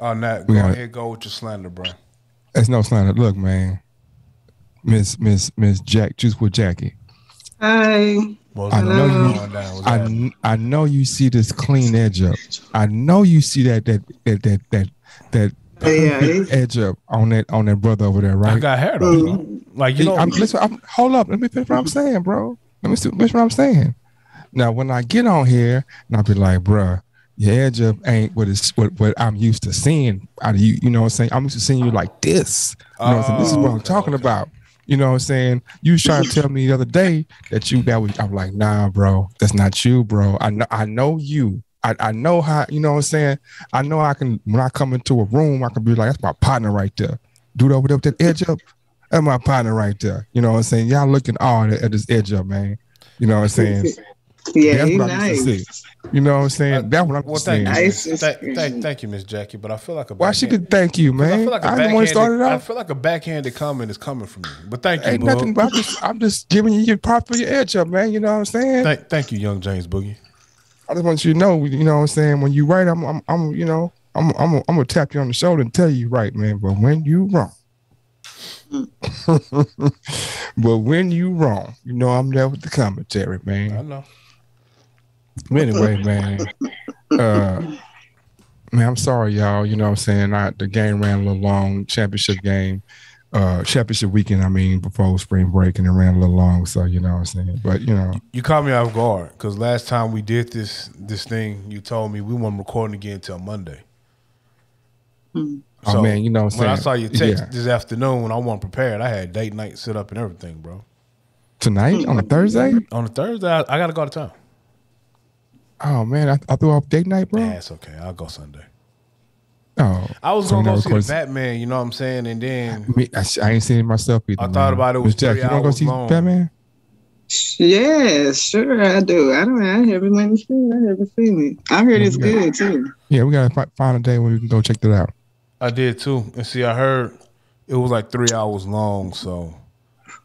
Oh, Nat, go ahead, go with your slander, bro. It's no slander. Look, man, Miss Miss Miss Jack, just with Jackie. Hi. I know you. I, I know you see this clean edge up. I know you see that that that that that that yeah, edge up on that on that brother over there, right? I got hair though. Like you know, I'm, listen, I'm, hold up. Let me finish what I'm saying, bro. Let me finish what I'm saying. Now, when I get on here, and I'll be like, bro, your edge up ain't what is what, what I'm used to seeing out of you. You know what I'm saying? I'm used to seeing you like this. You know what I'm saying? This is what I'm oh, talking about. You know what I'm saying? You was trying to tell me the other day that you that was I'm like, nah, bro, that's not you, bro. I know I know you. I, I know how, you know what I'm saying? I know I can when I come into a room, I can be like, that's my partner right there. Dude over there with that edge up, that's my partner right there. You know what I'm saying? Y'all looking all at this edge up, man. You know what I'm saying? Yeah, That's what nice. You know what I'm saying? Uh, That's what I'm well, saying. Thank you, thank, thank, thank you, Miss Jackie. But I feel like a why she could thank you, man. I feel like a I want to start it out. I feel like a backhanded comment is coming from you. But thank you. Ain't nothing. I'm just, I'm just giving you your part for your edge up, man. You know what I'm saying? Thank, thank you, young James Boogie. I just want you to know, you know what I'm saying. When you right, I'm, I'm, I'm you know, I'm, I'm, I'm gonna tap you on the shoulder and tell you right, man. But when you wrong. but when you wrong, you know I'm there with the commentary, man. I know anyway, man, uh, man, I'm sorry, y'all. You know what I'm saying? I, the game ran a little long, championship game, uh, championship weekend, I mean, before spring break, and it ran a little long. So, you know what I'm saying? But, you know. You caught me off guard because last time we did this this thing, you told me we weren't recording again until Monday. Hmm. So oh, man, you know what I'm When I saw your text yeah. this afternoon, when I wasn't prepared, I had date night set up and everything, bro. Tonight? On a Thursday? On a Thursday, I, I got to go to town. Oh man, I, I threw off date night, bro. Yeah, it's okay. I'll go Sunday. Oh, I was gonna go see the Batman. You know what I'm saying? And then Me, I, I ain't seen it myself either. I man. thought about it. Was Jack, you want to go see long. Batman? Yeah, sure, I do. I don't. I haven't went to see. I haven't seen it. I heard yeah, it's good too. Yeah, we gotta find a day when we can go check that out. I did too, and see, I heard it was like three hours long. So,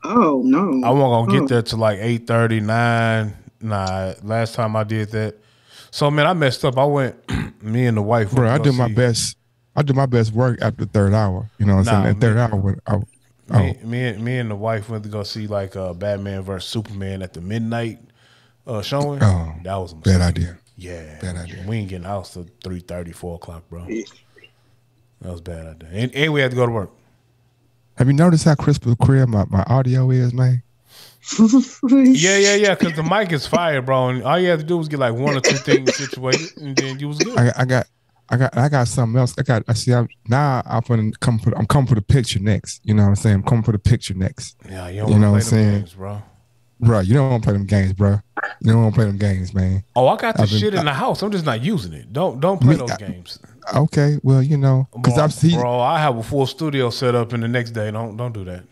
oh no, I wasn't gonna oh. get there to like eight thirty nine. Nah, last time I did that, so man, I messed up. I went, me and the wife. Bro, I did my best. I did my best work after the third hour. You know what I'm nah, saying? That third hour, I, I, me, me, and me and the wife went to go see like uh, Batman versus Superman at the midnight uh, showing. Oh, that was a bad idea. Yeah, bad idea. We ain't getting out till 3 4 o'clock, bro. That was bad idea. And, and we had to go to work. Have you noticed how crisp the clear my, my audio is, man? Yeah, yeah, yeah. Because the mic is fire, bro. And all you have to do is get like one or two things situated, and then you was good. I, I got, I got, I got something else. I got. I see. I'm, now I'm gonna come for. I'm coming for the picture next. You know what I'm saying? I'm coming for the picture next. Yeah, you, you know what I'm saying, games, bro. Bro, you don't want to play them games, bro. You don't want to play them games, man. Oh, I got the shit in the house. I'm just not using it. Don't don't play me, those games. Okay, well, you know, because I've seen. Bro, I have a full studio set up, and the next day, don't don't do that.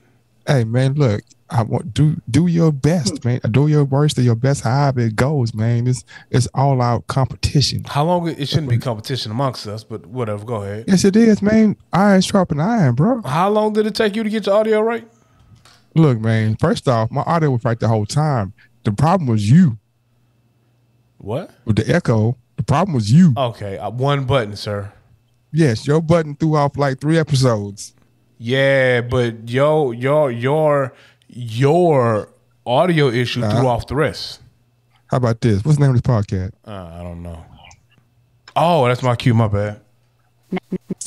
Hey, man, look, I want do do your best, man. Do your worst or your best, however it goes, man. It's it's all out competition. How long it shouldn't be competition amongst us, but whatever. Go ahead. Yes, it is, man. Iron sharpen iron, bro. How long did it take you to get your audio right? Look, man. First off, my audio was right the whole time. The problem was you. What? With the echo, the problem was you. Okay, uh, one button, sir. Yes, your button threw off like three episodes. Yeah, but yo, your your your audio issue uh, threw off the rest. How about this? What's the name of this podcast? Uh, I don't know. Oh, that's my cue. My bad.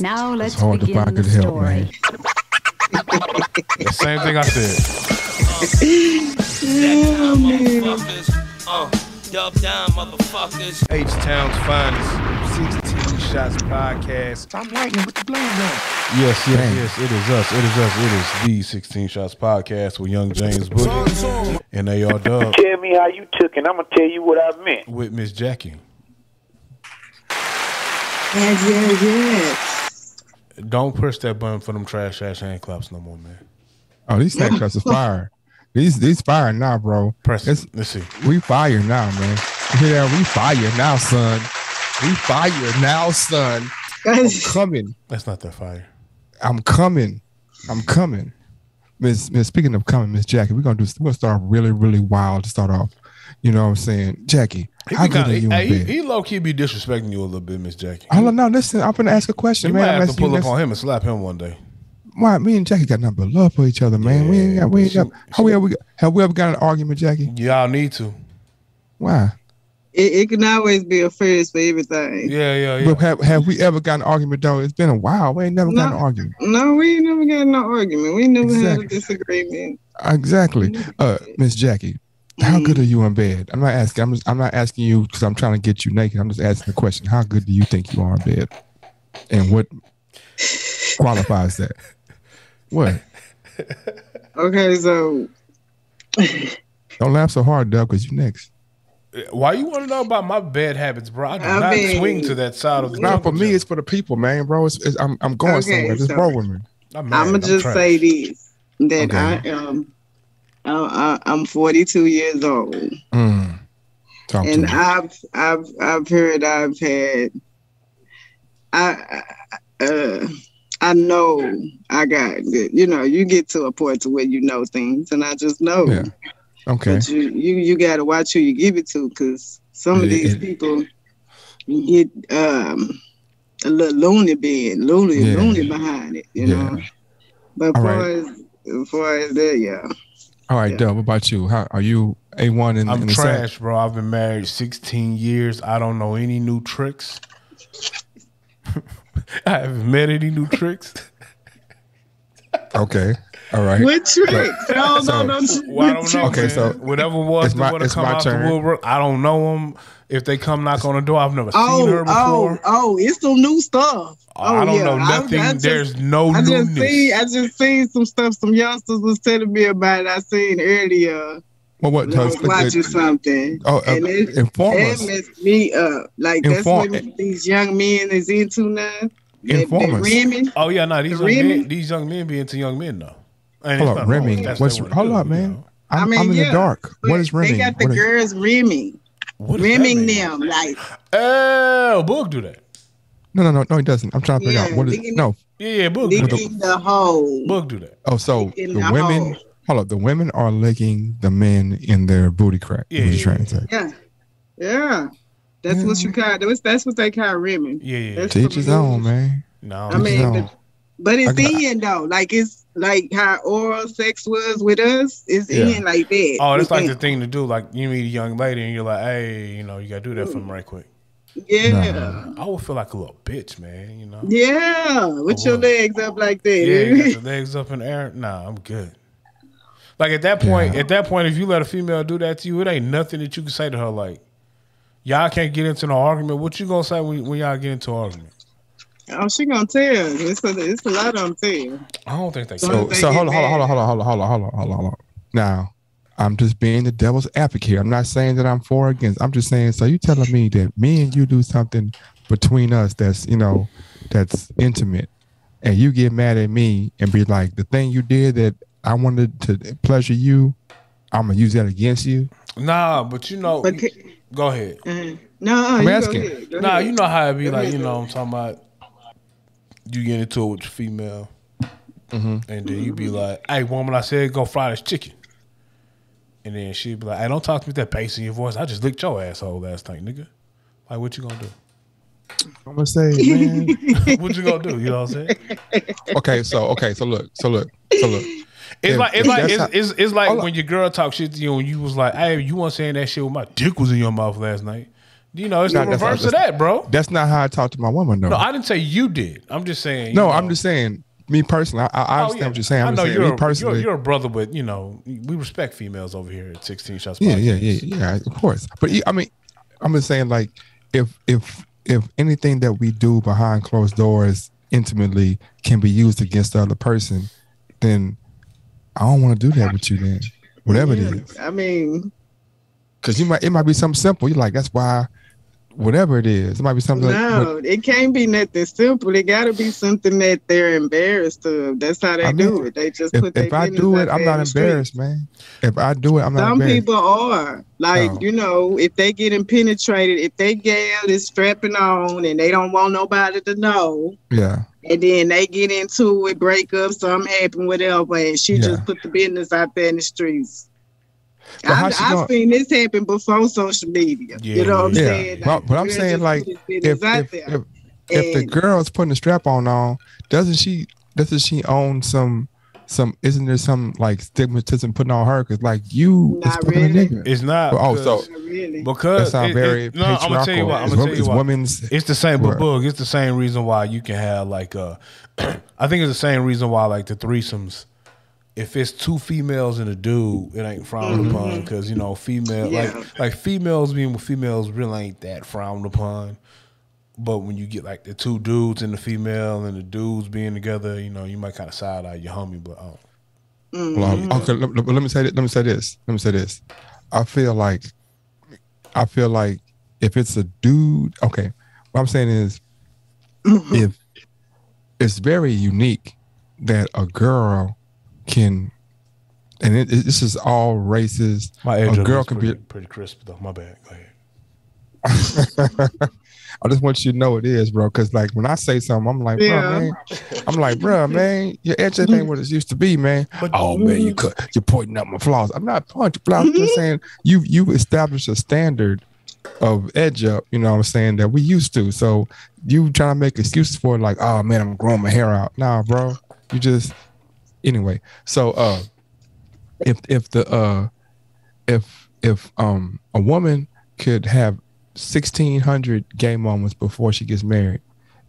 Now let's it's hard begin to the good story. help, man. the same thing I said. oh, man. Dub down, motherfuckers. H Town's finest. 16 Shots Podcast. Stop lightning with the blame Yes, yes, Dang. yes. It is us. It is us. It is the 16 Shots Podcast with Young James Boogie and AR Dub. Tell me how you took it. I'm going to tell you what I meant. With Miss Jackie. Yes, yes, yes. Don't push that button for them trash ass hand claps no more, man. Oh, these hand claps are fire. These these fire now, bro. Press it. Let's see. We fire now, man. Yeah, we fire now, son. We fire now, son. I'm coming. That's not that fire. I'm coming. I'm coming. Miss, Miss speaking of coming, Miss Jackie, we're gonna do we're gonna start really, really wild to start off. You know what I'm saying, Jackie? How good are you hey, he, he low key be disrespecting you a little bit, Miss Jackie. Hold on, now listen. I'm gonna ask a question, You man. might I'm have to pull up on him and slap him one day. Why me and Jackie got nothing but love for each other, man. we ain't got we ain't she- got how we ever have we ever got an argument, Jackie? Y'all need to. Why? It, it can always be a first for everything. Yeah, yeah, yeah. But have have we ever gotten an argument though? It's been a while. We ain't never got an No. argument. No, we ain't never got no argument. We never had Exactly. a disagreement. Exactly. Uh Miss Jackie, how good are you in bed? I'm not asking I'm just, I'm not asking you because I'm trying to get you naked. I'm just asking the question, how good do you think you are in bed? And what qualifies that? What? Okay, so Don't laugh so hard, Doug, because you next. Why you want to know about my bad habits, bro? I do I not mean- swing to that side of the Not for me, it's for the people, man, bro. It's, it's, I'm I'm going Okay, somewhere. Just so- roll with me. I'm, mad. I'm gonna just say this: that Okay. I am, I, I'm 42 years old, Mm. And. I've, I've, I've heard, I've had, I, I- uh, I know I got good. You know, you get to a point to where you know things, and I just know. Yeah. Okay. But you, you, you got to watch who you give it to, because some of these people get um a little loony being loony, Yeah. loony behind it. You Yeah. know. But All far right. as as far as that, yeah. All right, Yeah. Doug. What about you? How are you? A one in, I'm in the sack? trash, bro. I've been married 16 years. I don't know any new tricks. I haven't met any new tricks. Okay. All right. What tricks? No, so- no, no. Well, I don't know. Okay, man. so whatever was it's my- to come out turn. the woodwork, I don't know them. If they come knock on the door, I've never Oh, seen her oh, before. oh! It's some new stuff. I oh, don't yeah. know nothing. I just- There's no I just newness. seen, I just seen some stuff. Some youngsters was telling me about. It. I seen earlier. Well, what? when I was Doug, watching something. oh, uh, it, inform it us. messed me up. Like Inform- that's what these young men is into now. That, Inform that us. Remy. oh yeah, no, these The young men, these young men be into young men though. And Hold it's up, nothing Remy. What's their hold up, it, you man? know? I'm, I mean, I'm in yeah, the dark. What is Remy? They got the What is- girls Remy, What does that rimming them like Oh, Boog do that. no, no, no, no. He doesn't. I'm trying to figure Yeah, out what is. licking- No. Yeah, yeah, Boog do licking the hole. Boog do that. Oh, so Licking the the women. hole. Hold up. The women are licking the men in their booty crack. Yeah, Yeah. Yeah, trying to say? Yeah, yeah. That's what you call. That's that's what they call rimming. Yeah, yeah. That's Teach his own, man. No, I mean, No. But, but it's I got- in though. Like it's like how oral sex was with us. It's Yeah. in like that. Oh, that's with like the thing to do. Like you meet a young lady and you're like, hey, you know, you gotta do that for me mm. right quick. Yeah. I would feel like a little bitch, man. You know. Yeah, with your legs up like that. Yeah, you got the legs up in the air. Nah, I'm good. Like at that point, Yeah. at that point, if you let a female do that to you, it ain't nothing that you can say to her. Like, y'all can't get into no argument. What you gonna say when, when y'all get into an argument? Oh, she gonna tell. It's a, it's a lot of them tell. I don't think they. So- So, they so hold on, hold on, hold on, hold on, hold on, hold on, hold on, hold on, hold on. Now, I'm just being the devil's advocate. here. I'm not saying that I'm for or against. I'm just saying. So you telling me that me and you do something between us that's you know that's intimate, and you get mad at me and be like, the thing you did that I wanted to pleasure you, I'm gonna use that against you. Nah, but you know, But go ahead. uh, no, I'm you asking. Go ahead. Go Nah, ahead. you know how it be Go like. ahead, You know, go I'm talking about. You get into it with your female, Mm-hmm. and then you be like, "Hey, woman, I said go fry this chicken," and then she be like, "Hey, don't talk to me with that bass in your voice. I just licked your asshole last night, nigga. Like, what you gonna do? I'm gonna say, man. what you gonna do? You know what I'm saying? okay, so okay, so look, so look, so look. It's If- like it's like it's, how- it's, it's like when your girl talk shit to you and you was like, "Hey, you weren't saying that shit when my dick was in your mouth last night." You know, it's Nah, the that's not- reverse of that, bro. That's not how I talk to my woman, though. No, I didn't say you did. I'm just saying. no, know. I'm just saying. Me personally, I, I Oh, understand yeah. what you're saying. I I'm know saying, you're, me a- personally. you're, you're a brother, but you know we respect females over here at 16 shots. Yeah, yeah, yeah, yeah. Of course, but I mean, I'm just saying, like, if if if anything that we do behind closed doors intimately can be used against the other person, then I don't want to do that with you. Then whatever Yeah, it is, I mean, because you might it might be something simple. You're like, that's why, whatever it is, it might be something. like, no, it can't be nothing simple. It got to be something that they're embarrassed of. That's how they I do it. They just if, put their if I do it, I'm not the street. embarrassed, man. If I do it, I'm not Some embarrassed. people are like, Oh. you know, if they getting penetrated, if they gal is strapping on and they don't want nobody to know, yeah, and then they get into it, break up, something happen, whatever, and she Yeah. just put the business out there in the streets. But how I, she I've gonna- seen this happen before social media. Yeah, you know what I'm yeah. saying? But, but I'm saying like if if, if, if the And- girl's putting a strap on on, doesn't she doesn't she own some some isn't there some like stigmatism putting on her because like you is Not a really. nigga. It's not. Oh, so- because- Not really. because That sounds it- very it- no, I'm gonna tell you what. I'm It's gonna tell you it's what. women's- It's the same, but Right. Boog, it's the same reason why you can have like uh, I think it's the same reason why like the threesomes. If it's two females and a dude, it ain't frowned mm-hmm. upon because you know female Yeah. like like females being with females really ain't that frowned upon. But when you get like the two dudes and the female and the dudes being together, you know, you might kind of side eye your homie, but oh, Well, okay, let, let- let me say that. Let me say this. Let me say this. I feel like, I feel like if it's a dude, okay. What I'm saying is, mm-hmm. if it's very unique that a girl can, and it, it- this is all races. my edge a girl can pretty, be. pretty crisp though. My bad. Go ahead. I just want you to know it is, bro. Because like when I say something, I'm like, bro, man. I'm like, bro, man, your edge ain't what it used to be, man. But- oh man, you could, you're pointing out my flaws. I'm not pointing flaws. I'm just saying you you established a standard of edge up. You know what I'm saying that we used to. So you trying to make excuses for it, like, oh man, I'm growing my hair out. Nah, bro, you just anyway. So uh, if if the uh, if if um a woman could have 1600 gay moments before she gets married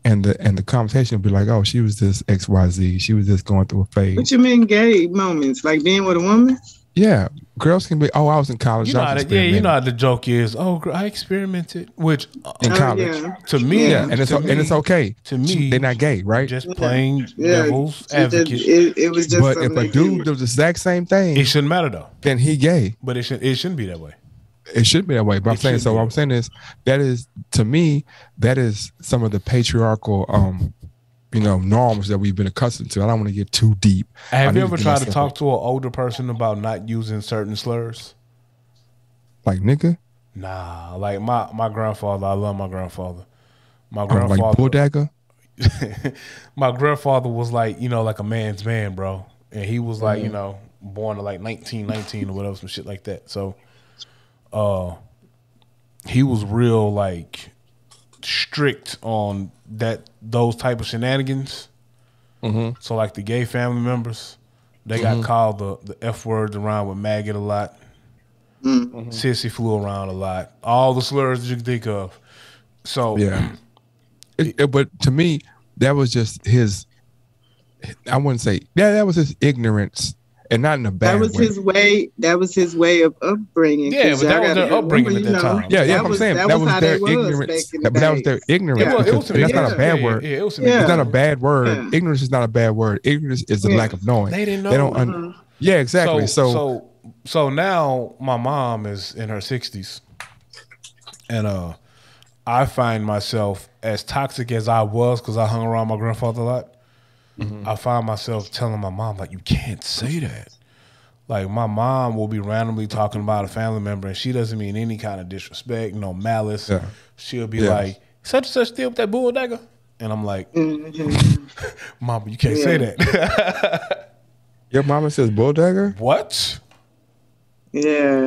and the and the conversation would be like oh she was this xyz she was just going through a phase What you mean gay moments? Like being with a woman? Yeah girls can be oh i was in college You know, how the, yeah, you know how the joke is. Oh, gr- I experimented, which uh, in Oh, college yeah. to me, yeah and it's to and it's okay To me, they're not gay right just playing Yeah. devil's It, just, advocate. it, it was just but if a dude did. does the exact same thing it shouldn't matter though. then he gay But it should it shouldn't be that way. it should be that way but i'm saying so what i'm saying is that is to me that is some of the patriarchal um you know norms that we've been accustomed to i don't want to get too deep Have you ever tried to talk to an older person about not using certain slurs? like nigga Nah, like my my grandfather. I love my grandfather. My like grandfather. bull dagger my grandfather was like, you know, like a man's man, bro. And he was like, Mm-hmm. you know, born to like 1919 or whatever, some shit like that. So uh he was real like strict on that those type of shenanigans. Mm-hmm. So like the gay family members, they got called the, the F words around with maggot a lot. Mm-hmm. Sissy flew around a lot. All the slurs that you can think of. So Yeah. It- it- but to me, that was just his. I wouldn't say yeah, that was his ignorance, and not in a bad That was way. his way. That was his way of upbringing. Yeah, 'cause but that was their upbringing remember, at that you know, time. yeah, yeah. that I'm was- saying that that was was their ignorance. back the But that was their days. ignorance. It was, it because- was some and that's not a bad Yeah, word. Yeah, it was Yeah. It's ignorance. not a bad word. Yeah. Ignorance is not a bad word. Ignorance is the Yeah. lack of knowing. They didn't know. They don't. Un- yeah, exactly. So, so so now my mom is in her sixties, and uh, I find myself as toxic as I was because I hung around my grandfather a lot. Mm-hmm. I find myself telling my mom like, "You can't say that." Like my mom will be randomly talking about a family member, and she doesn't mean any kind of disrespect, no malice. Yeah. She'll be Yeah. like, "Such and such still with that bull dagger," and I'm like, Mm-hmm. "Mama, you can't say that." your mama says bull dagger. what? Yeah.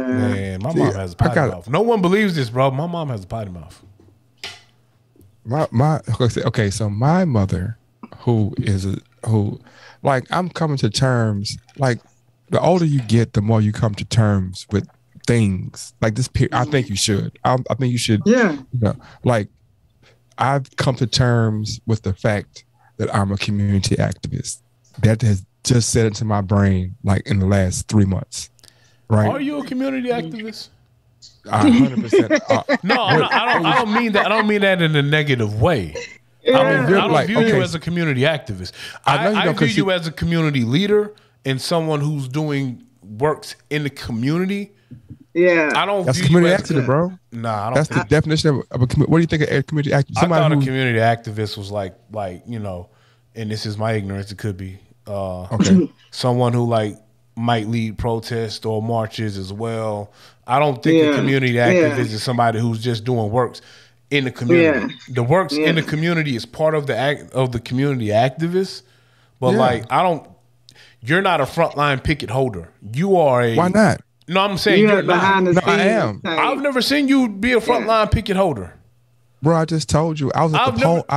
Man, my See, mom has a potty gotta- mouth. No one believes this, bro. My mom has a potty mouth. my my okay, okay so my mother who is a, who like i'm coming to terms like the older you get the more you come to terms with things like this period i think you should I, I think you should Yeah. you know like i've come to terms with the fact that i'm a community activist that has just set into my brain like in the last three months right Are you a community activist? I 100% uh, No, I'm not, I don't. I don't mean that. I don't mean that in a negative way. I don't, I don't Like, view you as a community activist. I I, know you I, don't, view 'cause you you- as a community leader and someone who's doing works in the community. Yeah. I don't that's view community you as activist bro Nah, I don't. that's the definition of, of a community what do you think of a community activist I thought a who- community activist was like, like you know, and this is my ignorance. It could be uh, Okay. someone who like might lead protests or marches as well. I don't think a Yeah. community Yeah. activist is somebody who's just doing works in the community. The works in the community is part of the act of the community activists. but Yeah. like I don't. You're not a frontline picket holder. You are a Why not? No, I'm saying You're you're not. behind the No, scenes. I am. type. I've never seen you be a frontline picket holder. Bro, I just told you. I was at I've the never- poll. I,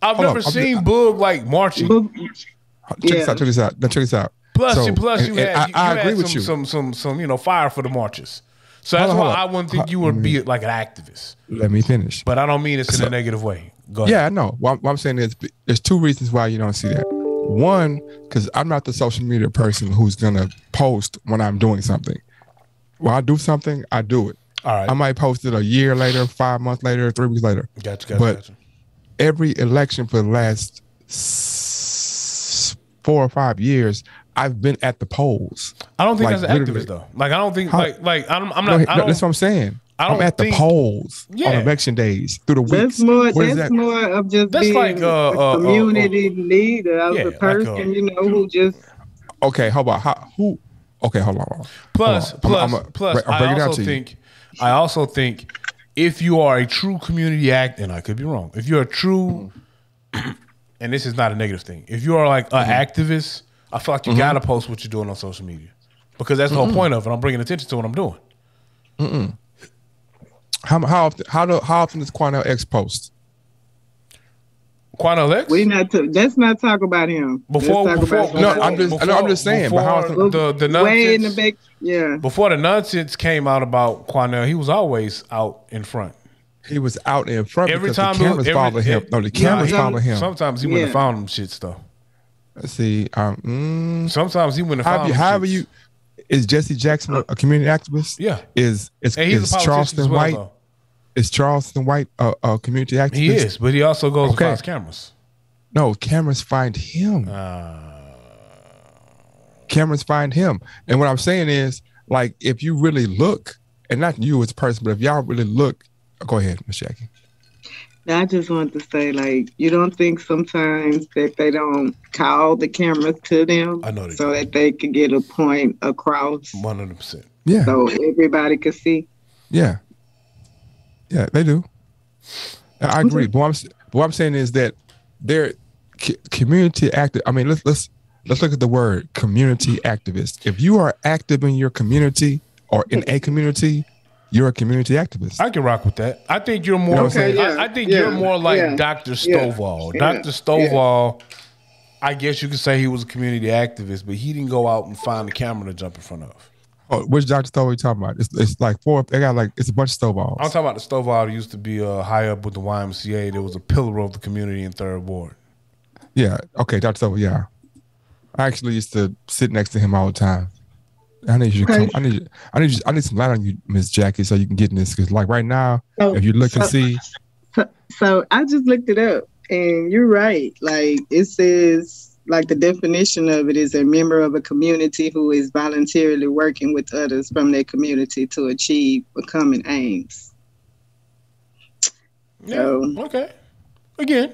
I've never up, I'm- seen Boog like marching. But- check this out. Check this out. Now check this out. Plus, So, you, plus and- you and had, I, you, I you agree had with some, you. some, some, some, you know, fire for the marches. So that's Hold why I wouldn't think you would be like an activist. Let me finish. But I don't mean it's in So- a negative way. Go ahead. Yeah, I know. What, what I'm saying is, there's two reasons why you don't see that. One, because I'm not the social media person who's gonna post when I'm doing something. When I do something, I do it. All right. I might post it a year later, five months later, three weeks later. Gotcha, gotcha, but gotcha. every election for the last four or five years, I've been at the polls. I don't think like, that's an literally. activist though. Like I don't think How- like like I'm, I'm not. no, I don't, that's what I'm saying. I I'm don't at the polls Yeah. on election days through the weeks. That's more. What is That's that? more of just That's being like, uh, a uh, uh, community leader of yeah, a like, person, uh, you know, who just Okay, how about how, who? Okay, hold on. Hold on. Plus, Hold on. I'm- plus, I'm a- plus. I'll break I it down also to you. think, I also think, if you are a true community act, and I could be wrong, if you're a true, and this is not a negative thing, if you are like an Mm-hmm. activist, I feel like you mm-hmm. gotta post what you're doing on social media because that's the whole point of it. I'm bringing attention to what I'm doing. How how often how do, how often does Quanell X post? Quanell X. we not. To, let's not talk about him. Before, talk before, about No, before- I'm just- no, I'm just saying, but how before the the nonsense, way in the back. Yeah. before the nonsense came out about Quanell, he was always out in front. He was out in front Every because time the cameras every- follow him. No, the cameras he- follow him. Sometimes he wouldn't have found them shit though. Let's see, um, mm, Sometimes he wouldn't however, you, however you is Jesse Jackson a, community activist? Yeah. Is is, is Charleston well, White? though. Is Charleston White a, a community activist? He is, but he also goes Okay. across cameras. No, cameras find him. cameras find him. And what I'm saying is, like, if you really look, and not you as a person, but if y'all really look, go ahead, Miss Jackie. I just want to say, like, you don't think sometimes that they don't call the cameras to them I know so do. that they can get a point across One hundred percent. Yeah, so everybody can see. yeah, yeah, they do. I agree. But what I'm, but what I'm saying is that they're c- community active. I mean, let's let's let's look at the word community activist. If you are active in your community or in a community, you're a community activist. I can rock with that. I think you're more. know what I'm? I, I think Yeah, you're more like yeah, Dr. Stovall. yeah, Dr. Stovall. I guess you could say he was a community activist, but he didn't go out and find the camera to jump in front of. Oh, which Dr. Stovall are you talking about? It's, it's like four. They got like it's a bunch of Stovalls. I'm talking about the Stovall that used to be uh, high up with the YMCA. There was a pillar of the community in Third Ward. Yeah. Okay, Dr. Stovall. Yeah. I actually used to sit next to him all the time. I need you to come. I need. you- I need. You, I need some light on you, Miss Jackie, so you can get in this. Because like right now, So, if you look and see, so, so I just looked it up, and you're right. Like it says, like the definition of it is a member of a community who is voluntarily working with others from their community to achieve a common aims. Yeah. So- okay. Again,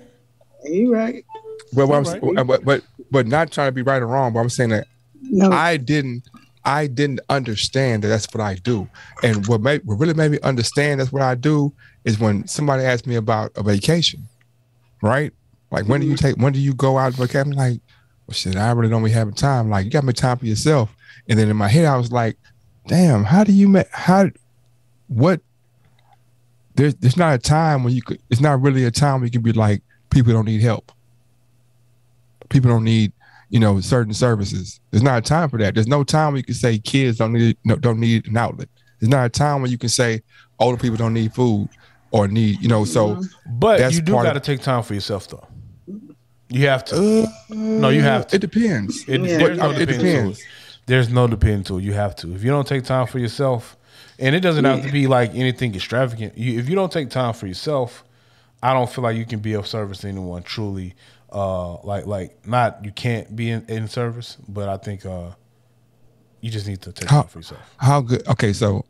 You're right. but what I'm, Right. Uh, but but but not trying to be right or wrong. But I'm saying that No, I didn't. I didn't understand that that's what I do. And what made what really made me understand that's what I do is when somebody asked me about a vacation, right? Like when do you mm-hmm. take when do you go out? I'm like, well, shit, I really don't be having time. Like you got to make time for yourself. And then in my head, I was like, damn, how do you make how what there's there's not a time when you could it's not really a time when you can be like, people don't need help. People don't need you know certain services. There's not a time for that. There's no time where you can say kids don't need no, don't need an outlet. There's not a time when you can say older people don't need food or need you know. So mm-hmm. but That's you do part got of- to take time for yourself, though. You have to. Uh, no, you have to. it depends. It, Yeah. There's no It depending depends. it. There's no depending to it. You have to. If you don't take time for yourself, and it doesn't have to be like anything extravagant. You, if you don't take time for yourself, I don't feel like you can be of service to anyone truly. Uh, like like not you can't be in, in service, but I think uh, you just need to take How- time for yourself. How good? Okay, so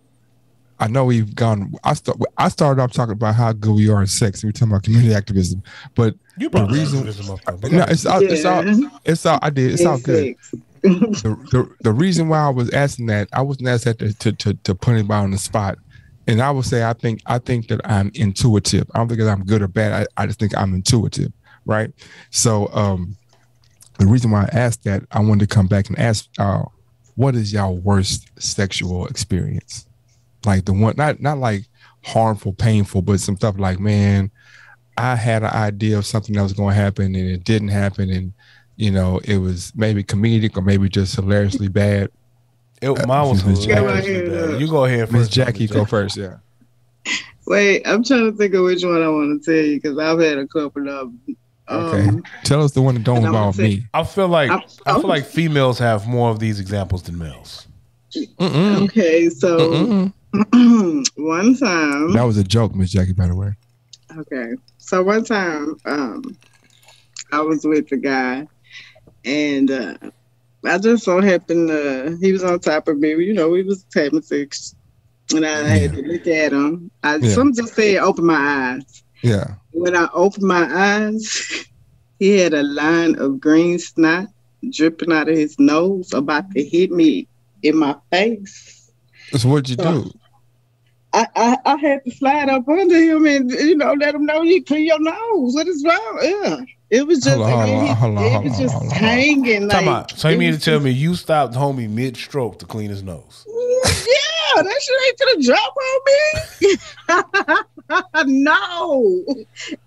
I know we've gone. I start. I started off talking about how good we are in sex. and We're talking about community activism, but You brought the reason. activism up but No, it's all. It's all. It's all. I did. It's all good. The, the, the reason why I was asking that, I wasn't asked that to, to, to, to put anybody on the spot. And I would say I think I think that I'm intuitive. I don't think that I'm good or bad. I, I just think I'm intuitive, right? So um the reason why I asked that, I wanted to come back and ask uh what is y'all worst sexual experience? Like the one, not not like harmful, painful, but some stuff like, man, I had an idea of something that was going to happen and it didn't happen, and you know, it was maybe comedic or maybe just hilariously bad. It, mine was Miss hilariously Jackie. bad. You go ahead first. Miss Jackie, go first. Yeah. Wait, I'm trying to think of which one I want to tell you because I've had a couple of. Okay. Um, Tell us the one that don't and I'm gonna involve say- me. I feel like I'm- I feel like females have more of these examples than males. Mm-mm. Okay, so one time. That was a joke, Miss Jackie. By the way. Okay. So one time, um, I was with a guy, and uh, I just so happened uh, he was on top of me. You know, we was having sex, and I had to look at him. I Yeah. some just said, "Open my eyes." Yeah. When I opened my eyes, he had a line of green snot dripping out of his nose, about to hit me in my face. So what'd you do? I, I, I had to slide up under him and you know let him know you clean your nose. What is wrong? Yeah, it was just Hold on, hold on, hold on, it was just hanging. Time Like, out. So you it mean to tell me you stopped homie mid stroke to clean his nose? Yeah, that shit ain't gonna jump on me. no,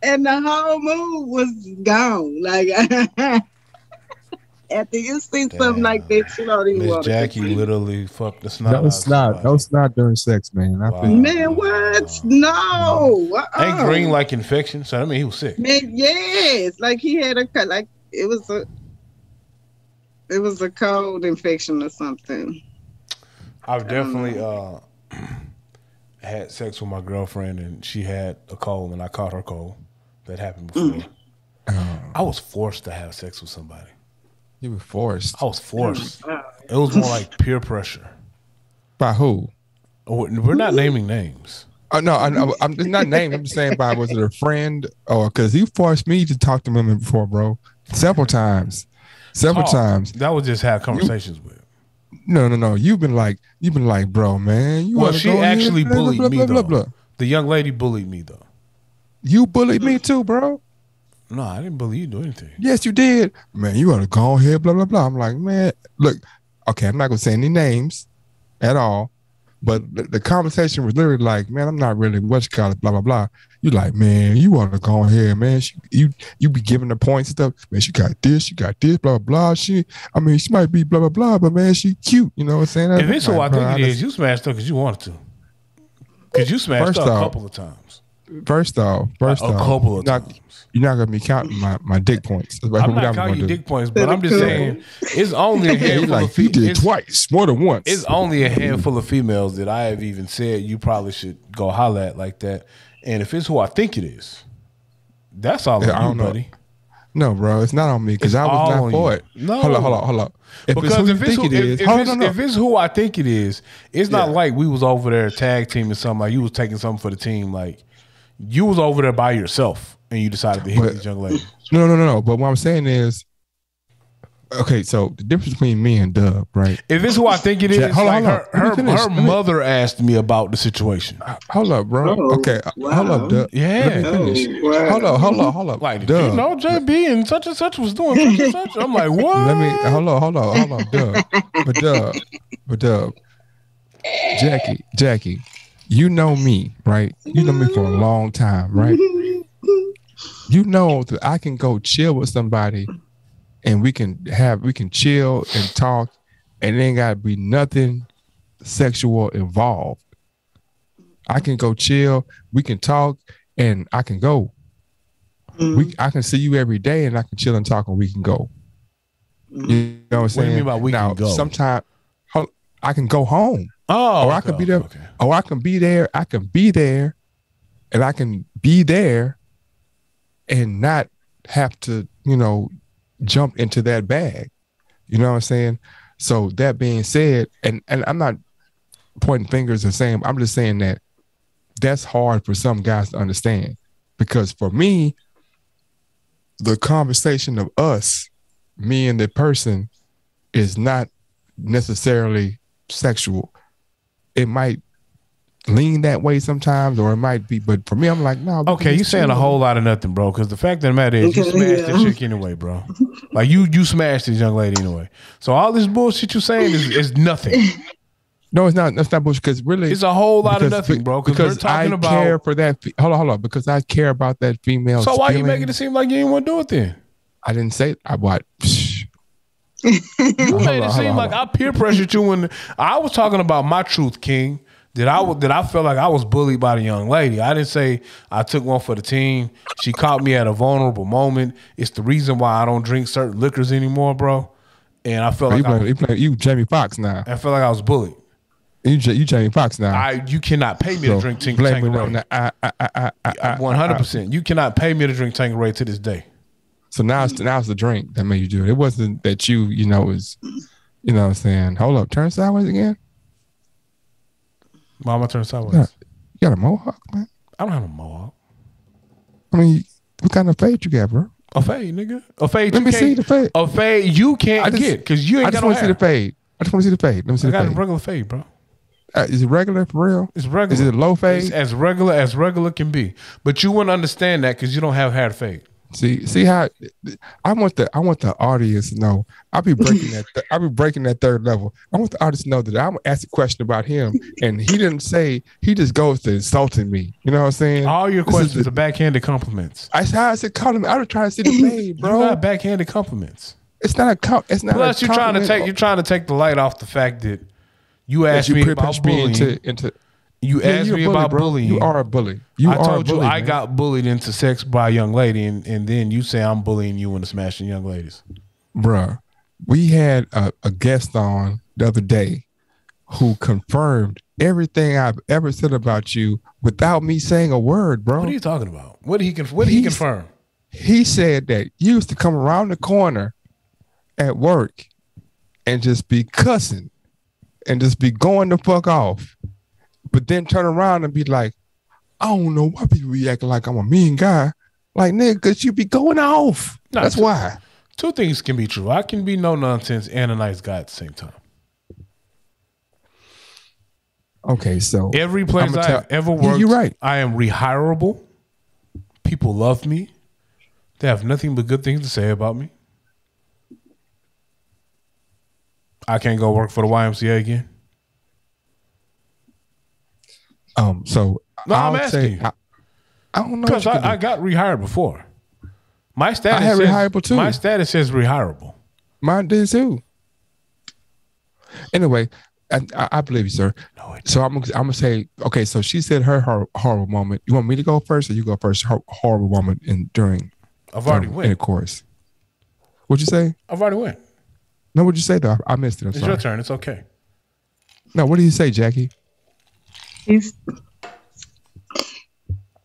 and the whole move was gone. Like after you see something like that, you don't even Miss want Jackie to. literally fucked the snot. No out of snot. No somebody. snot during sex, man. I Wow. feel Man, what? No. Mm-hmm. Uh-uh. Ain't green like infection, so I mean he was sick. Man, yes, like he had a cut, like it was a, it was a cold infection or something. I've definitely uh, had sex with my girlfriend and she had a cold and I caught her cold. That happened before. Oh, I was forced to have sex with somebody. you were forced. I was forced. Uh, It was more like peer pressure. By who? Oh, We're not naming names. Oh no, I, I, I'm it's not named. I'm just saying, by was it a friend or because you forced me to talk to women before, bro, several times, several Talk. times. That was just have conversations with. No, no, no. You've been like, you've been like, bro, man. You Well, she actually blah, blah, bullied blah, me blah, though. blah, blah. The young lady bullied me though. You bullied me too, bro. No, I didn't bully you do anything. Yes, you did. Man, you ought to go ahead, blah, blah, blah. I'm like, man, look, okay, I'm not gonna say any names at all. But the, the conversation was literally like, man, I'm not really what you call it, blah, blah, blah. You like, man, you want to go ahead, man. She, you you be giving the points and stuff. Man, she got this, she got this, blah, blah, blah. She, I mean, she might be blah, blah, blah, but man, she cute. You know what I'm saying? If it's who I Like, bro, think it is, you smashed her because you wanted to. Because you smashed her a off, couple of times. First off, first a off, couple of you're not, times. you're not gonna be counting my, my dick points. That's I'm not you do. dick points, but I'm just saying it's only a handful like, of you did females. twice, more than once. It's only a handful of females that I have even said you probably should go holler at like that. And if it's who I think it is, that's all Yeah, I you, don't know. buddy. No, bro, it's not on me because I was not for you. it. No. hold on, hold on, hold on. If it's Because who you if it's, think who, it if, is, if, it's, if it's who I think it is, it's not Yeah. like we was over there tag teaming something like you was taking something for the team. Like you was over there by yourself and you decided to hit But- this young lady. no, no, no, no. But what I'm saying is, okay. So the difference between me and Dub, right? If it's who I think it is, Yeah, hold on, like hold on. her, her, her Let me- mother asked me about the situation. Hold up, bro. Oh, okay, uh, hold up, Dub. Yeah. Let me finish. Oh, wow. Hold up, hold up, hold up. Like, did Dub. you know JB and such and such was doing such and such? I'm like, what? Let me hold on, hold on, hold on, Dub. But Dub, but Dub, Jackie, Jackie, you know me, right? You know me for a long time, right? you know that I can go chill with somebody and we can have we can chill and talk and it ain't gotta be nothing sexual involved. I can go chill, we can talk, and I can go. Mm-hmm. We I can see you every day and I can chill and talk and we can go. You know what I'm What do saying? you mean by we now, can go? Sometimes I can go home. Oh, or I okay, could be there. okay. Or I can be there. I can be there, and I can be there, and not have to, you know, jump into that bag. You know what I'm saying? So that being said, and and I'm not pointing fingers or saying, I'm just saying that that's hard for some guys to understand because for me, the conversation of us, me and the person, is not necessarily sexual. It might lean that way sometimes, or it might be. But for me, I'm like, no. Okay, you saying a whole lot of nothing, bro. Because the fact of the matter is, you smashed yeah. that chick anyway, bro. Like you, you smashed this young lady anyway. So all this bullshit you're saying is, is nothing. No, it's not. That's not bullshit. Because really, It's a whole lot of nothing, bro. Because we're talking I about. care for that. Hold on, hold on. Because I care about that female. so why you making it seem like you didn't want to do it then? I didn't say. I what? You made it seem like I peer pressured you when I was talking about my truth, King. That I that I felt like I was bullied by the young lady. I didn't say I took one for the team. She caught me at a vulnerable moment. It's the reason why I don't drink certain liquors anymore, bro. And I felt You like I, play, you play, you Jamie Foxx now. I felt like I was bullied. You, you Jamie Foxx now. I you cannot pay me to drink Tang- blame it on Tanqueray. the- I- I- I- I- I- I- One hundred ah, ah. percent. You cannot pay me to drink Tanqueray to this day. So now it's now it's the drink that made you do it. It wasn't that you, you know, was, you know, what I'm saying, hold up, turn sideways again. Mama turn sideways. Yeah. You got a mohawk, man. I don't have a mohawk. I mean, what kind of fade you got, bro? A fade, nigga. A fade. Let me see the fade. A fade you can't I just- get because you ain't I just got want to see the fade. I just want to see the fade. Let me see I the got a regular fade, bro. Uh, is it regular for real? It's regular. Is it a low It's fade? as regular as regular can be. But you wouldn't understand that because you don't have hair fade. See, see how I want the I want the audience to know. I'll be breaking that. Th- I'll be breaking that third level. I want the audience to know that I'm ask a question about him, and he didn't say. He just goes to insulting me. You know what I'm saying? All your This questions the- are backhanded compliments. I how I said compliment. I was trying to see the You bro. got backhanded compliments. It's not a com- It's not. Plus, you're trying to take you're trying to take the light off the fact that you that asked you me about push me into into. You Yeah, asked me bully, about bro. bullying. You are a bully. You I told bully, you I man. got bullied into sex by a young lady, and, and then you say I'm bullying you into smashing young ladies. bruh, we had a, a guest on the other day who confirmed everything I've ever said about you without me saying a word, bro. What are you talking about? What did he conf- What did he confirm? he said that you used to come around the corner at work and just be cussing and just be going the fuck off, but then turn around and be like, I don't know why people be acting like I'm a mean guy. Like, nigga, cause you be going off. No, That's it's- why. Two things can be true. I can be no nonsense and a nice guy at the same time. Okay, so Every place I've tell- ever worked, you're right. I am rehirable. People love me. They have nothing but good things to say about me. I can't go work for the YMCA again. Um, so No, I'm I'll asking say. I, I don't know Because you can I, I got rehired before. My status had says, rehirable too. My status says rehirable. Mine did too. Anyway, I, I, I believe you, sir. No, So I'm gonna- I'm gonna say okay. So she said her, hor- horrible moment. You want me to go first, or you go first? Her horrible moment in during I've already during went. intercourse. What'd you say? I've already went. No, what'd you say though? I missed it. I'm It's sorry. your turn. It's okay. No, what did you say, Jackie? He's,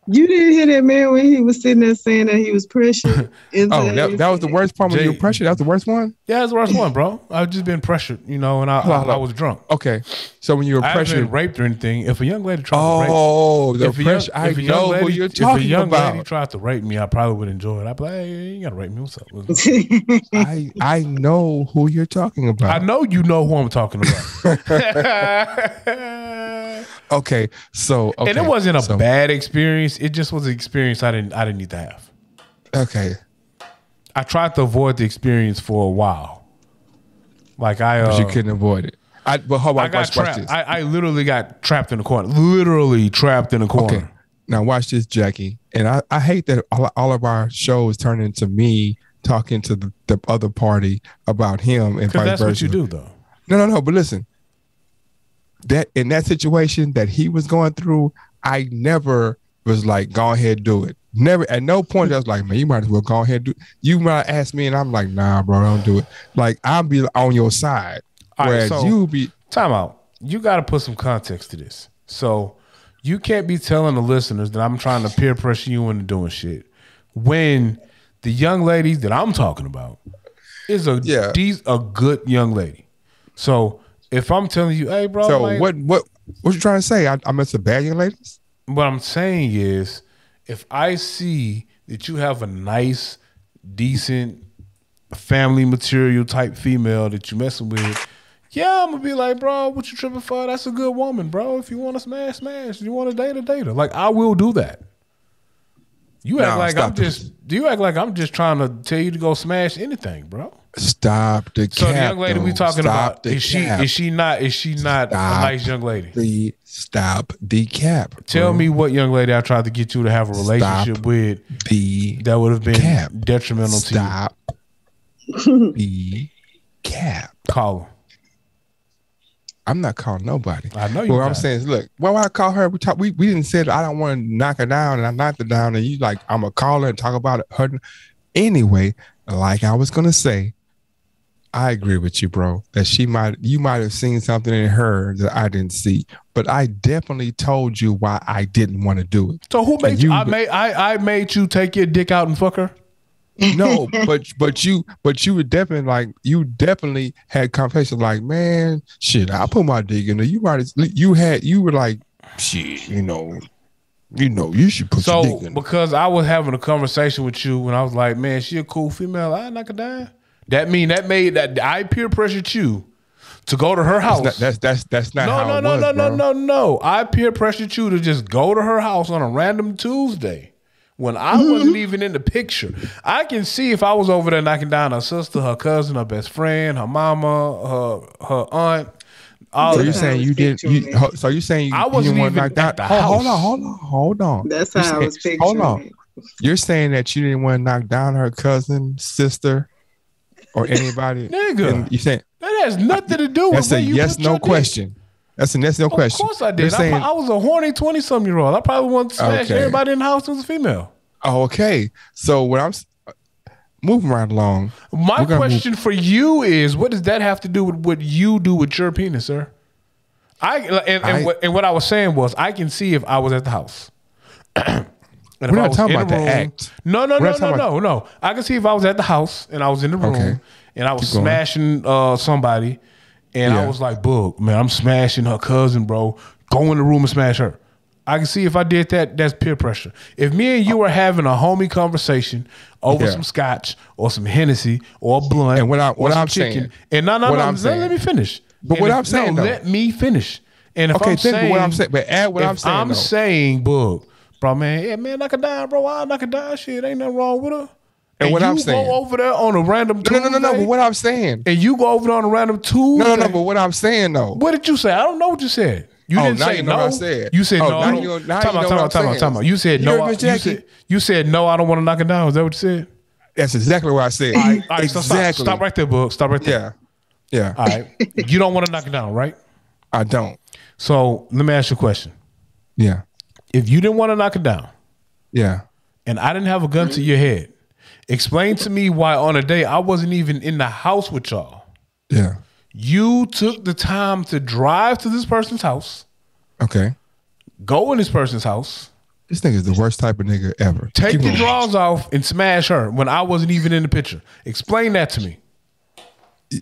you didn't hear that man when he was sitting there saying that he was pressured. Oh, that, that was the worst part when you Jay- were pressured. That was the worst one. Yeah, that's the worst one, bro. I've just been pressured, you know, and I, Hold I, hold I was drunk. Okay, so when you were I haven't been pressured. raped or anything. If a young lady tried to rape Oh, the if a young, pressure. I if a young know lady, who you're if a young about. lady tried to rape me, I probably would enjoy it. I'd be like, hey, you gotta rape me. What's up? What's up? I I know who you're talking about. I know you know who I'm talking about. Okay, so okay, and it wasn't a so, bad experience. It just was an experience I didn't I didn't need to have. Okay, I tried to avoid the experience for a while. Like I, uh, but you couldn't avoid it. I but hold on, I got watch, watch. I, I literally got trapped in the corner. Literally trapped in the corner. okay, now watch this, Jackie. And I, I hate that all, all of our shows turn into me talking to the, the other party about him and vice that's versa. what you do, though. No, no, no. But listen, that in that situation that he was going through, I never was like, go ahead, do it. Never at no point I was like, man, you might as well go ahead, do. You might ask me, and I'm like, nah, bro, don't do it. Like I'll be on your side, All right, whereas so- you be. Time out. You got to put some context to this. So you can't be telling the listeners that I'm trying to peer pressure you into doing shit when the young lady that I'm talking about is a Yeah. de- a good young lady. So if I'm telling you, hey, bro, So like, what? What? What you trying to say? I, I must have bad young ladies. what I'm saying is, if I see that you have a nice, decent, family material type female that you messing with, Yeah, I'm gonna be like, bro, what you tripping for? That's a good woman, bro. If you want to smash, smash. You want to date a date her. Like I will do that. You act Nah, like I'm just. Do you act like I'm just trying to tell you to go smash anything, bro? Stop the So cap. the young lady we talking Stop about is she cap. is she not is she not Stop. a nice young lady? Please stop the cap. Tell me what young lady I tried to get you to have a relationship Stop. with the that would have been Cap. detrimental to you. stop the cap. Call her. I'm not calling nobody. I know you What I'm saying is, look, why would I call her? We talk. We, we didn't say that I don't want to knock her down, and I knocked her down, and you like I'm gonna call her and talk about it. Her anyway. Like I was gonna say, I agree with you, bro. That she might, you might have seen something in her that I didn't see, but I definitely told you why I didn't want to do it. So who made you? you- I made I, I made you take your dick out and fuck her. No, but but you but you were definitely like you definitely had conversations like, man, shit, I put my dick in there. You might you had you were like, shit, you know, you know, you should put your So dick in. there. because I was having a conversation with you and I was like, man, she a cool female. I knock her down. That mean that made that I peer pressured you to go to her house. That's not, that's that's that's not no, how no, it no, was, no, no, bro. no, no. I peer pressured you to just go to her house on a random Tuesday when I mm-hmm. wasn't even in the picture. I can see if I was over there knocking down her sister, her cousin, her best friend, her mama, her her aunt. All So you're saying you didn't? You, so you saying you, I wasn't didn't want to even knock down? at Hold, hold on, hold on, hold on. That's You're how I was picturing Hold on. You're saying that you didn't want to knock down her cousin, sister, or anybody? Nigga. You saying That has nothing to do with that's a yes no dick. question. That's a yes no Of question. Of course I did. I, saying, I was a horny twenty some year old. I probably wanted to smash Okay. everybody in the house who was a female. oh, okay. So what I'm moving right along. My We're move- question for you is, what does that have to do with what you do with your penis, sir? I and, and, I- what, and what I was saying was, I can see if I was at the house. and We're not talking in about the act. No, no, We're no, no, no, no. I can see if I was at the house and I was in the room Okay. and I was Keep smashing uh, somebody, and I was like, "Book, man, I'm smashing her cousin, bro. Go in the room and smash her." I can see if I did that, that's peer pressure. If me and you were having a homie conversation over Yeah. some scotch or some Hennessy or a blunt And what I- what I'm saying- and no, no, no, I'm let, saying- let me finish. But And what if- I'm saying, no, though- let me finish. And if Okay, I'm think saying, what I'm saying, but add what I'm saying, I'm though. saying, book, bro, man, yeah, man, knock her down, bro. I knock her down. Shit, ain't nothing wrong with her. And what you I'm saying- go over there on a random No, no, no, no, no. But what I'm saying. and you go over there on a random Tuesday. No, no, no. But what I'm saying though. What did you say? I don't know what you said. You Oh, didn't say you know no. what I said. You said Oh, no. now I don't- you know- now time you out, know time what out, I'm time out, saying. time out. You said You no. I- You said, you said no. I don't want to knock it down. Is that what you said? That's exactly what I said. All right, so stop, exactly. stop right there, book. Stop right there. Yeah, yeah. All right. You don't want to knock it down, right? I don't. So let me ask you a question. Yeah, If you didn't want to knock it down, yeah. and I didn't have a gun to your head, explain to me why on a day I wasn't even in the house with y'all. Yeah. You took the time to drive to this person's house, Okay. go in this person's house, This nigga's the worst type of nigga ever. take Keep going. drawers off, and smash her when I wasn't even in the picture. Explain that to me.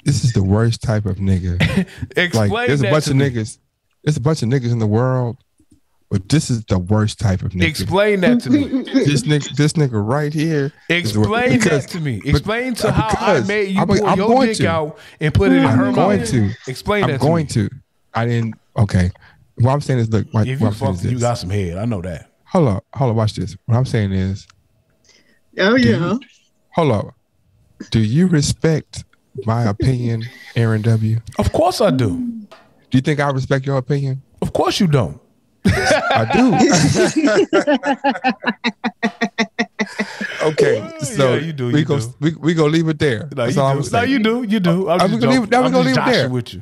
This is the worst type of nigga. Explain like, there's a bunch of me. niggas. There's a bunch of niggas in the world, but this is the worst type of nigga. Explain that to me. this nigga, this nigga right here. Explain because- that to me. Explain to uh, how I made you I'm- pull I'm your going dick to. out and put it in her I'm mouth. going to. Explain I'm that going to me. to. I didn't. Okay. What I'm saying is, look. What, If you fuck, is you got some head. I know that. Hold up. Hold up. Watch this. What I'm saying is, Oh yeah. hold up. Do you respect my opinion, AR Dub? Of course I do. Do you think I respect your opinion? Of course you don't. I do. okay, so Yeah, you do, we you go do. we we go leave it there. No, That's you all I'm do. No, say. you do. You do. I'm, I'm just gonna leave- joking. now we I'm gonna just leave it there. with you.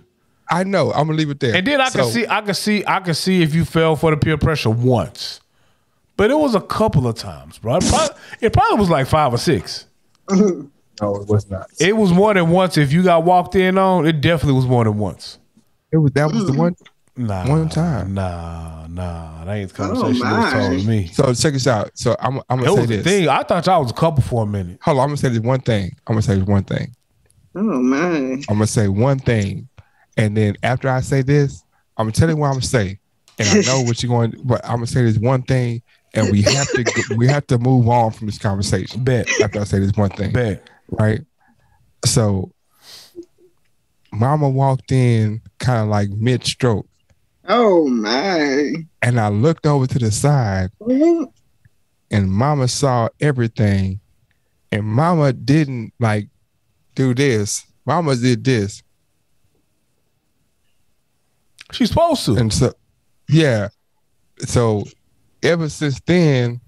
I know. I'm gonna leave it there. And then I can see, I can see, I can see if you fell for the peer pressure once, but it was a couple of times, bro. It probably, it probably was like five or six. No, it was not. It was more than once. If you got walked in on, it definitely was more than once. It was that was the mm-hmm. one. Nah, One time. Nah, nah, that ain't the Oh, conversation that was told me. So check this out. So I'm I'm gonna say was this. thing. I thought y'all was a couple for a minute. Hold on. I'm gonna say this one thing. I'm gonna say this one thing. Oh my. I'm gonna say one thing, and then after I say this, I'm gonna tell you what I'm gonna say, and I know what you're going. But I'm gonna say this one thing, and we have to go- we have to move on from this conversation. Bet, After I say this one thing, bet. right? So, Mama walked in kind of like mid stroke, Oh my. and I looked over to the side, mm-hmm. and Mama saw everything, and Mama didn't like do this. Mama did this, She's supposed to. and so yeah, so ever since then.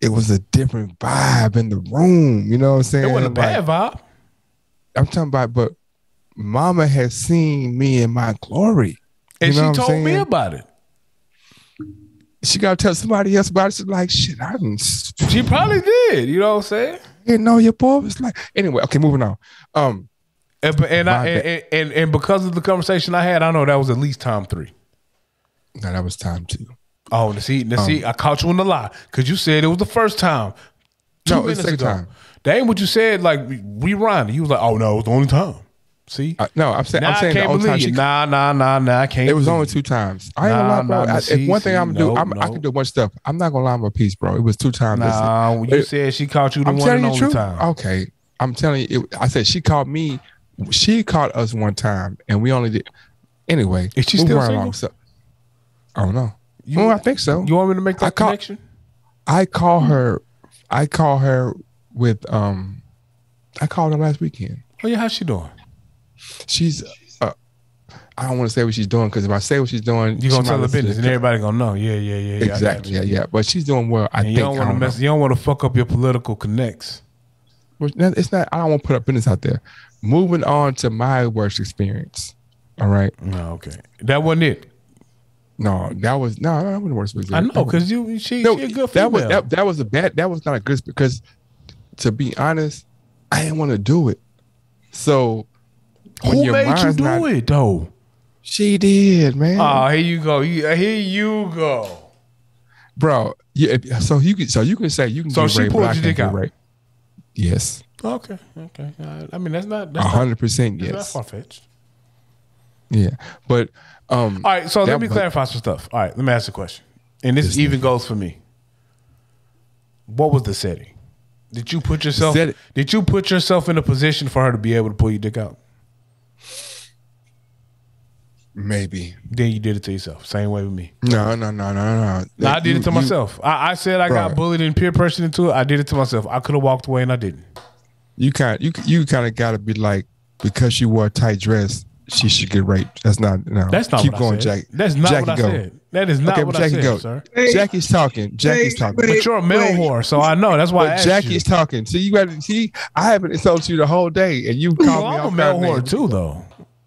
It was a different vibe in the room, you know what I'm saying? it wasn't a Like, bad vibe. I'm talking about, but Mama has seen me in my glory. And You know she told me about it. She got to tell somebody else about it. She's like, shit, I didn't, She probably did. You know what I'm saying? didn't know your boy was like. Anyway, okay, moving on. Um, And and, I, and, and and because of the conversation I had, I know that was at least time three. no, that was time two. Oh, now see, now see, I caught you in the lie because you said it was the first time. Two No, it was minutes second ago. time. That ain't what you said. Like rewind. You was like, "Oh no, it was the only time." See, Uh, no, I'm saying, now I'm I saying the can't only time believe she. Nah, nah, nah, nah. I can't. It was only two times. I ain't gonna Nah, lie, bro. nah, nah, I, see, if one thing see, I'm gonna do, no, I'm, I can do a bunch of stuff. I'm not gonna lie my piece, bro. It was two times. Nah, when you It- said she caught you the I'm one telling and you the only truth. time. Okay, I'm telling you. It, I said she caught me. She caught us one time, and we only did. Anyway, Is she moving still right single? along, so- I don't know. You- well, I think so. You want me to make I that connection? I call her. I call her with. Um, I called her last weekend. Oh yeah, how's she doing? She's. Uh, I don't want to say what she's doing because if I say what she's doing, You she gonna tell the business, and everybody gonna know. Yeah, yeah, yeah. yeah Exactly. Yeah, yeah. But she's doing well. I And think. you don't want to mess. know. You don't want to fuck up your political connects. Well, It's not. I don't want to put up business out there. Moving on to my worst experience. All right. No, okay, that wasn't it. No, that was no. That wasn't the worst experience. I know because you she, no, she a good that was that, that was a bad. That was not a good because, to be honest, I didn't want to do it. So when Who made you do not- it though? She did, man. Oh, here you go. You- Here you go. bro. Yeah. So you can. So you can say you can. So get she raped, pulled but your can't dick out? raped. Yes, Okay, okay. Uh, I mean, that's not a that's hundred percent. Yes. that's far fetched. Yeah, but um. All right, so let me was- clarify some stuff. All right, let me ask a question, and this even goes for me. What was the setting? Did you put yourself? Set- Did you put yourself in a position for her to be able to pull your dick out? Maybe. Then you did it to yourself. Same way with me. No, no, no, no, no. No, I did You- it to you- myself. I, I said I got bullied and peer pressured into it. I did it to myself. I could have walked away and I didn't. You kind you you kind of got to be like because she wore a tight dress, she should get raped. That's not no. That's not Keep what going, I said. Jackie. That's not Jackie, what I go. said. That is not okay, what Jackie I said, go. sir. Wait. Jackie's talking. Jackie's Wait, talking. wait. But you're a male Wait. whore, so I know. That's why I But asked Jackie's you. talking. See, you got to see. I haven't insulted you the whole day, and you called Well, me. I'm a all male whore names. too, though.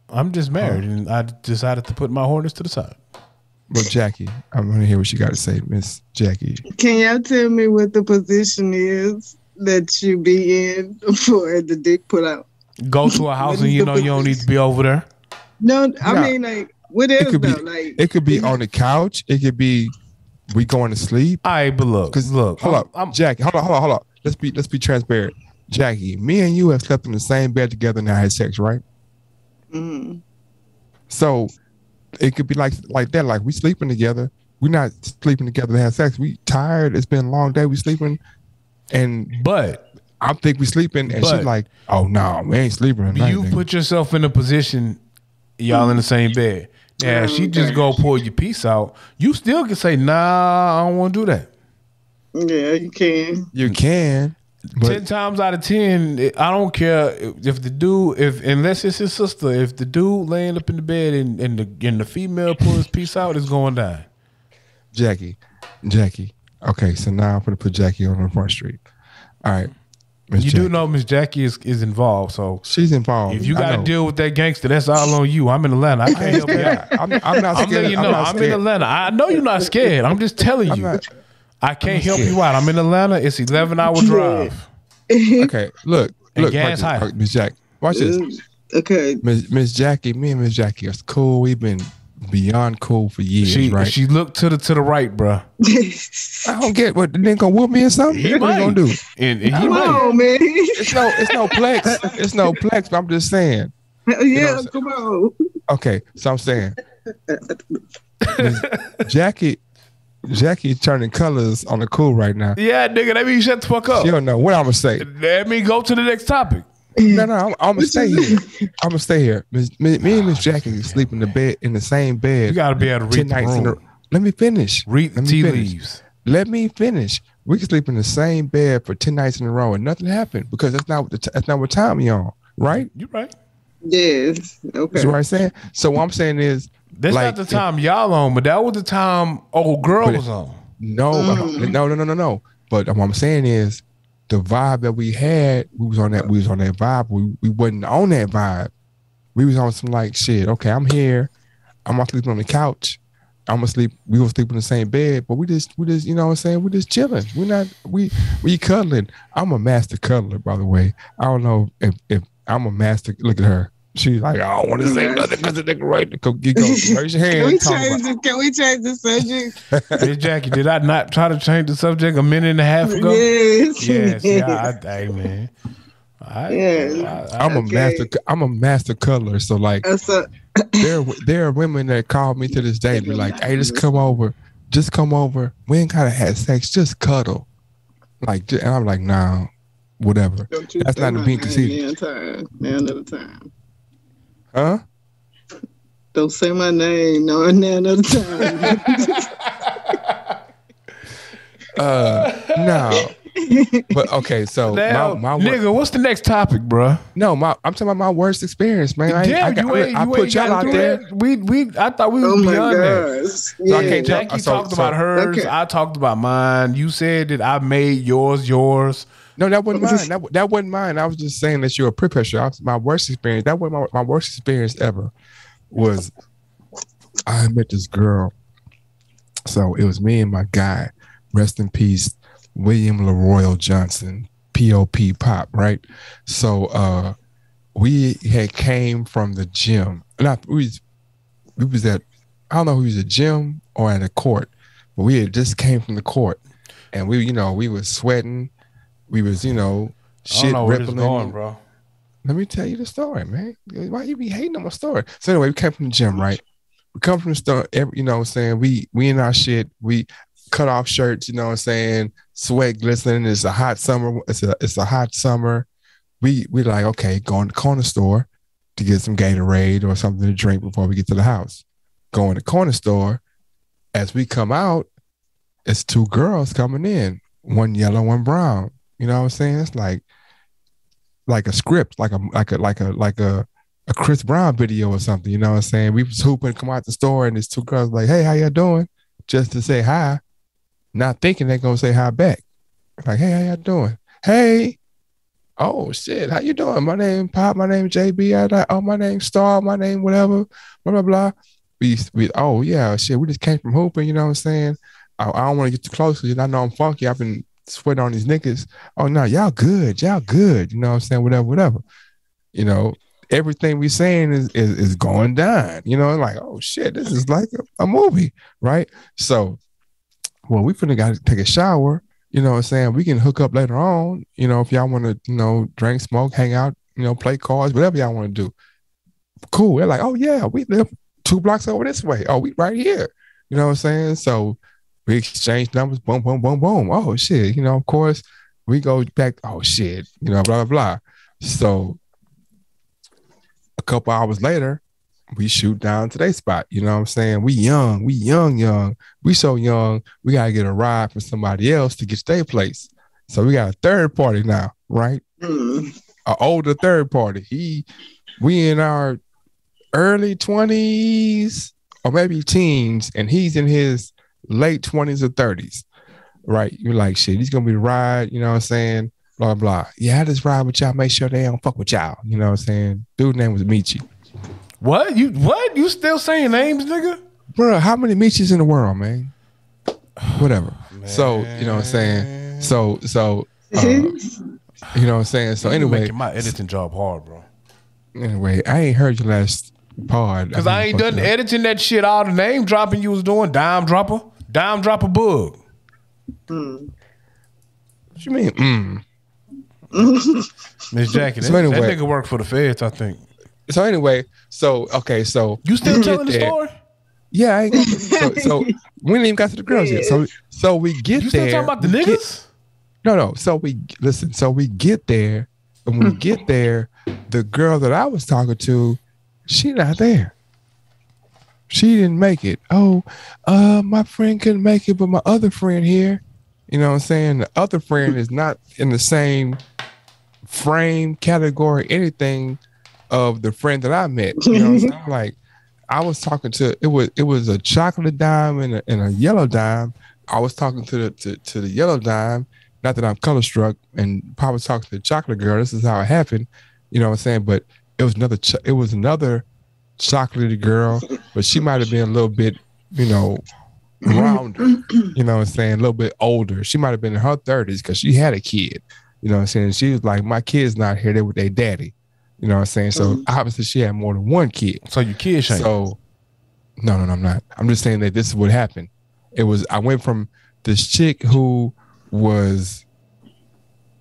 I'm just married, and I decided to put my whoreness to the side. But Jackie, I'm gonna hear what you got to say, Miss Jackie. Can y'all tell me what the position is that you be in for the dick put out? Go to a house and you the know you don't need to be over there. No, I Yeah. mean like what It else could be. though? Like It could be on the couch. It could be we going to sleep. All right, but look, Cause look, hold I'm- up, I'm- Jackie. Hold on, hold on, hold on. Let's be let's be transparent. Jackie, me and you have slept in the same bed together and I had sex, right? Mm, So it could be like like that. Like we sleeping together. We're not sleeping together to have sex. We tired. It's been a long day. We sleeping, and but I think we sleeping, and But- she's like, "Oh no, we ain't sleeping tonight." you nigga." put yourself in a position, y'all in the same bed. Now, if she just go pull your piece out, you still can say, "Nah, I don't want to do that." yeah, you can. you can, but ten times out of ten, I don't care if, the dude, if unless it's his sister, if the dude laying up in the bed and, and the and the female pulls his piece out, it's going down. Jackie, Jackie. Okay, so now I'm gonna put Jackie on the front street. All right, Miss You Jackie. do know Miss Jackie is, is involved, so she's involved. if you got to deal with that gangster, that's all on you. I'm in Atlanta. I can't help you out. I'm, I'm not I'm scared. letting you I'm know. not I'm in. Atlanta. I know you're not scared. I'm just telling I'm you. Not- I can't help scared. you out. I'm in Atlanta. It's 11 hour drive. Okay, look, And look, gas high. Miss Jack. Watch this. Okay. Miss Miss Jackie, me and Miss Jackie are cool. We've been beyond cool for years, She right? she looked to the to the right, bruh. I don't get what the nigga gonna whoop me or something. He what might. he gonna do? And, and he Come might. on, man. It's no, it's no plex. It's no plex. But I'm just saying. yeah, what I'm come on. Okay, so I'm saying, Jackie, Jackie turning colors on the cool right now. Yeah, nigga, that means you shut the fuck up. She don't know what I'm gonna say. Let me go to the next topic. No, no, I'm, I'm gonna stay here. I'm gonna stay here. Miss- Me, me and Miss Jackie sleep in the bed in the same bed. You got to be able to read the nights in a room. Let me finish. Read the Let me tea finish. leaves. Let me finish. We can sleep in the same bed for ten nights in a row and nothing happened because that's not what the t- that's not what time you on, right? You right. Yes. Okay. That's what I'm saying. So what I'm saying is That's Like, not the time y'all on, but that was the time old girl was on. no, Mm. no, no, no, no, no. But what I'm saying is the vibe that we had, we was on that, we was on that vibe. We we wasn't on that vibe. We was on some like shit. Okay, I'm here. I'm gonna sleep on the couch. I'm gonna sleep. We gonna sleep in the same bed, but we just, we just, you know what I'm saying? We just chilling. We're not, we, we cuddling. I'm a master cuddler, by the way. I don't know if, if I'm a master. Look at her. She's like, I don't want to say nothing because the nigga right. Go, you go, raise your hand. Can we change the, Can we change the subject? Hey, Jackie, did I not try to change the subject a minute and a half ago? Yes. Yes, yeah, I, hey man. I, Yes. I, I, I'm a Okay. master. I'm a master cuddler. So like, Uh, so, there there are women that call me to this day, and be like, "Hey, just come over, just come over. We ain't gotta have sex, just cuddle." Like, ju- and I'm like, "Nah, whatever." That's not my being name conceited. Now time. Now another time. Huh? Don't say my name. No, now another time. Uh, no. But okay, so now, my, my wor- nigga, what's the next topic, bruh? no, my I'm talking about my worst experience, man. I, ain't- Damn, I, got, you ain't, I, you put ain't y'all gotta out do there. that. We, we, I thought we was oh my beyond that. gosh. So I can't tell- Jackie so- talked so- about hers. Okay. I talked about mine. You said that I made yours yours. No, that wasn't mine. That, that wasn't mine. I was just saying that you're a peer pressure. I was, my worst experience. That was my, my worst experience ever. Was I met this girl. So it was me and my guy. Rest in peace, William LaRoyal Johnson, POP Pop. Right. So uh, we had came from the gym. Not we was, we was at I don't know if we was at gym or at a court, but we had just came from the court, and we you know we was sweating we was, you know, I don't shit this rippling. going, bro. Let me tell you the story, man. Why you be hating on my story? So anyway, we came from the gym, right? We come from the store, you know what I'm saying? We we in our shit, we cut off shirts, you know what I'm saying? Sweat glistening. It's a hot summer. It's a it's a hot summer. We we like, okay, go in the corner store to get some Gatorade or something to drink before we get to the house. Go in the corner store. As we come out, it's two girls coming in, one yellow, one brown. You know what I'm saying? It's like like a script, like a like a like a like a a Chris Brown video or something. You know what I'm saying? We was hooping, come out the store, and these two girls like, "Hey, how y'all doing?" Just to say hi, not thinking they're gonna say hi back. Like, "Hey, how y'all doing?" Hey, oh shit, how you doing? My name Pop. My name JB. I like, oh, my name Star. My name whatever. Blah blah blah. We we oh yeah, shit. We just came from hooping. You know what I'm saying? I, I don't want to get too close because I know I'm funky. I've been sweating on these niggas. Oh no, y'all good. Y'all good. You know what I'm saying? Whatever, whatever. You know, everything we saying is, is is going down. You know, like, oh shit, this is like a, a movie, right? So well, we finna gotta take a shower, you know what I'm saying? We can hook up later on, you know, if y'all wanna, you know, drink, smoke, hang out, you know, play cards, whatever y'all wanna do. Cool. They're like, oh yeah, we live two blocks over this way. Oh, we right here. You know what I'm saying? So we exchange numbers, boom, boom, boom, boom. Oh shit. You know, of course, we go back, oh shit, you know, blah, blah, blah. So a couple hours later, we shoot down to their spot. You know what I'm saying? We young, we young, young. We so young, we gotta get a ride from somebody else to get to their place. So we got a third party now, right? Hmm. An older third party. He we in our early 20s or maybe teens, and he's in his late 20s or 30s. Right? You're like, shit, he's gonna be ride, you know what I'm saying? Blah blah. Yeah, I just ride with y'all, make sure they don't fuck with y'all. You know what I'm saying? Dude name was Michi. What you what you still saying names, nigga? Bro, how many Michis in the world, man? Whatever. So, you know what I'm saying? So, so, uh, you know what I'm saying? So, You anyway, making my editing job hard, bro. anyway, I ain't heard your last pod. Cause I ain't done editing that shit. All the name dropping you was doing, dime dropper, dime dropper bug. Hmm. What you mean? Mm. Miss Jackie, that, So anyway- that nigga work for the feds, I think. So anyway, so okay, so You still we telling the there. story? Yeah, I ain't gonna, so, so we didn't even got to the girls yet. So so we get You still there. talking about the we get- niggas? no, no. So we listen. So we get there, And when we get there, the girl that I was talking to, she not there. She didn't make it. Oh, uh, my friend couldn't make it, but my other friend here. You know what I'm saying? The other friend is not in the same frame, category, anything of the friend that I met. You know what I'm saying? Like I was talking to it was it was a chocolate dime and a, and a yellow dime. I was talking to the to, to the yellow dime. Not that I'm color struck, and probably talking to the chocolate girl. This is how it happened. You know what I'm saying? But it was another. Ch- it was another chocolatey girl, but she might have been a little bit, you know, rounder. You know what I'm saying? A little bit older. She might have been in her 30s because she had a kid. You know what I'm saying? She was like, my kid's not here. They with their daddy. You know what I'm saying? So Mhm. obviously she had more than one kid. So you kid shame. So no, no, no, I'm not. I'm just saying that this is what happened. It was I went from this chick who was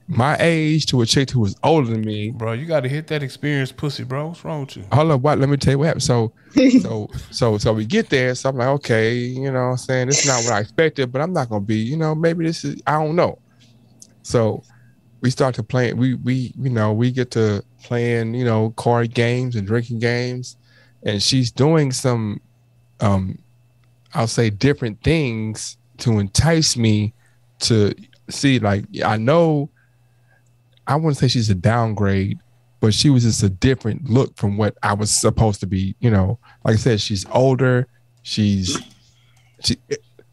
my age to a chick who was older than me. bro, you got to hit that experience pussy, bro. What's wrong with you? Hold up, what? Let me tell you what happened. So, so, so, so we get there. So I'm like, okay, you know, what I'm saying this is not what I expected, but I'm not gonna be, you know, maybe this is, I don't know. So we start to play. We we you know we get to playing, you know, card games and drinking games, and she's doing some, um, I'll say different things to entice me to see. Like I know, I wouldn't say she's a downgrade but she was just a different look from what I was supposed to be. You know, like I said, she's older. She's she.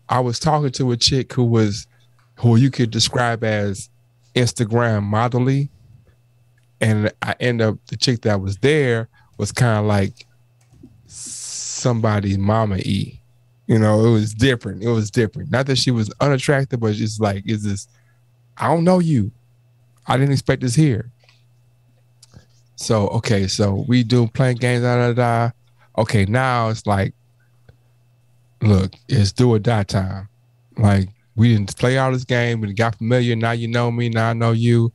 I was talking to a chick who was who you could describe as Instagram modelly, and I end up the chick that was there was kind of like somebody's mama e. You know, it was different. It was different. Not that she was unattractive, but just like, is this? I don't know you. I didn't expect this here. So okay, so we do playing games, da da da. Okay, now it's like, look, it's do or die time. Like we didn't play all this game, we got familiar. Now you know me, now I know you.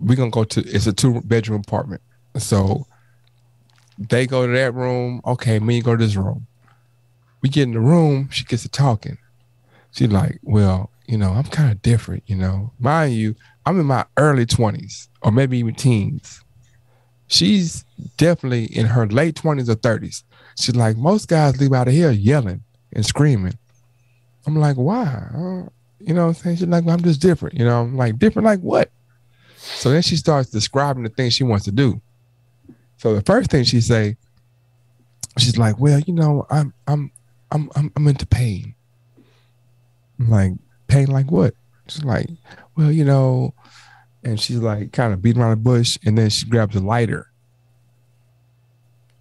We're gonna go to it's a two bedroom apartment. So they go to that room. Okay, me go to this room. We get in the room, she gets to talking. She's like, Well, you know, I'm kind of different, you know. Mind you, I'm in my early 20s or maybe even teens she's definitely in her late 20s or 30s. She's like, most guys leave out of here yelling and screaming. I'm like, why? Uh, you know what I'm saying? She's like, I'm just different. You know, I'm like, different like what? So then she starts describing the things she wants to do. So the first thing she say, she's like, well, you know, I'm I'm I'm I'm, I'm into pain. I'm like, pain like what? She's like, well, you know, and she's like kind of beating around the bush and then she grabs a lighter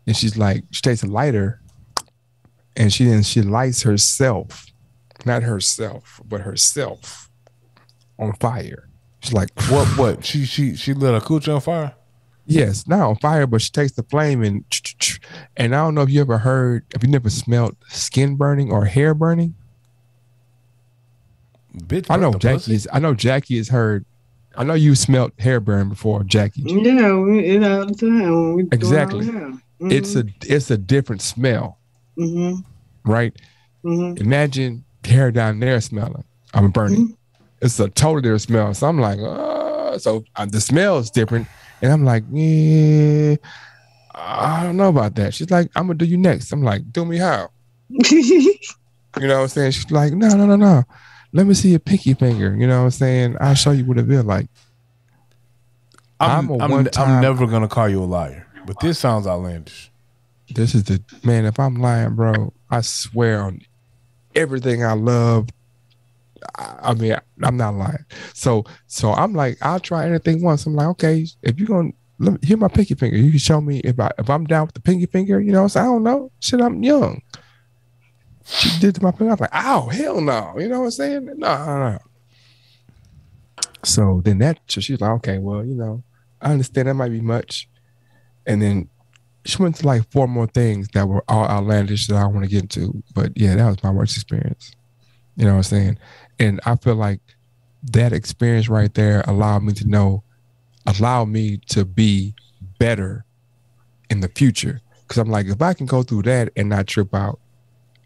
and she's like she takes a lighter and she then she lights herself not herself but herself on fire she's like What? What? She she she lit a coochie on fire. yes not on fire but she takes the flame and and i don't know if you ever heard if you never smelled skin burning or hair burning Bitch, i know jackie pussy. is i know jackie has heard i know you smelt hair burn before jackie yeah, we it all the time. We Exactly. our hair. it's a it's a different smell hmm right hmm imagine hair down there smelling. I'm burning. It's a totally different smell. So I'm like, uh, so uh, the smell is different, and I'm like, yeah, I don't know about that. She's like, I'm gonna do you next. I'm like, do me how? You know what I'm saying? She's like, no, no, no, no. Let me see your pinky finger. You know what I'm saying? I'll show you what it feel like. I'm, I'm a I'm, I'm never gonna call you a liar, but this sounds outlandish. This is the man. If I'm lying, bro, I swear on everything I love. I, I mean, I'm not lying. So, so I'm like, I'll try anything once. I'm like, okay, if you're gonna let me, here, my pinky finger, you can show me if I if I'm down with the pinky finger. You know, so I don't know. Shit, I'm young. She did to my finger. I was like, oh hell no. You know what I'm saying? No, no, no. So then that so she's like, okay, well, you know, I understand that might be much. And then she went to like four more things that were all outlandish that I want to get into. But yeah, that was my worst experience. You know what I'm saying? And I feel like that experience right there allowed me to know, allowed me to be better in the future. Cause I'm like, if I can go through that and not trip out,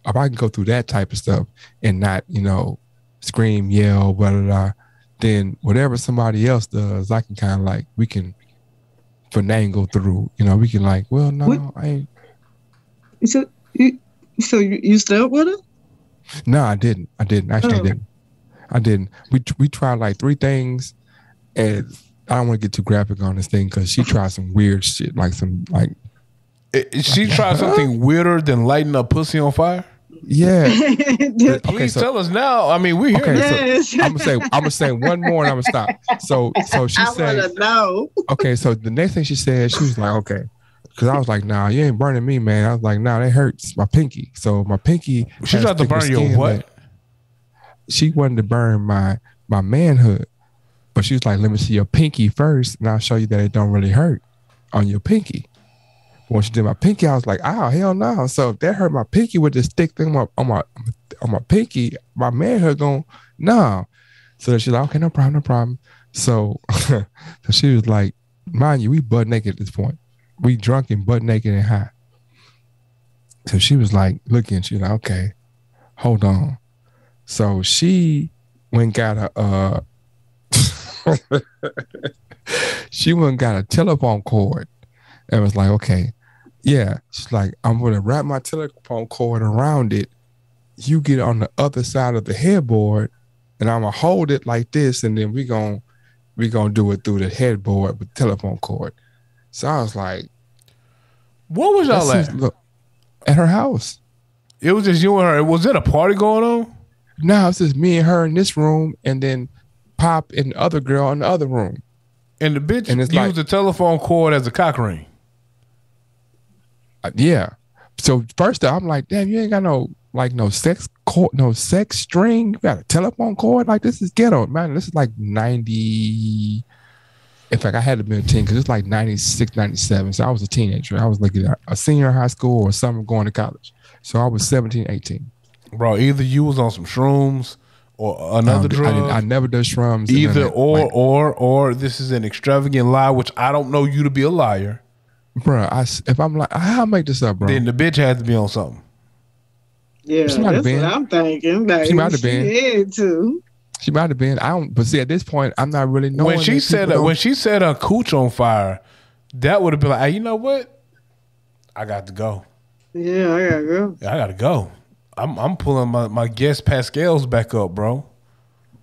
if I can go through that type of stuff and not, you know, scream, yell, blah, blah, blah, then whatever somebody else does, I can kind of like we can finagle through. You know, we can like, well, no, What? I ain't. So you, so you, you slept with her? No, I didn't. I didn't. Actually, I Oh. didn't. I didn't. We we tried like three things, and I don't want to get too graphic on this thing because she tried some weird shit, like some like I- I- She tried something weirder than lighting up pussy on fire. Yeah. Okay, Please so- tell us now. I mean, we hear Okay, this. so- I'm gonna say I'm gonna say one more and I'm gonna stop. So so she I said want to know. okay. So the next thing she said, she was like, okay, because I was like, nah, you ain't burning me, man. I was like, nah, that hurts my pinky. So my pinky. She tried to burn your what? that- She wanted to burn my my manhood, but she was like, let me see your pinky first, and I'll show you that it don't really hurt on your pinky. When she did my pinky, I was like, oh hell no. So if that hurt my pinky with this thick thing on my on my, on my pinky, my manhood going no. So then she's like, okay, no problem, no problem. So, so she was like, mind you, we butt naked at this point. We drunk and butt naked and high. So she was like looking, she's like, okay, hold on. So she went got a uh she went got a telephone cord and was like, okay, yeah. She's like, I'm gonna wrap my telephone cord around it. You get on the other side of the headboard, and I'm gonna hold it like this, and then we gonna we gonna do it through the headboard with telephone cord. So I was like, What was y'all at? look at her house. It was just you and her. Was it a party going on? Now it's just me and her in this room, and then Pop and the other girl in the other room. And the bitch And it's used like- the telephone cord as a cock ring. Yeah. So first I'm like, damn, you ain't got no like no sex cord, no sex string. You got a telephone cord. Like this is ghetto, man. This is like 90. In fact, I had to be a teen because it's like 96, 97. So I was a teenager. I was like a, a senior in high school or something going to college. So I was 17, 18. Bro, either you was on some shrooms or another don't do- I, drug. I never did shrooms. either or Like, or or this is an extravagant lie, which I don't know you to be a liar. Bruh, I s if I'm like, how I make this up, bro? Then the bitch has to be on something. Yeah, She might have that's been. what I'm thinking. Like, She might have been. had to. She might have been. I don't. But see, at this point, I'm not really knowing. when she said people when she set her cooch on fire, that would have been like, hey, you know what? I got to go. Yeah, I gotta go. I got to go. I'm I'm pulling my my guest Pascal's back up, bro.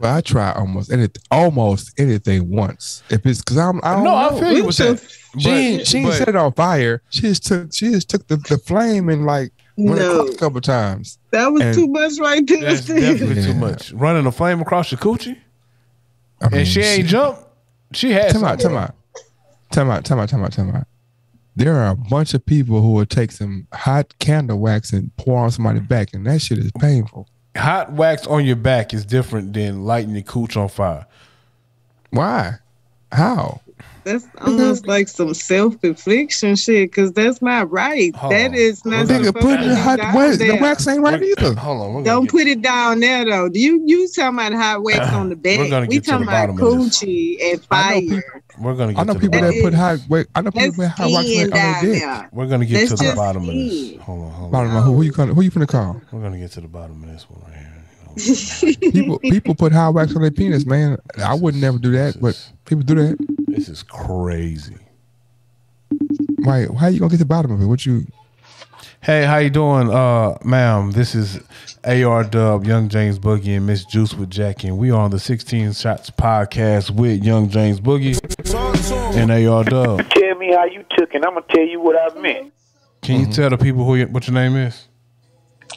Well, I try almost anything, almost anything once. If it's because I'm, I don't No, know. I feel you with that. she ain't, she ain't but- set it on fire. She just took, she just took the, the flame and like went No. across a couple times. That was And- too much right there. That's Steve. definitely too much. Running a flame across your coochie, I mean, and she ain't jump. She had Time out, something. time out, time out, time out, time out, time out. There are a bunch of people who will take some hot candle wax and pour on somebody's back, and that shit is painful. Hot wax on your back is different than lighting your cooch on fire. Why? How? That's almost like some self-infliction shit, because that's not right. Hold that on. is not Nigga, Nigga, put to the hot wax. The wax ain't right either. Hold on, Don't get- put it down there though. You you talking about hot wax uh-huh. on the back? We're gonna we get to the talking about bottom of this. coochie and I know fire. We're gonna get I know to people the that put hot wax. I know people that put hot wax on their- on down their dick. there. We're gonna get Let's to the just bottom of this. Hold on, hold I on. don't know who, who you gonna who you finna call. We're gonna get to the bottom of this one right here. People people put hot wax on their penis, man. I would never do that, but people do that. This is crazy. Why? How you gonna get to the bottom of it? What you? Hey, how you doing, uh, ma'am? This is AR Dub, Young James Boogie, and Miss Juice with Jackie, and we are on the 16 Shots podcast with Young James Boogie and AR Dub. Tell me how you took it. I'm gonna tell you what I meant. Can you tell the people who you, what your name is,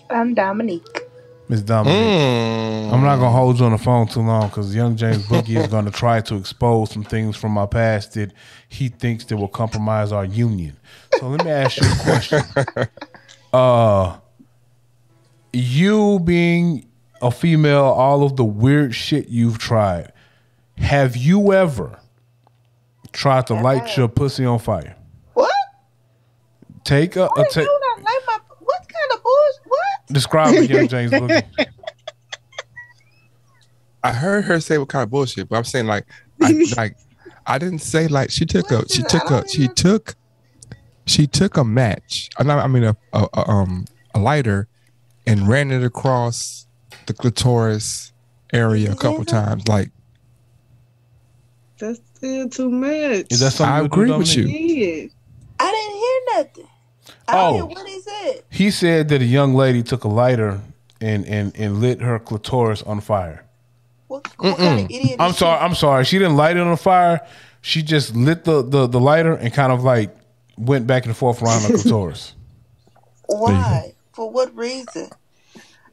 I'm Dominique. Miss Dominique? I'm not gonna hold you on the phone too long because Young James Boogie is gonna try to expose some things from my past that he thinks that will compromise our union. So let me ask you a question. Uh, you being a female, all of the weird shit you've tried, have you ever tried to light your pussy on fire? What? Take a, a I take. do not like my. What kind of bullshit? What? Describe it, Young James Boogie. I heard her say what kind of bullshit, but I'm saying like, I, like, I didn't say like she took a she took a she took she took a match. I I mean a, a, a um a lighter and ran it across the clitoris area a couple times, like That's still too much. Is that something I agree with you. Yeah. I didn't hear nothing. Oh. didn't hear he said. That a young lady took a lighter and and and lit her clitoris on fire. What, what kind of idiot? I'm is sorry. I'm sorry. She didn't light it on fire. She just lit the, the, the lighter and kind of like went back and forth around her clitoris. Why? For what reason?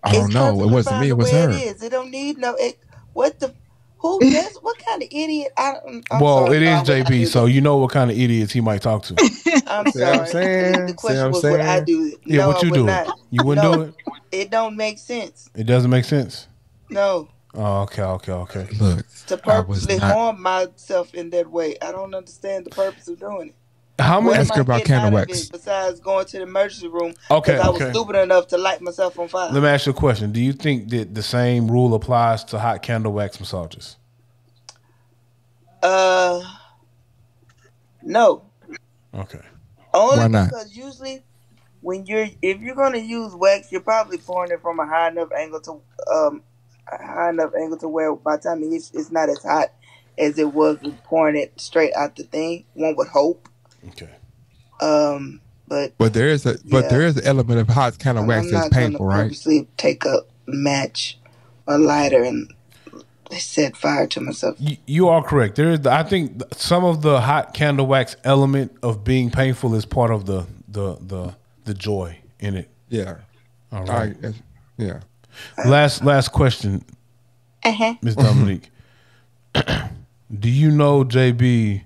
I don't know. It wasn't me. It was her. It is. It don't need no. It, what the? Who? That's, what kind of idiot? I don't. I'm well, sorry, it is no, I would not JB, so you know what kind of idiots he might talk to. I'm See what I'm sorry. saying? The See question what I'm was what I saying? do. Yeah, no, what you do? Not. You wouldn't no, do it? It don't make sense. It doesn't make sense. No, Oh, okay, okay, okay. Look, to I was purposely not. harm myself in that way. I don't understand the purpose of doing it. How many? Ask am her I about candle wax. besides going to the emergency room? Okay, because I was stupid enough to light myself on fire. Let me ask you a question. Do you think that the same rule applies to hot candle wax massages? Uh, no. Okay. Only Why not? because usually when you're if you're gonna use wax, you're probably pouring it from a high enough angle to um a high enough angle to where by the time it hits, it's not as hot as it was with pouring it straight out the thing. One would hope. Okay. Um, but But there is a but Yeah. there is an element of hot kind of wax I'm that's painful, right? purposely take a match, a lighter, and set fire to myself. You, you are correct. There is, I think, some of the hot candle wax element of being painful is part of the the the the joy in it. Yeah. All All right. right. Yeah. Last last question, Uh-huh. Miss Dominique. Do you know JB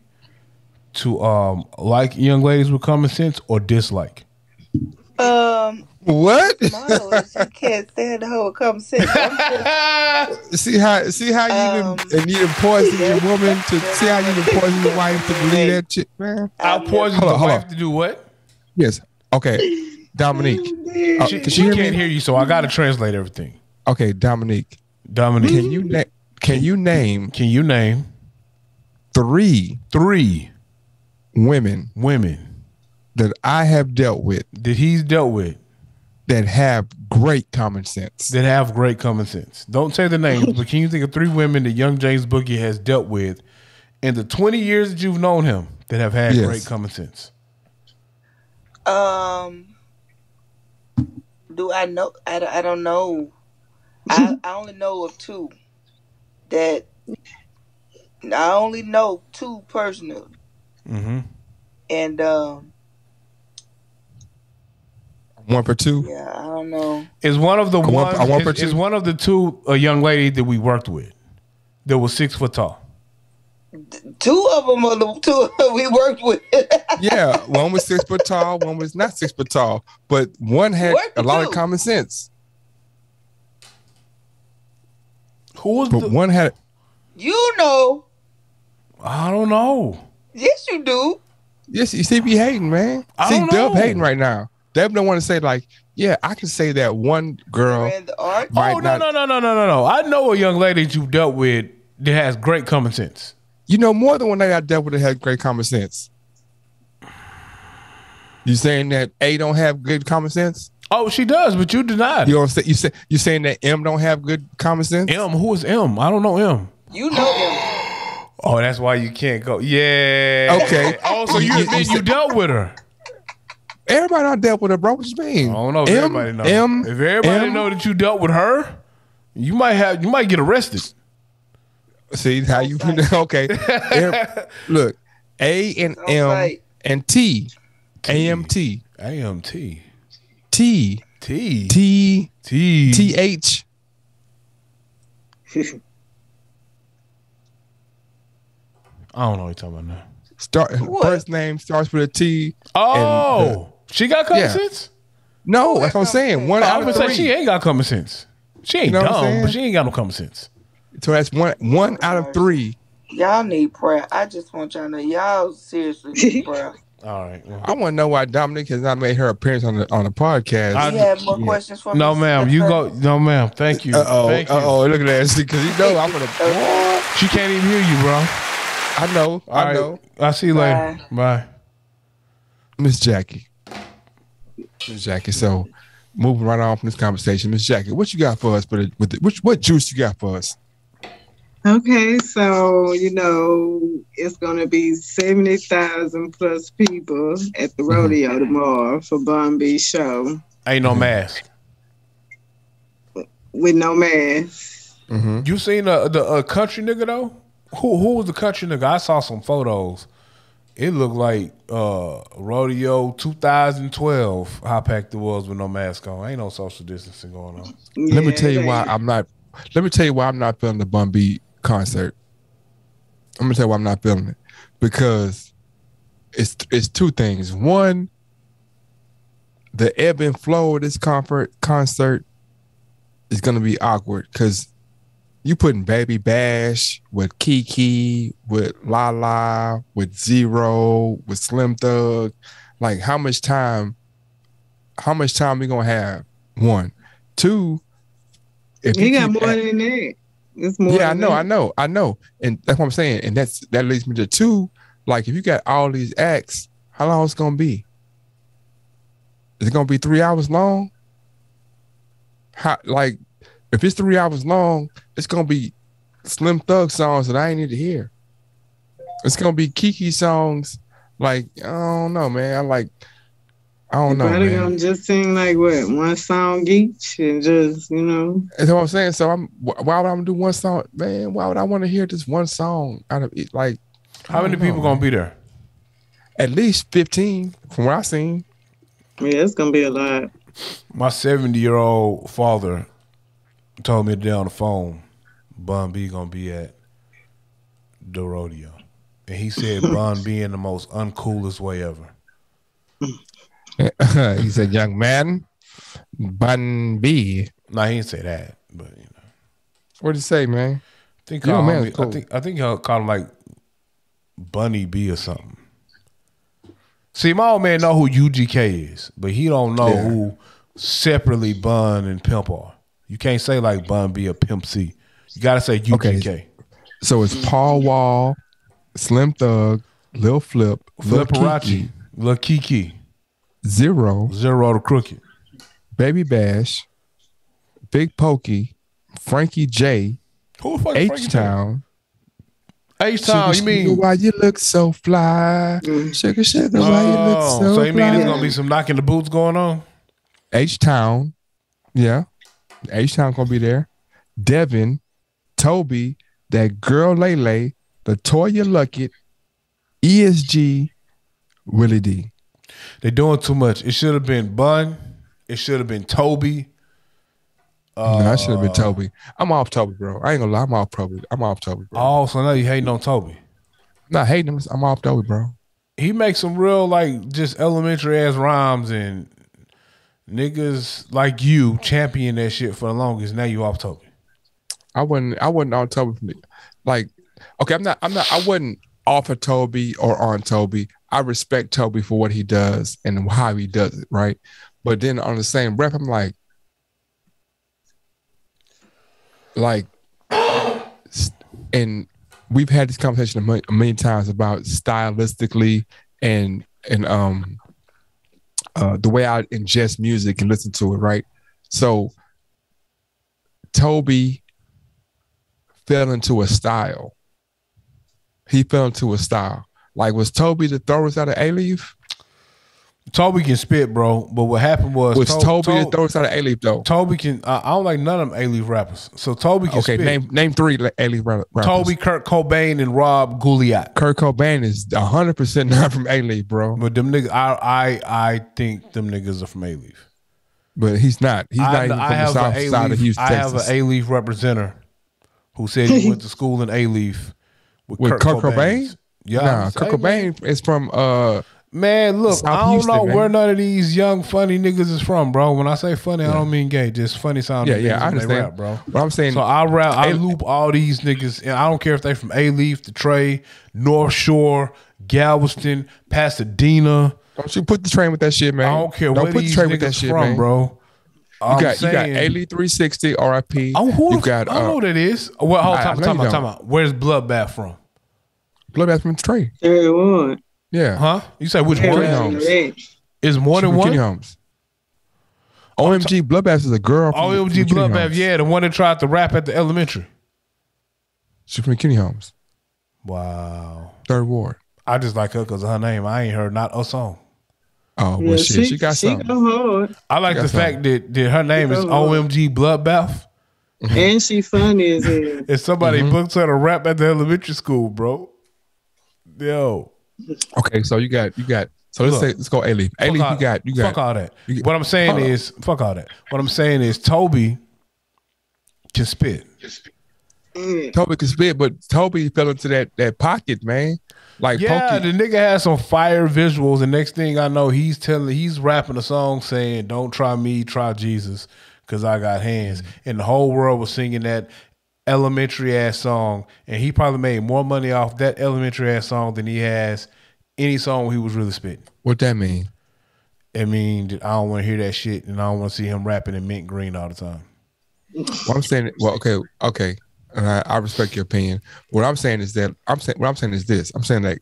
to um like young ladies with common sense or dislike? Um, What? motto is you can't stand the whole common I'm see how see how you Um, even and you even poison your woman to see how you even poison your wife to believe that shit, man. I'll I've poison Hold the on, hold wife on. to do what? Yes. Okay. Dominique. Uh, She, can she you hear can't me? hear you, so I got to translate everything. Okay, Dominique. Dominique, Can you na- can you name can you name three three women women that I have dealt with that he's dealt with that have great common sense? that have great common sense? Don't say the names, but can you think of three women that young James Boogie has dealt with in the 20 years that you've known him that have had Yes. great common sense? Um, do I know? I, don't- I don't know. I, I only know of two that I only know two personally, Mm-hmm. and um, One for two. yeah, I don't know. Is one of the one, want- ones, I want is, for two. is one of the two a young lady that we worked with that was six foot tall? Two of them are the two we worked with. Yeah, one was six foot tall, one was not six foot tall, but one had a lot two. of common sense. Who was But the, one had you know, I don't know. Yes, you do. yes, you see me hating, man. I see don't Dub hating right now. Dub don't want to say like, yeah, I can say that one girl Ran the art. might oh no not. no no no no no no! I know a young lady that you dealt with that has great common sense. You know more than one that I dealt with that had great common sense. You saying that A don't have good common sense? Oh, she does, but you denied. You don't say you say you saying that M don't have good common sense? M, who is M? I don't know M. You know him. Oh, that's why you can't go. Yeah. Okay. Oh, so you You- you then you said- dealt with her. Everybody not dealt with her, bro. What you mean? I don't know if M, everybody know. M, if everybody M. know that you dealt with her, you might have you might get arrested. See how you okay? M- look, A and Sounds M right. and T, A M T, AMT. T, T. T, T. T H. I don't know what you're talking about now. Start What? first name starts with a T. Oh, she got common Yeah. sense? No, that's what I'm saying. One I out would of say she ain't got common sense. She ain't You know dumb, but she ain't got no common sense. So that's one one out of three. Y'all need prayer. I just want y'all to know y'all seriously need prayer. All right. well. I want to know why Dominique has not made her appearance on the on the podcast. I- You have more yeah. questions for me? No, ma'am. You go. No, ma'am. Thank you. Uh oh, uh oh, look at that. Because you know I'm gonna. She can't even hear you, bro. I know, All I right. know. I'll see you later. Bye. Miss Jackie. Miss Jackie. So moving right on from this conversation, Miss Jackie, what you got for us? But with the, which what juice you got for us? Okay, so you know it's gonna be seventy thousand plus people at the Mm-hmm. rodeo tomorrow for Bun B show Ain't no mask. with no mask. Mm-hmm. You seen the the uh, country nigga though? Who who was the country nigga? I saw some photos. It looked like uh rodeo 2012. How packed it was with no mask on. Ain't no social distancing going on. Let me tell you why I'm not. Let me tell you why I'm not feeling the Bun B concert. I'm gonna tell you why I'm not feeling it because it's it's two things. One, the ebb and flow of this concert concert is gonna be awkward because you putting Baby Bash with Keke, with Lala, with Z-Ro, with Slim Thug. Like how much time? How much time we gonna have? One, two. If He you got more than that. It's more. yeah, I know, that. I know, I know, and that's what I'm saying. And that's that leads me to two. Like, if you got all these acts, how long it's gonna be? Is it gonna be three hours long? How like, if it's three hours long, it's gonna be Slim Thug songs that I ain't need to hear. It's gonna be Keke songs. Like, I don't know, man. I like, I don't know, Probably man. gonna just sing like what one song each and just you know. That's what I'm saying. So I'm why would I do one song, man? Why would I want to hear just one song out of it? Like, How many people gonna be there? at least 15 from what I've seen. Yeah, it's gonna be a lot. My 70 year old father told me today on the phone, Bun B gonna be at the rodeo. And he said Bun B in the most uncoolest way ever. he said, "Young man, Bun B." Nah, he didn't say that, but you know. What did he say, man? I think Yo, call man, me, cool. I think I think he'll call him like Bunny B or something. See, my old man know who UGK is, but he don't know Yeah. who separately Bun and Pimp are. You can't say like Bun B or Pimp C. You gotta say UGK. Okay. So it's Paul Wall, Slim Thug, Lil Flip, Lil Flipperacci, Keke, Lil Keke, Z-Ro, Z-Ro the Crooked. Baby Bash, Big Pokey, Frankie J, Who the fuck is H Town. H Town, you mean? why you look so fly? Mm. Sugar, sugar, why you look Oh, so, so you mean fly? there's gonna be some knocking the boots going on? H Town, yeah, H Town gonna be there. Devin, Toby, that girl Lele, LeToya Luckett, ESG, Willie D. They're doing too much. It should have been Bun. It should have been Toby. no, that should have Uh, been Toby. I'm off Toby, bro. I ain't gonna lie, I'm off Toby. I'm off Toby, bro. Oh, so now you hating on Toby. Not hating him. I'm off Toby, bro. He makes some real like just elementary ass rhymes and niggas like you champion that shit for the longest. Now you off Toby. I wasn't. I wasn't on Toby. Like, okay, I'm not. I'm not. I wasn't off of Toby or on Toby. I respect Toby for what he does and how he does it, right? But then on the same breath, I'm like, like, and we've had this conversation a ma- many times about stylistically and and um uh the way I ingest music and listen to it, right? So Toby fell into a style. He fell into a style. Like was Toby the throwers out of Alief? Toby can spit, bro. But what happened was Was To- Toby To- throwers out of Alief though? Toby can. I I don't like none of them Alief rappers. So Toby can Okay, spit. name name three Alief rappers. Toby, Kurt Cobain, and Rob Gullatte. Kurt Cobain is hundred percent not from Alief, bro. But them niggas, I I I think them niggas are from Alief. But he's not. He's not I, even I from the have south an side of Alief, Houston, I have Texas. an Alief representative who said he went to school in Alief with, With Kurt, Kurt Cobain. Yeah, nah, Kurt man. Cobain is from uh Man, look, South I don't Houston, know man. where none of these young funny niggas is from, bro. When I say funny, I don't mean gay. Just funny sounding. Yeah, yeah, I understand. Rap, bro. But I'm saying So I rap, I A- loop all these niggas, and I don't care if they from Alief, the Trey, North Shore, Galveston, Pasadena. don't you put the train with that shit, man. I don't care Don't where put the train with that shit, from, man. bro. You I'm got you got saying- Alief 360 RIP. Oh, who you got I don't know uh, what that is. Well, hold I- I time, know time you out, don't. time out. Where's Bloodbath from? Bloodbath from Trey. Third one. Yeah. Huh? You say which Third one? Homes. Is more than one? Cuney Homes. OMB Bloodbath is a girl. From, OMB from Bloodbath, Homes. yeah, the one that tried to rap at the elementary. She's from Cuney Homes, Wow. Third Ward. I just like her because of her name. I ain't heard not a song. Oh Yeah, shit, she, got she something. go hard. I like the something. fact that, that her name is go hard. OMB Bloodbath. and she funny as hell. And somebody Mm-hmm. booked her to rap at the elementary school, bro. Yo. Okay, so you got you got. So let's Look. say let's go Alief. A Leaf, you got you got. Fuck all that. you get- what I'm saying Hold on. is, fuck all that. What I'm saying is, Toby can spit. Mm. Toby can spit, but Toby fell into that that pocket, man. Like Yeah, Pokey, the nigga has some fire visuals, and next thing I know, he's telling, he's rapping a song saying, "Don't try me, try Jesus, cause I got hands." And the whole world was singing that elementary ass song, and he probably made more money off that elementary ass song than he has any song he was really spitting. what that mean? I mean, I don't want to hear that shit, and I don't want to see him rapping in mint green all the time. What I'm saying, well, okay, okay, and I, I respect your opinion. What I'm saying is that I'm saying what I'm saying is this. I'm saying that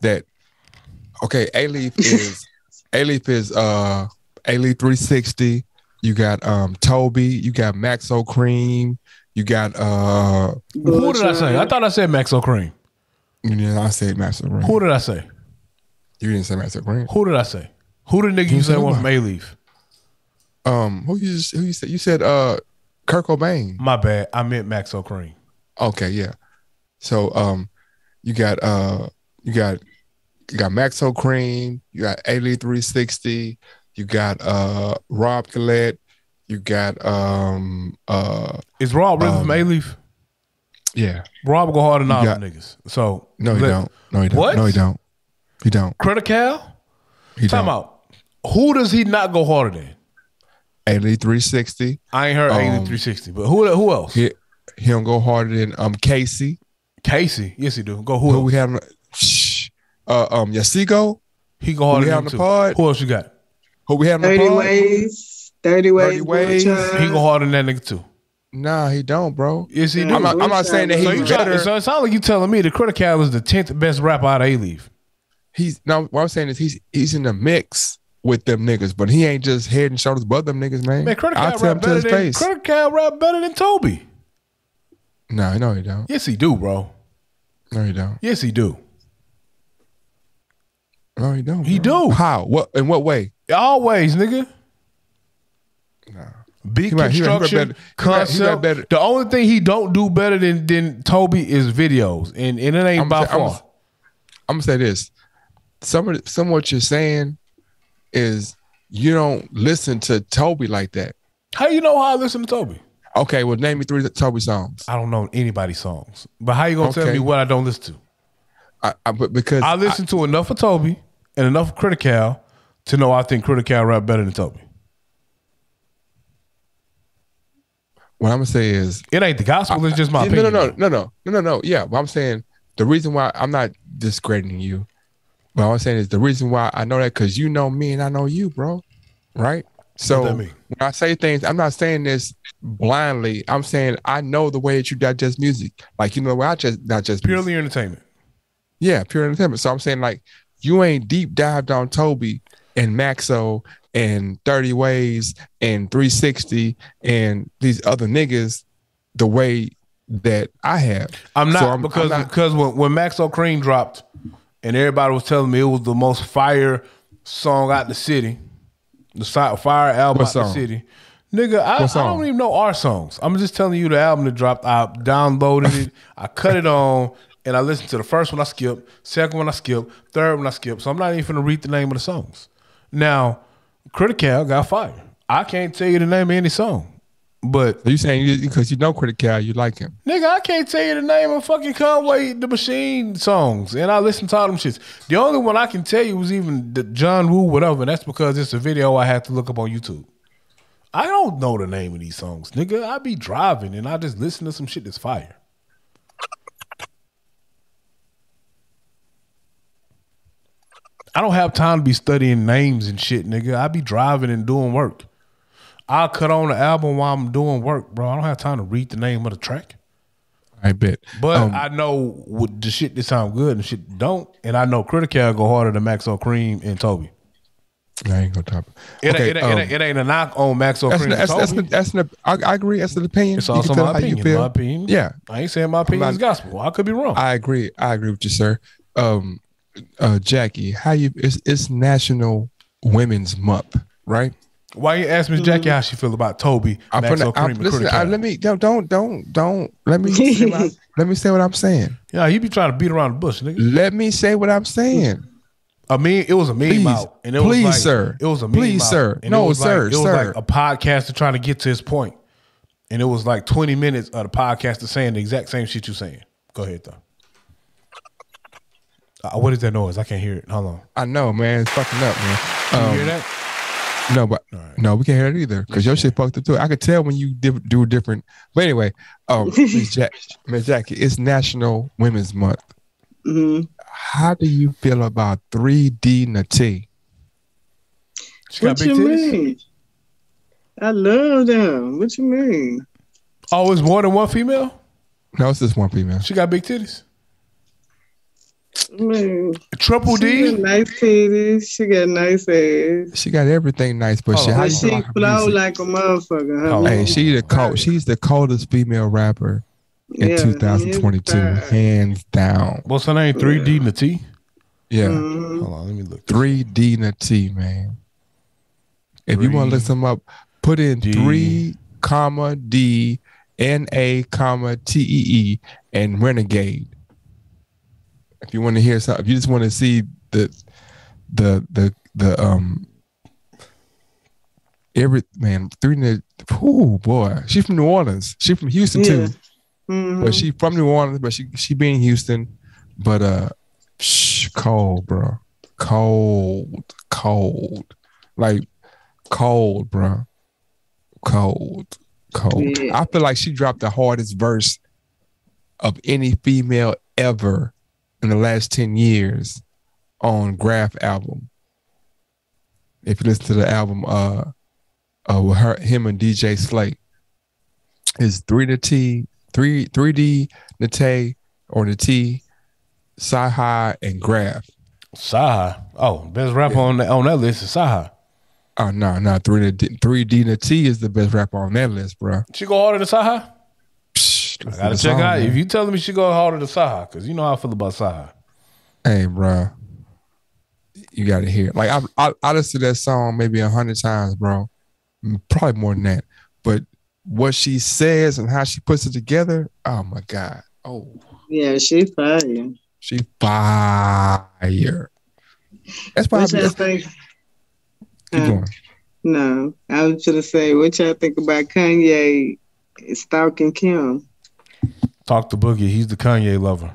that okay, Alief is Alief is uh Alief 360. You got um Toby. You got Maxo Kream. You got uh Who did I say? I thought I said Maxo Kream. you know I said Maxo Kream. Who did I say? You didn't say Maxo Kream. Who did I say? Who the nigga you said said was what? from Alief? Um, who you who you said you said uh Kirk Cobain. My bad. I meant Max Cream. Okay, yeah. So um you got uh you got you got Max Cream, you got Alief 360, you got uh Rob Gullatte, you got um uh Is Rob really from Um, Alief? yeah. Rob go hard than all got- niggas. So No, he let- don't. No, he don't. What? No, he don't. He don't. Critical? He Time don't. out. Who does he not go harder than? Alief 360. I ain't heard Um, Alief 360, but who who else? He he don't go harder than um Casey. Casey. Yes, he do. Go who Who else? we have shh. Uh um Yasigo, He go harder we than have him the too. pod? Who else you got? who we have on the pod? ways. 30 ways. 30 ways. boy. He go harder than that nigga too. Nah, he don't, bro. Yes, he Yeah, do. I'm not, I'm not saying that so he's you try, better. so it sounds like you telling me the Critical is the tenth best rapper out of Alief. he's no. What I'm saying is he's he's in the mix with them niggas, but he ain't just head and shoulders above them niggas, man. Man, Critical I'll rap to better his than face. Critical rap better than Toby. No, no, he don't. Yes, he do, bro. No, he don't. Yes, he do. No, he don't. He do. How? What? In what way? Always, nigga. He might- he might construction, he might- he might concept. better- The only thing he don't do better than than Toby is videos, and, and it ain't I'm by say- far. I'm gonna say this. Some of the- some of what you're saying is you don't listen to Toby like that. How you know how I listen to Toby? Okay, well, name me three Toby songs. I don't know anybody's songs, but how you gonna tell me what I don't listen to? I, I but because I listen to enough of Toby and enough of Critical to know I think Critical rap better than Toby. What I'm gonna say is It ain't the gospel; it's just my Yeah, opinion. No, no, no, no, no, no, no, no. Yeah, but I'm saying the reason why I'm not discrediting you, but I'm saying is the reason why I know that because you know me and I know you, bro. Right? So that mean? when I say things, I'm not saying this blindly. I'm saying I know the way that you digest music. Like you know the way I just digest music. Purely entertainment. Yeah, pure entertainment. So I'm saying like you ain't deep dived on Toby and Maxo and 30 Ways and 360 and these other niggas the way that I have. I'm not So I'm- because I'm not- because when when Maxo Kream dropped, and everybody was telling me it was the most fire song out the city, the fire album out the city. Nigga, I, I don't even know our songs. I'm just telling you the album that dropped. I downloaded it, I cut it on, and I listened to the first one I skipped, second one I skipped, third one I skipped. So I'm not even gonna read the name of the songs. Now, Critical got fired. I can't tell you the name of any song. But So you saying you, because you know Critical, you like him. Nigga, I can't tell you the name of fucking Conway the Machine songs, and I listen to all them shits. The only one I can tell you was even the John Woo whatever, and that's because it's a video I had to look up on YouTube. I don't know the name of these songs, nigga. I be driving and I just listen to some shit that's fire. I don't have time to be studying names and shit, nigga. I be driving and doing work. I'll cut on the album while I'm doing work, bro. I don't have time to read the name of the track. I bet. But Um, I know what the shit that sound good and shit don't, and I know Critical go harder than Maxo Kream and Toby. I ain't gonna talk. It, Okay, ain't, it, ain't- um, it, it ain't a knock on Maxo That's Cream. that's that's, Toby. that's, that's I, I agree. That's an opinion. It's also my opinion. My opinion. Yeah, I ain't saying my opinion is gospel. I could be wrong. I agree. I agree with you, sir. Um, uh, Jackie, how you? It's, it's National Women's Month, right? Why you ask Miss Jackie how she feel about Toby, I'm Maxo finna, I'm, listen, I, let me don't don't don't don't let me say what I, let me say what I'm saying. Yeah, he be trying to beat around the bush, nigga. Let me say what I'm saying. A meme, it was a meme Please, out, and it please, was like, sir. It was a meme Please, out, sir. No, it was sir, Like, it was sir. like a podcaster trying to get to his point, and it was like 20 minutes of the podcaster saying the exact same shit you're saying. Go ahead though. Uh, what is that noise? I can't hear it. Hold on. I know, man. It's fucking up, man. Can Um, you hear that? No, but no, we can't hear it either because your shit fucked up too. I could tell when you diff- do different. But anyway, um, Miss Jack, Miss Jackie, it's National Women's Month. hmm How do you feel about 3D Natee? She What you titties. mean? I love them. What you mean? Oh, it's more than one female. No, it's just one female. She got big titties. I mean, Triple she D. got nice titties. She got nice ass. She got everything nice, but she, Oh, how she feel flow music? like a motherfucker. Her Oh. Hey, she the cold. She's the coldest female rapper in Yeah, 2022, hands down. What's her name? 3D Natee. Yeah, Mhm. Hold on, let me look. 3D Natee, man. If you want to look Three some up, put in D. three comma D N A comma T E E and Renegade. If you want to hear something, if you just want to see the the the the um every man three the oh boy. She's from New Orleans. She's from Houston Yeah. too. Mhm. but she from New Orleans but she she be in Houston. But uh shh, cold bro. Cold cold. Like cold bro. Cold cold. Yeah. I feel like she dropped the hardest verse of any female ever in the last 10 years on Graph album. If you listen to the album uh uh with her him and DJ Slate. Is three to T, three three D Nate or the T, High and Graph. Saha. Oh, best rapper on that on that list is Saha. Oh no, no, three to three D Nate is the best rapper on that list, bro. She go harder than Saha. Psh, I gotta check the out song, if you telling me she go harder to Saha, because you know how I feel about Saha. Hey, bro. You gotta hear it. Like I, I, I listened to that song maybe a hundred times, bro. Mm, Probably more than that. But what she says and how she puts it together, oh my god. Oh, Yeah, she fire. she fire. That's probably y'all that's, think? keep Huh? going. No, I was gonna say, what y'all think about Kanye stalking Kim? Talk to Boogie. He's the Kanye lover.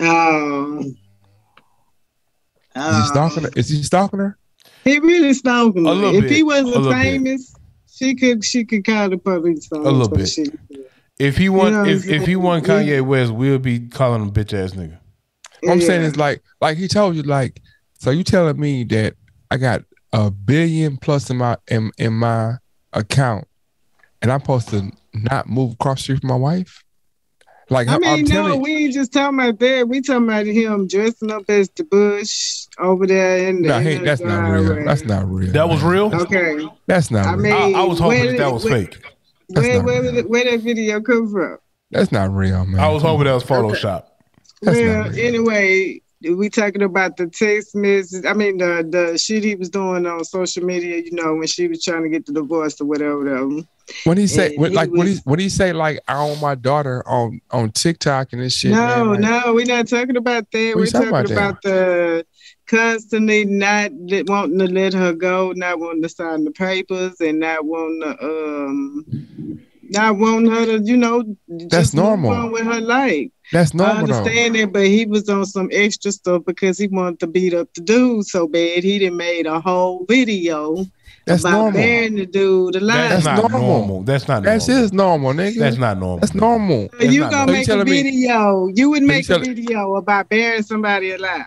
Oh, Is he oh. stalking her? Is he stalking her? He really stalking A her. little If bit. he wasn't little bit. famous, she could she could call the police on A little bit. She, If he won, You know if, if he saying? won Yeah. Kanye West, we'll be calling him bitch ass nigga. What I'm saying Yeah. is like, like he told you, like, so you telling me that I got a billion plus in my in, in my account, and I'm supposed to not move across the street from my wife? Like I I'm mean, no, telling we ain't just talking about that. We talking about him dressing up as the Bush over there in the. no, hey, that's not real. That's not real. That was real. Okay, That's not I real. mean- I, I was hoping that that was where- fake. That's where not where, did- where that video come from? that's not real, man. I was hoping that was Photoshop. That's well, not real. anyway, we talking about the text messages. I mean, the the shit he was doing on social media. You know, when she was trying to get the divorce or whatever. whatever. When he say, when, he like, when he was- when he say, like, I own my daughter on on TikTok and this shit. no, man, like, no, we're not talking about that. We're talking about about, the constantly not wanting to let her go, not wanting to sign the papers, and not wanting to um, not wanting her to, you know, That's just move normal. on with her life. That's I normal though. understand it, but he was on some extra stuff because he wanted to beat up the dude so bad. He done made a whole video That's about normal. bearing the dude alive. That's, That's not normal. normal. That's not That's normal. his normal, nigga. That's not normal. That's normal. So you not gonna normal. make You a telling me- video? You would you make a telling- video about burying somebody alive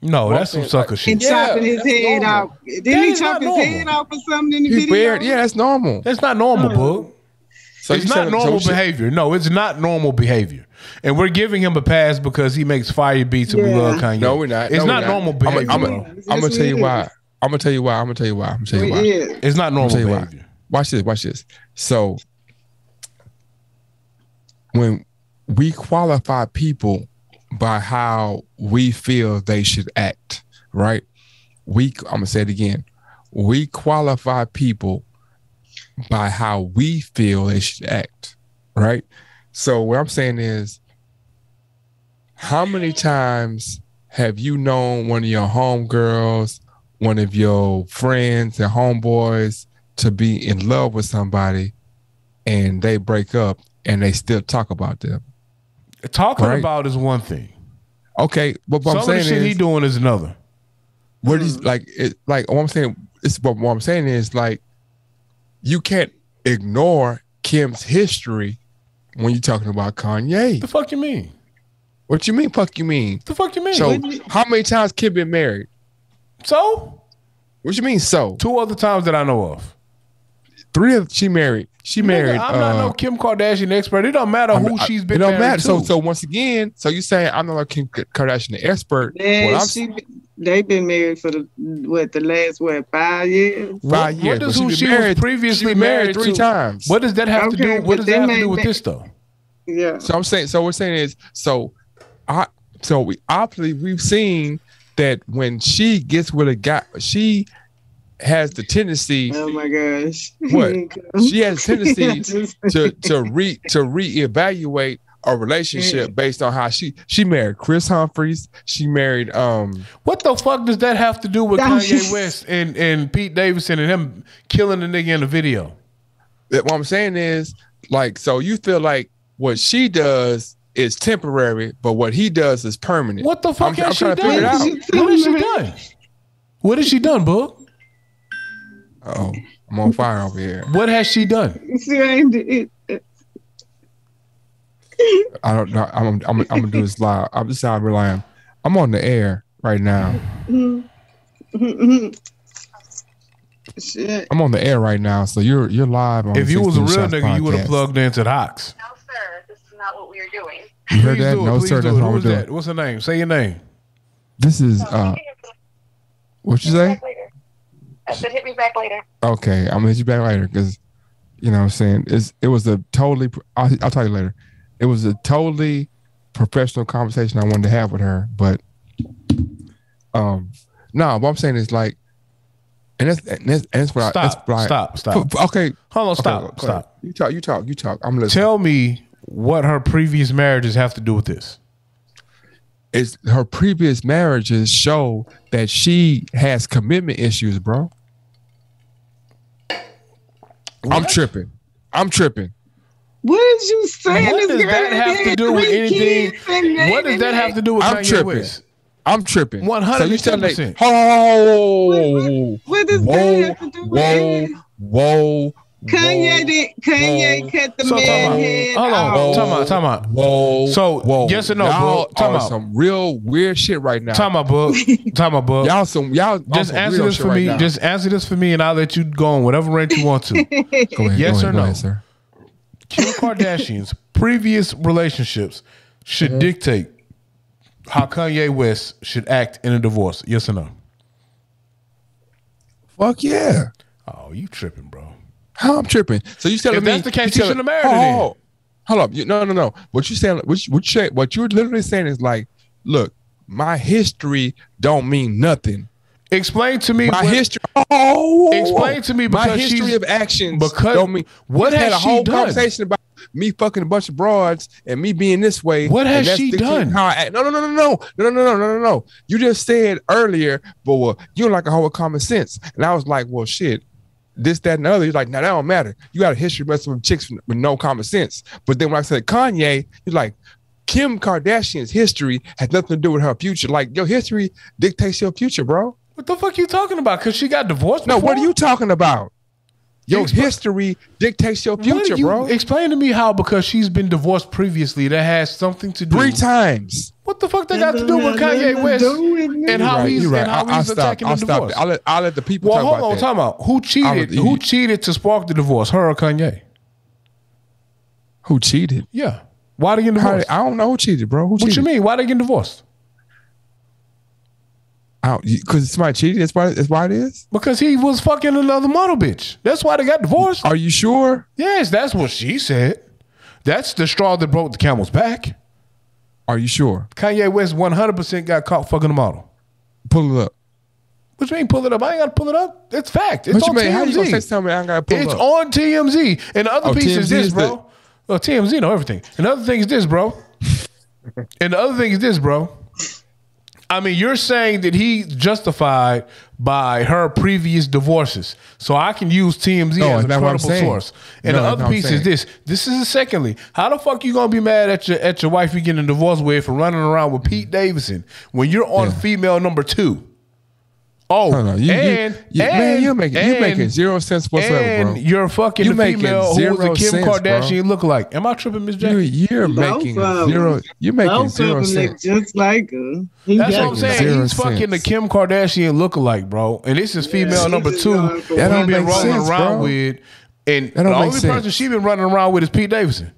No, that's some sucker and shit. Yeah, chopping his head normal. off. Didn't That he is chop not his head off or something in the He video? bared, yeah, that's normal. That's not normal, bug. So it's not telling- so normal behavior. No, it's not normal behavior. And we're giving him a pass because he makes fire beats and we Yeah. love Kanye. No, we're not. It's No, we're not, normal behavior. I'm, bro. I'm, I'm gonna tell you why. I'm gonna tell you why. I'm gonna tell you why. I'm gonna tell you why. It's not normal gonna tell you why. behavior. Watch this. Watch this. So when we qualify people by how we feel they should act, right? We I'm gonna say it again. We qualify people by how we feel they should act, right? So what I'm saying is, how many times have you known one of your homegirls, one of your friends and homeboys to be in love with somebody and they break up and they still talk about them? Talking Right. about is one thing. Okay, but what Some I'm of the saying shit is, he doing is another. what is like it like what I'm saying it's but what I'm saying is like you can't ignore Kim's history when you're talking about Kanye. The fuck you mean? What you mean fuck you mean? The fuck you mean? So how many times Kim been married? So? What you mean so? two other times that I know of. Three of she married. She married Nigga, I'm not uh, no Kim Kardashian expert. It don't matter who I- she's been It don't matter. So to. so once again, so you saying I'm not a Kim Kardashian expert. Man, What I'm she, they been married for the what the last what five years? five years. what does who been she married- was previously she married, married three to? times. What does that have to do? What does that have to do with ma- this though? Yeah. So I'm saying, so we're saying is, so I, so we obviously we've seen that when she gets with a guy, she has the tendency Oh my gosh. What? she has a tendency to to re to reevaluate a relationship based on how she she married Kris Humphries, she married um What the fuck does that have to do with That- Kanye West and, and Pete Davidson and him killing the nigga in the video? that- what I'm saying is like so you feel like what she does is temporary, but what he does is permanent. What the fuck I'm- has I'm she trying done? figure it out. What has she done? What has she done, Book? Oh, I'm on fire over here. What has she done? She ain't it, it, I don't know. I'm I'm, I'm gonna do this live. I'm just how I rely on. I'm on the air right now. shit. I'm on the air right now, so you're you're live. On If you was a real Shots nigga, you would have plugged into the Hox. No, sir. This is not what we are doing. You heard Please that? do it. No, Please sir. That's it. what we're doing. What's her name? Say your name. This is uh, hit me back what you say? Later. I said, hit me back later. Okay, I'm gonna hit you back later because you know what I'm saying it's it was a totally. I'll, I'll tell you later. It was a totally professional conversation I wanted to have with her, but um, no. What I'm saying is like, and that's and that's, and that's what I Stop. that's what I, Stop. Stop. Okay, Hold on. okay, Stop. go. Stop. You talk. You talk. You talk. I'm listening. Tell me what her previous marriages have to do with this. It's her previous marriages show that she has commitment issues, bro. I'm tripping. I'm tripping. What is you saying? What This does girl that have to do with anything? What does that have to do with I'm Kanye tripping. West? I'm tripping. 110%. So you telling me, oh, What does whoa, that have to do with whoa, anything? whoa, Kanye did. Kanye whoa. cut the So, man time out. head Hold on. off. Time out. Time out. Whoa. So, whoa. yes or no, Y'all bro? Time are out. some real weird shit right now. Time out, book. Time out, book. Y'all some y'all Just some answer this for right me. now. Just answer this for me, and I'll let you go on whatever rant you want to. go ahead, yes go or ahead, no? Go ahead, sir. Kim Kardashian's previous relationships should Mm-hmm. dictate how Kanye West should act in a divorce. Yes or no? Fuck yeah. Oh, you tripping, bro? How I'm tripping. So you telling If me that's the case, you he shouldn't have married. Oh, hold up. You, no, no, no. What you saying? What you, what you what you're literally saying is like, look, my history don't mean nothing. Explain to me. My what- history. Oh, Explain to me my history of actions. because- don't mean what has had a she whole done? conversation about me fucking a bunch of broads and me being this way. What has she done? How I act. No, no, no, no, no, no, no, no, no, no, no. You just said earlier, but well, you don't like a whole common sense, and I was like, well, shit. This, that, and the other. You're like, now that don't matter. You got a history messing with chicks with no common sense. But then when I said Kanye, you're like, Kim Kardashian's history has nothing to do with her future. Like your history dictates your future, bro. What the fuck you talking about? Because she got divorced. No, what are you talking about? Your Expl- history dictates your future, you- bro. Explain to me how because she's been divorced previously that has something to do. Three times. What the fuck they got to do with Kanye West and how Right, he's you're right. and how I- I'll he's stop. attacking I'll the stop. divorce? I'll let, I'll let the people well, talk hold about on, that. time out. Who cheated? I'll- Who cheated to spark the divorce? Her or Kanye? Who cheated? Yeah. Why they getting How, divorced? I don't know who cheated, bro. Who what you mean? Why they getting divorced? Because somebody cheated. That's why. That's why it is. Because he was fucking another model bitch. That's why they got divorced. Are you sure? Yes, that's what she said. That's the straw that broke the camel's back. Are you sure? Kanye West 100% got caught fucking a model. Pull it up. What you mean pull it up? I ain't got to pull it up. It's fact. It's What you on mean? How you gonna TMZ. something? I ain't gotta pull It's up. on TMZ. And the other Oh, piece is this, is bro. Well, oh, TMZ know everything. And the other thing is this, bro. and the other thing is this, bro. I mean, you're saying that he justified by her previous divorces. So I can use TMZ No, as a that's what I'm credible source. And No, the other piece is this. This is secondly, how the fuck you gonna be mad at your at your wife you getting a divorce with for running around with Pete Davidson when you're on Yeah. female number two? Oh, No, no, you, you- and, you- and man, you're making you're making zero sense whatsoever, and bro. you're fucking You the making female who was a Kim sense, bro. Kardashian look like. Am I tripping, Miss You, Jackie? you're Both making of 'em. zero. You're making Both zero of them look sense. just like her. He That's what I'm saying. Zero He's fucking the. Kim Kardashian lookalike, bro. And this is female she number two that That he don't been make rolling sense, around bro. with. And the only sense. person she been running around with is Pete Davidson.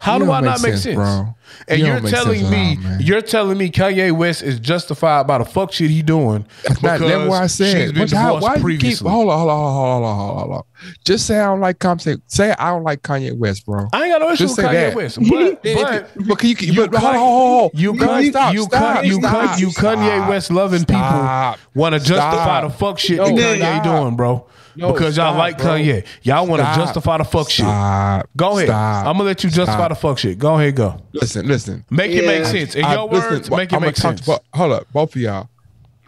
How You do I not make sense, sense? bro. And You are telling me, all, you're telling me Kanye West is justified by the fuck shit he doing That's not that's what I said. But how, why you keep hold on, hold on, hold on, hold on, hold on. Just say I don't like Kanye. Say I don't like Kanye West, bro. I ain't got no issue Just with Kanye that. West, but but but can you, you but, hold on, hold on. You stop, you stop, you stop, you Kanye West loving people want to justify the fuck shit Kanye doing, bro. No, because y'all stop, like bro. Kanye. Y'all want to justify the fuck shit. Go ahead. Stop. I'm gonna let you justify Stop. the fuck shit. Go ahead, go. Listen, listen. Make it make sense. In I- your listen, words, make it I'ma make sense. to hold up, both of y'all.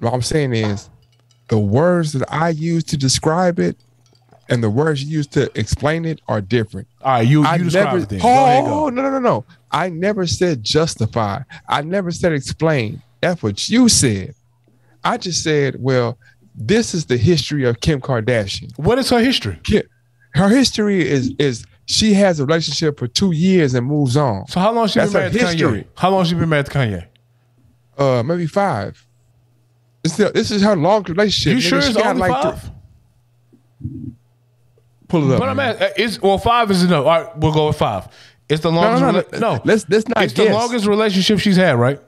What I'm saying is, the words that I use to describe it and the words you use to explain it are different. All right, you I you describe never. it then. Go oh, ahead, Oh go. no no no! I never said justify. I never said explain. That's what you said. I just said, well, this is the history of Kim Kardashian. What is her history? Ki- Her history is is she has a relationship for two years and moves on. So how long she That's been married to Kanye? How long she been married to Kanye? Uh, maybe five. This is, this is her long relationship. You nigga. sure it's got only like five? three- Pull it up. But I'm man. at it's well five is enough. All right, we'll go with five. It's the no, longest. no, no, rela- no, Let's let's not it's guess. the longest relationship she's had, right?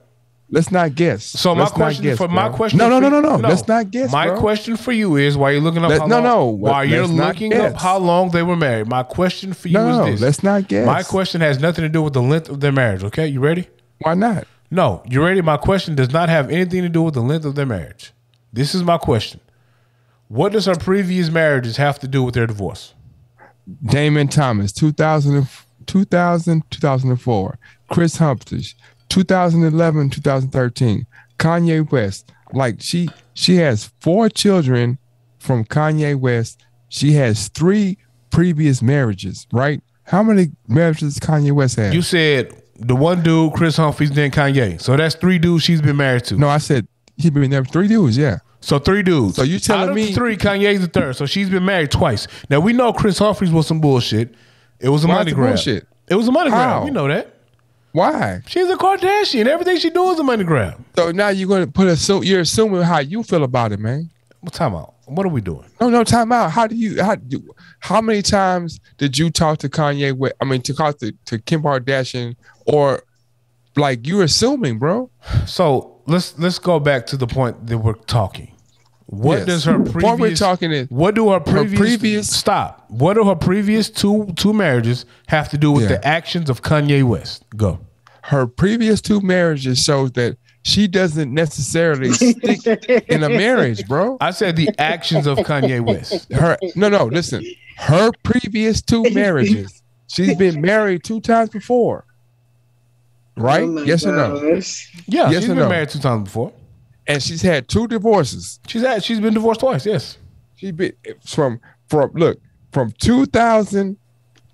Let's not guess. So my Let's question guess, for my question. No, no, no, no, no. Let's not guess. My bro. question for you is why you looking up Let- how no, long, no, while you're looking up how long they were married. My question for you No, no, is this. let's not guess. My question has nothing to do with the length of their marriage. Okay, you ready? Why not? No, you ready? My question does not have anything to do with the length of their marriage. This is my question. What does her previous marriages have to do with their divorce? Damon Thomas, 2000, 2000 2004. Kris Humphries, 2011, 2013. Kanye West. Like she she has four children from Kanye West. She has three previous marriages, right? How many marriages does Kanye West have? You said the one dude, Kris Humphries, then Kanye. So that's three dudes she's been married to. no, I said he been married three dudes, yeah. So three dudes. So you telling Out of me- three? Kanye's the third. So she's been married twice. Now we know Kris Humphries was some bullshit. It was a Why money grab. bullshit? It was a money How? grab. We know that. Why? She's a Kardashian. Everything she do is a money grab. So now you're gonna put a you're assuming how you feel about it, man. What time out? What are we doing? No, no, time out. How do you how do how many times did you talk to Kanye with I mean to talk to, to Kim Kardashian or like you're assuming, bro. So let's let's go back to the point that we're talking. What Yes. does her previous What we're talking is- what do her previous, previous- stop? What do her previous two two marriages have to do with Yeah. the actions of Kanye West? Go. Her previous two marriages shows that she doesn't necessarily stick in a marriage, bro. I said the actions of Kanye West. Her no, no, listen. Her previous two marriages, she's been married two times before. Right? Oh my yes or no? gosh. Yeah, Yes she's been no? married two times before. And she's had two divorces. She's had she's been divorced twice. Yes. She been from from look from 2000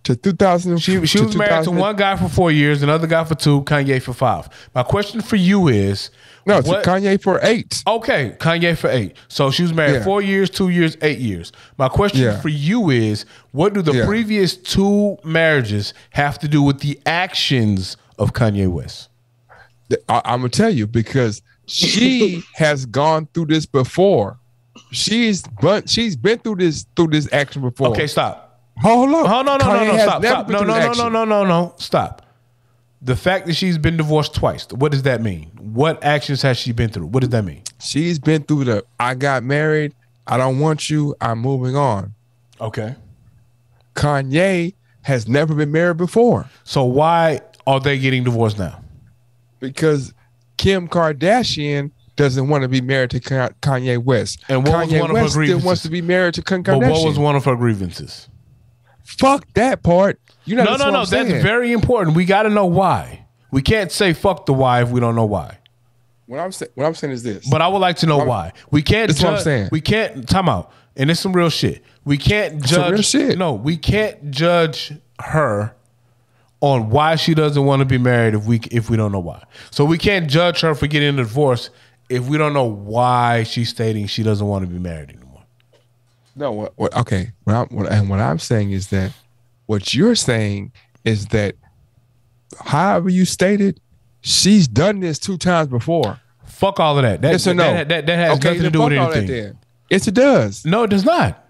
to 2000. She she was married to one guy for four years, another guy for two, Kanye for five. My question for you is No, to what- Kanye for eight. Okay, Kanye for eight. So she was married Yeah. four years, two years, eight years. My question Yeah. for you is what do the Yeah. previous two marriages have to do with the actions of Kanye West? I, I'm gonna tell you because she has gone through this before. She's but she's been through this through this action before. Okay, stop. Hold up. Oh no no Kanye no no stop stop no no no no no no no stop. The fact that she's been divorced twice. What does that mean? What actions has she been through? What does that mean? She's been through the. I got married. I don't want you. I'm moving on. Okay. Kanye has never been married before So why are they getting divorced now? because Kim Kardashian doesn't want to be married to Kanye West. And what was Kanye one of her West still grievances? wants to be married to Kim Kardashian. But what was one of her grievances? Fuck that part. You know No, no, no. That's very important. We got to know why. We can't say fuck the why if we don't know why. What I'm saying. What I'm saying is this. But I would like to know why. We can't. That's what I'm saying. We can't. Time out. And it's some real shit. We can't some judge. real shit. No, we can't judge her on why she doesn't want to be married if we if we don't know why. So we can't judge her for getting a divorce if we don't know why she's stating she doesn't want to be married anymore. No, what, what, okay. What I'm, what, and what I'm saying is that what you're saying is that, however you stated, she's done this two times before. Fuck all of that. That, yes or no? that, that, that has okay, nothing to then do with fuck all that anything. then. Yes, it does. No, it does not.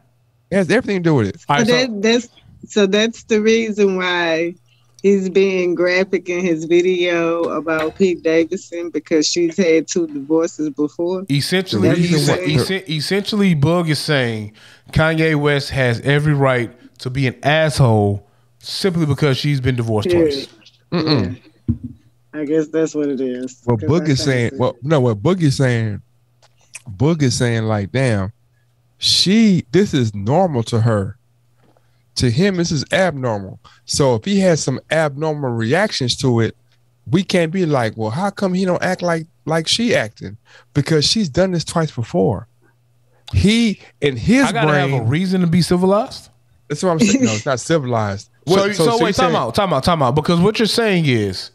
It has everything to do with it. All right, So so- that, that's so that's the reason why he's being graphic in his video about Pete Davidson because she's had two divorces before. Essentially, The he's, reason why- essentially, Bug is saying Kanye West has every right to be an asshole simply because she's been divorced Period. twice. Mm-mm. I guess that's what it is. What Boog is saying, think well, no, what Boog is saying, Boog is saying, like, damn, she, this is normal to her. To him, this is abnormal. So if he has some abnormal reactions to it, we can't be like, well, how come he don't act like like she acting? Because she's done this twice before. He in his I gotta brain, have a reason to be civilized. that's what I'm saying. No, it's not civilized. So, What- so, you're wait, time saying- out, time out, time out. Because what you're saying is,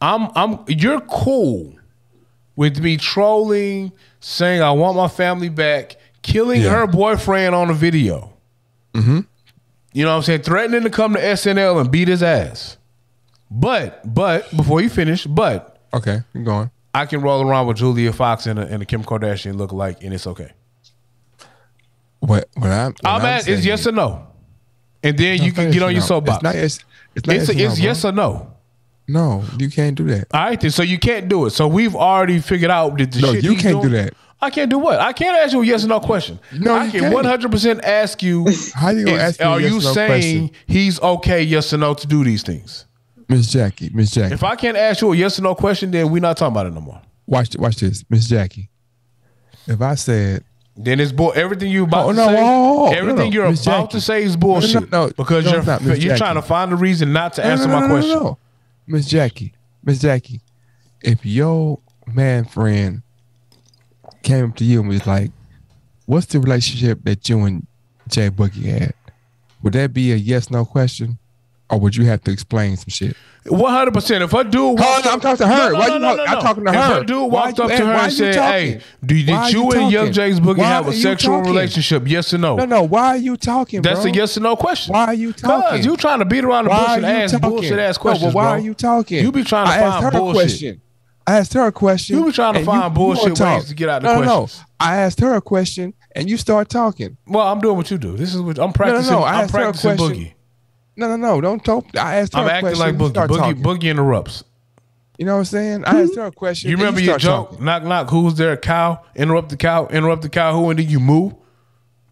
I'm, I'm, you're cool with me trolling, saying I want my family back, killing Yeah. her boyfriend on a video. Mhm. You know what I'm saying? Threatening to come to SNL and beat his ass. But, but before you finish, but Okay, keep going. I can roll around with Julia Fox and a, and a Kim Kardashian look like, and it's okay. What what I'm, what I'm, at saying is yes or no, and then you can get on your now. soapbox. It's not. It's, it's, not It's, yes, or no, yes or no. No, you can't do that. All right, then. So you can't do it. So we've already figured out that the No, shit you can't do that. I can't do what? I can't ask you a yes or no question. No, I can can't. one hundred percent ask you. How you gonna is- ask Are yes you or no saying he's okay? Yes or no to do these things? Miss Jackie, Miss Jackie, If I can't ask you a yes or no question, then we're not talking about it no more. watch watch this, Miss Jackie. If I said Then it's bull. Everything you about Oh, to no, say, oh, oh, no, everything no, you're Miss about Jackie. to say is No, no, no, bullshit. no, because you're not, you're Jackie. trying to find a reason not to answer my no, no, question. no. Miss Jackie, Miss Jackie, if your man friend came up to you and was like, "What's the relationship that you and Jay Boogie had?" Would that be a yes no question, or would you have to explain some shit? One hundred percent. If a dude, Hold walked on, I'm talking to her. Why you walk- I'm talking to if her. a dude walked up to her and said? "Hey, did, did you you and Young? James Boogie have a sexual talking? relationship? Yes or no?" No, no. Why are you talking? That's bro? a yes or no question. Why are you talking? Because you trying to beat around the bush and ask talking? bullshit ass No, questions, but why bro. are you talking? You be trying to I find her bullshit. A question. I asked her a question. You be trying to find you- you bullshit talk. ways to get out the no, no, questions. No, I asked her a question, and you start talking. Well, I'm doing what you do. This is what I'm practicing. no, no. I I'm asked her a question. boogie. No, no, no. Don't talk. I asked her I'm a acting question. like you boogie. start Boogie, talking. boogie interrupts. You know what I'm saying? I asked her a question. You remember your joke? talking. Knock, knock. Who's there? Cow. Interrupt the cow. Interrupt the cow. Who? And then you move.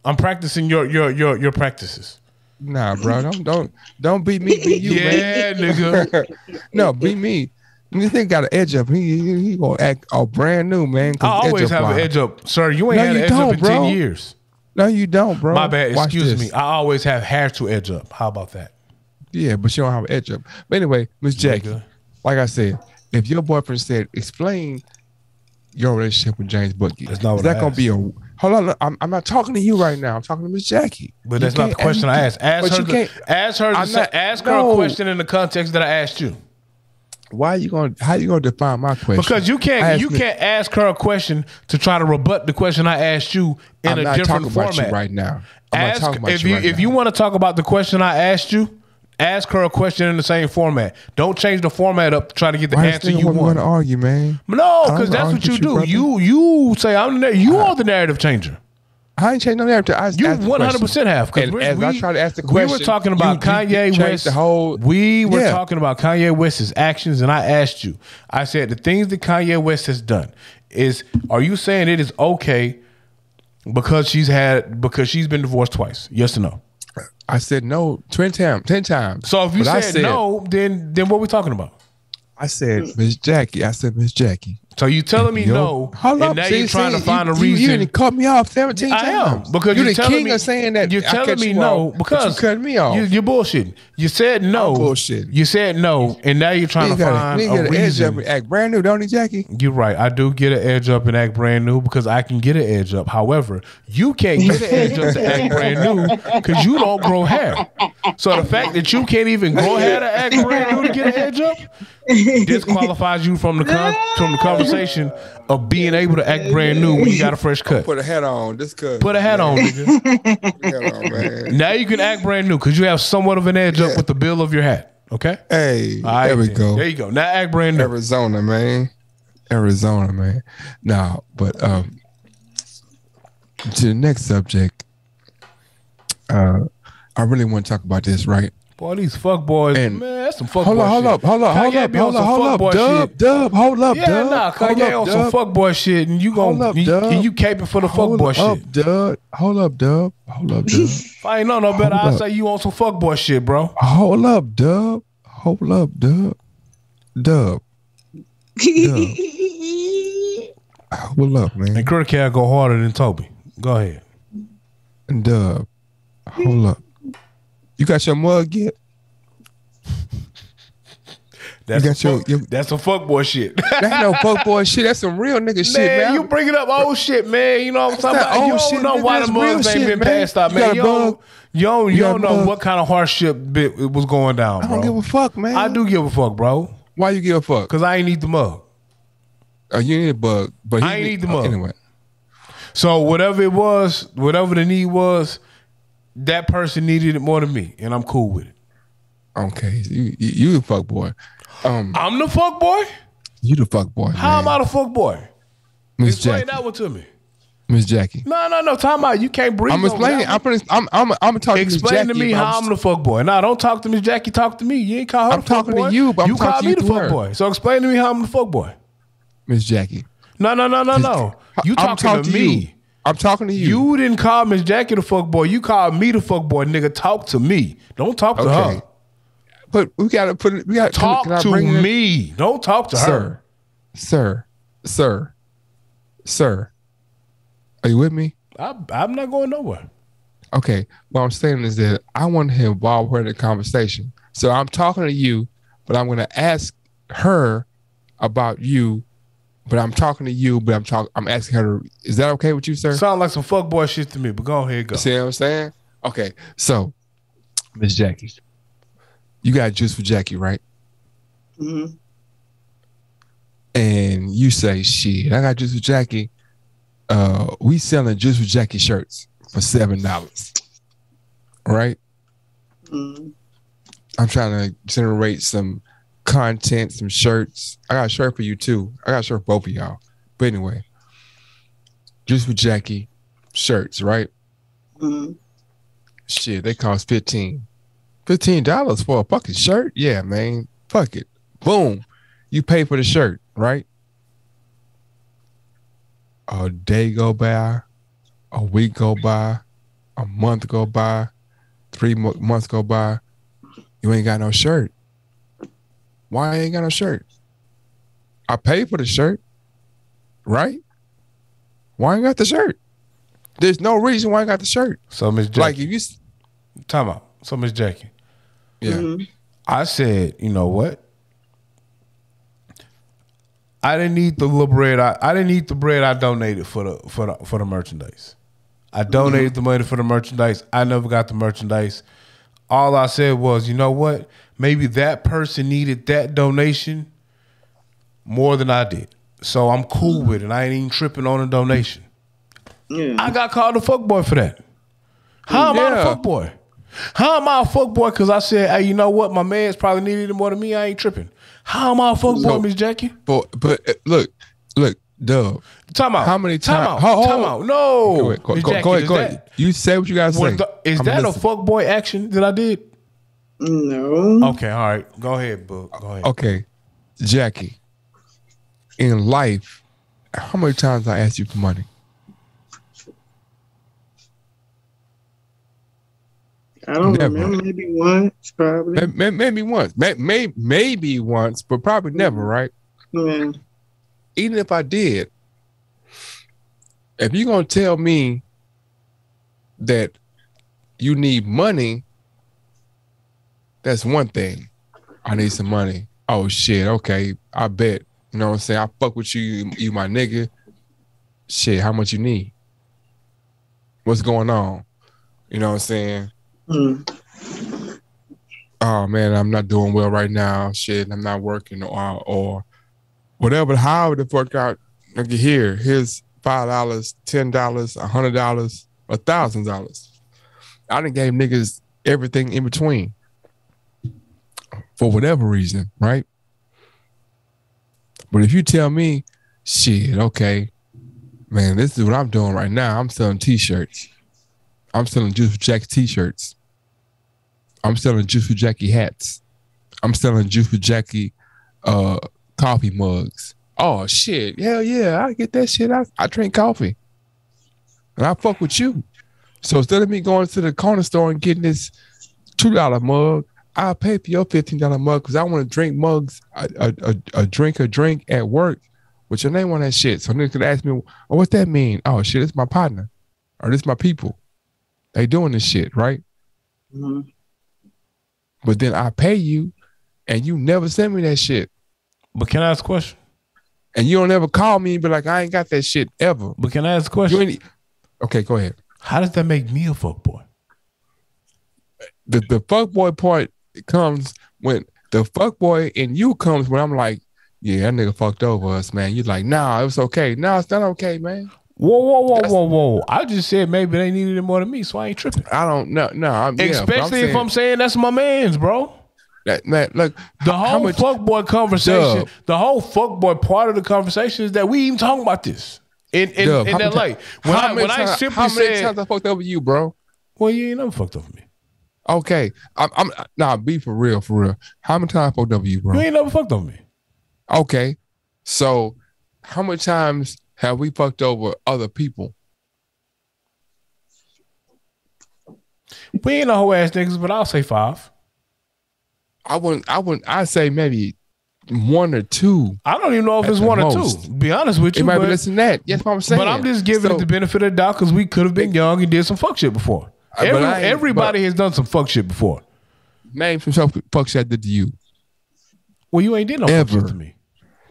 I'm practicing your your your your practices. Nah, bro. Don't don't don't beat me. Beat you, man. yeah, nigga. no, beat me. This thing got an edge up. He he, he gonna act all brand new, man. I always have an edge up, sir. You ain't No, had you an edge up in bro. ten years. No, you don't, bro. My bad. Watch Excuse this. me. I always have hair to edge up. How about that? Yeah, but you don't have an edge up. But anyway, Miss Jackie, Nigga. like I said, if your boyfriend said, explain your relationship with James Boogie, That's not is that I gonna be a hold on? I'm, I'm not talking to you right now. I'm talking to Miss Jackie. But You that's not the question I asked. Ask her. The, ask her. The, not- ask her no. a question in the context that I asked you. Why you gonna? How you gonna define my question? Because you can't you Miss- can't ask her a question to try to rebut the question I asked you in I'm a not different talking format. about you right now. I'm ask not talking about if you you right if now. you want to talk about the question I asked you, ask her a question in the same format. Don't change the format up to try to get the Why answer you want want. to argue, man? No, because that's what you do. brother. You you say I'm the, you are the narrative changer. I ain't changed no narrative. I just You asked one hundred percent have. And we- as I try to ask the question, we were talking about you- you Kanye changed West. the whole- we were Yeah. talking about Kanye West's actions, and I asked you. I said the things that Kanye West has done is. Are you saying it is okay because she's had because she's been divorced twice? Yes or no? I said no ten times. Ten times. So if you I said, no, then then what we talking about? I said Miss Jackie. I said Miss Jackie. So you telling me Yo, no, hold and up. now you're trying to find you, a reason. You, didn't cut me off seventeen I am times because you're you're the telling king me, of saying that. You're telling me you no off, because you cut me off. You, you're bullshitting. You said no. I'm bullshitting. You said no, and now you're trying to gotta, find we a gotta edge up and act brand new, don't he, Jackie? You're right. I do get an edge up and act brand new because I can get an edge up. However, you can't get an edge up to act brand new because you don't grow hair. So the fact that you can't even grow hair to act brand new to get an edge up disqualifies you from the con- from the conversation of being able to act brand new when you got a fresh cut. Put a hat on. This cuz. Put a hat on, nigga. Put a hat on. Now you can act brand new because you have somewhat of an edge up with the bill of your hat. Okay. Hey, right, there we then. go. There you go. Now act brand new. Arizona, man. Arizona, man. Now, but um, to the next subject, uh, I really want to talk about this, right? Boy, these fuck boys, And- man, that's some fuck Hold boy up, hold shit. up, hold up, hold up, be on hold up, hold up, Dub, shit. Dub, hold up, Yeah, Dub. nah, hold Kanye up, on some fuck boy shit, and you Hold gon' up, you, Dub. and you caping for the fuck boy up, shit. Dub. Hold up, Dub. Hold up, Dub. If I ain't know no better, I'd say you on some fuck boy shit, bro. Hold up, Dub. Hold up, Dub. Dub. dub. Hold up, man. And Kurt Cat go harder than Toby. Go ahead. Dub. Hold up. You got your mug yet? That's You got some your- fuck, your- that's some fuck boy shit. That ain't no fuck boy shit. That's some real nigga shit, man, man. you bringing up old shit, man. You know what I'm talking about? You don't shit, know why the That's mugs ain't been man. passed out, man. You don't, you don't, you You don't know bug? what kind of hardship bit was going down, I don't give a fuck, man. I do give a fuck, bro. Why you give a fuck? Cause I ain't need the mug. Oh, you need a bug, but he I ain't need the oh, mug. Anyway, So whatever it was, whatever the need was, that person needed it more than me, and I'm cool with it. okay, you you, you the fuck boy. Um, I'm the fuck boy. you the fuck boy. How am I the fuck boy? Miss Explain Jackie? that one to me. Miss Jackie. No, no, no. Time out. You can't breathe. I'm explaining. I'm. I'm I'm I'm talking Explain to, to me how I'm the fuck boy. Nah, don't talk to Miss Jackie. Talk to me. You ain't call her. I'm the fuck talking to you, but I'm you talking call me the fuck boy. So explain to me how I'm the fuck boy. Miss Jackie. No, no, no, no, no. You I'm talking to me. You. I'm talking to you. You didn't call Miss Jackie the fuck boy. You called me the fuck boy, nigga. Talk to me. Don't talk to okay? her. But we gotta put it. We gotta Talk can, I to bring it in? me. Don't talk to her. sir, sir, sir, sir. Are you with me? I, I'm not going nowhere. Okay. What I'm saying is that I want to involve her in the conversation. So I'm talking to you, but I'm going to ask her about you. But I'm talking to you, but I'm talking. I'm asking her. To, is that okay with you, sir? Sound like some fuck boy shit to me, but go ahead, go. See what I'm saying? Okay. So, Miss Jackie, you got juice for Jackie, right? Mm-hmm. and you say, "Shit, I got juice for Jackie." Uh, we selling juice for Jackie shirts for seven dollars, right? Mhm. I'm trying to generate some content, some shirts. I got a shirt for you too. I got a shirt for both of y'all. But anyway, juice with Jackie shirts, right? Mhm. Shit, they cost fifteen. Fifteen dollars for a fucking shirt? Yeah, man. Fuck it. Boom. You pay for the shirt, right? A day go by, a week go by, a month go by, three mo- months go by. You ain't got no shirt. Why I ain't got no shirt? I paid for the shirt, right? Why ain't got the shirt? There's no reason why I got the shirt. So Miss Jackie, Like if you, s- time out. So Miss Jackie, yeah. Mhm. I said, you know what? I didn't eat the little bread. I, I didn't eat the bread I donated for the for the for the merchandise. I donated the money for the merchandise. I never got the merchandise. All I said was, you know what? Maybe that person needed that donation more than I did. So I'm cool with it. I ain't even tripping on a donation. Yeah. I got called a fuckboy for that. How am I Yeah. a fuckboy? How am I a fuckboy? Because I said, hey, you know what? My man's probably needed it more than me. I ain't tripping. How am I a fuckboy, So- Miss Jackie? But but uh, look, look. Dub. Time out. How many time times? out? Time out. No. Go ahead. Go, go, Jackie, go ahead. Go that- ahead. You say what you gotta say. the- is I'ma that a fuckboy action that I did? No. Okay, all right. Go ahead, Book. Go ahead. Okay, Jackie. In life, how many times I asked you for money? I don't Never. remember. Maybe once, probably. May- may- Maybe once. May- may- Maybe once, but probably mm-hmm. never, right? Yeah. even if I did, if you're gonna tell me that you need money, that's one thing. I need some money. Oh shit, okay, I bet. You know what I'm saying? I fuck with you, you my nigga. Shit, how much you need? What's going on? You know what I'm saying? Hmm. oh man, I'm not doing well right now. Shit, I'm not working or or whatever. However the fuck out. Like here, here's five dollars, ten dollars, a hundred dollars, a thousand dollars. I done gave niggas everything in between for whatever reason, right? But if you tell me, shit, okay, man, this is what I'm doing right now. I'm selling t-shirts. I'm selling Juice for Jackie t-shirts. I'm selling Juice for Jackie hats. I'm selling Juice for Jackie uh coffee mugs. Oh shit. Hell yeah, I get that shit. I, I drink coffee. And I fuck with you. So instead of me going to the corner store and getting this two dollar mug, I'll pay for your fifteen dollar mug because I want to drink mugs, a, a, a, a drink a drink at work with your name on that shit. So niggas could ask me, oh, what's that mean? Oh shit, it's my partner. Or this my people. They doing this shit, right? Mhm. But then I pay you and you never send me that shit. But can I ask a question? And you don't ever call me and be like, I ain't got that shit ever. But can I ask a question? ain't Okay, go ahead. How does that make me a fuck boy? The the fuck boy part comes when the fuck boy in you comes when I'm like, yeah, that nigga fucked over us, man. You're like, nah, it was okay. Nah, it's not okay, man. Whoa, whoa, whoa, whoa, whoa! I just said maybe they needed it more than me, so I ain't tripping. I don't know. No, I'm yeah, Especially if saying I'm saying that's my man's, bro. that, man, look, The how- how whole much- fuckboy conversation, Dub. the whole fuckboy part of the conversation is that we even talking about this in in, Dub, in LA. many When how I many when I simply how many said, times I fucked over you, bro? "Well, you ain't never fucked over me. Okay, I'm, I'm nah, be for real, for real. How many times fucked over you, bro? You ain't never fucked over me." Okay, so how many times have we fucked over other people? We ain't no whole ass niggas, but I'll say five. I wouldn't. I wouldn't. I say maybe one or two. I don't even know if it's one or two. Be honest with you, It you, might but, be less than that. Yes, what I'm saying. but I'm just giving So- it the benefit of the doubt because we could have been young and did some fuck shit before. But Every, I ain't- everybody has done some fuck shit before. Name some fuck- fuck shit I did to you. Well, you ain't did no fuck shit to me.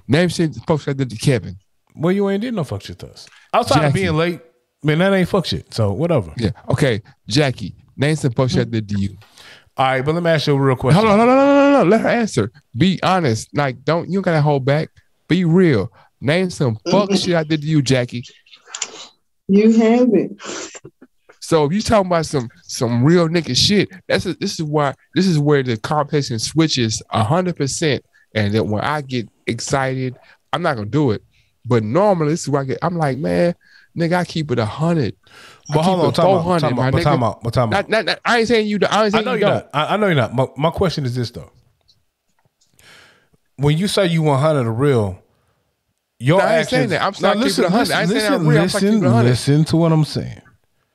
Name shit fuck shit I did to Kevin. Well, you ain't did no fuck shit to us. Outside of being late, man, that ain't fuck shit. So whatever. Yeah. Okay, Jackie. Name some fuck shit I did to you. All right, but let me ask you a real question. Hold on, no, no, no, no, no, no. Let her answer. Be honest. Like, don't you gotta hold back. Be real. Name some fuck shit I did to you, Jackie. You have it. So if you talking about some some real nigga shit, that's a, this is why this is where the conversation switches a hundred percent. And then when I get excited, I'm not gonna do it. But normally this is where I get. I'm like, man, nigga, I keep it a hundred. I But hold on, it time out, 400, time my but nigga. time out, but time out. Not, not, not, I ain't saying you. I ain't I know you you're don't. I, I know you're not. My, my question is this though: When you say you 100 a real, your No, I ain't actions. saying that. I'm saying I keep it 100. I ain't saying I'm real. I'm saying I listen, 100. listen to what I'm saying.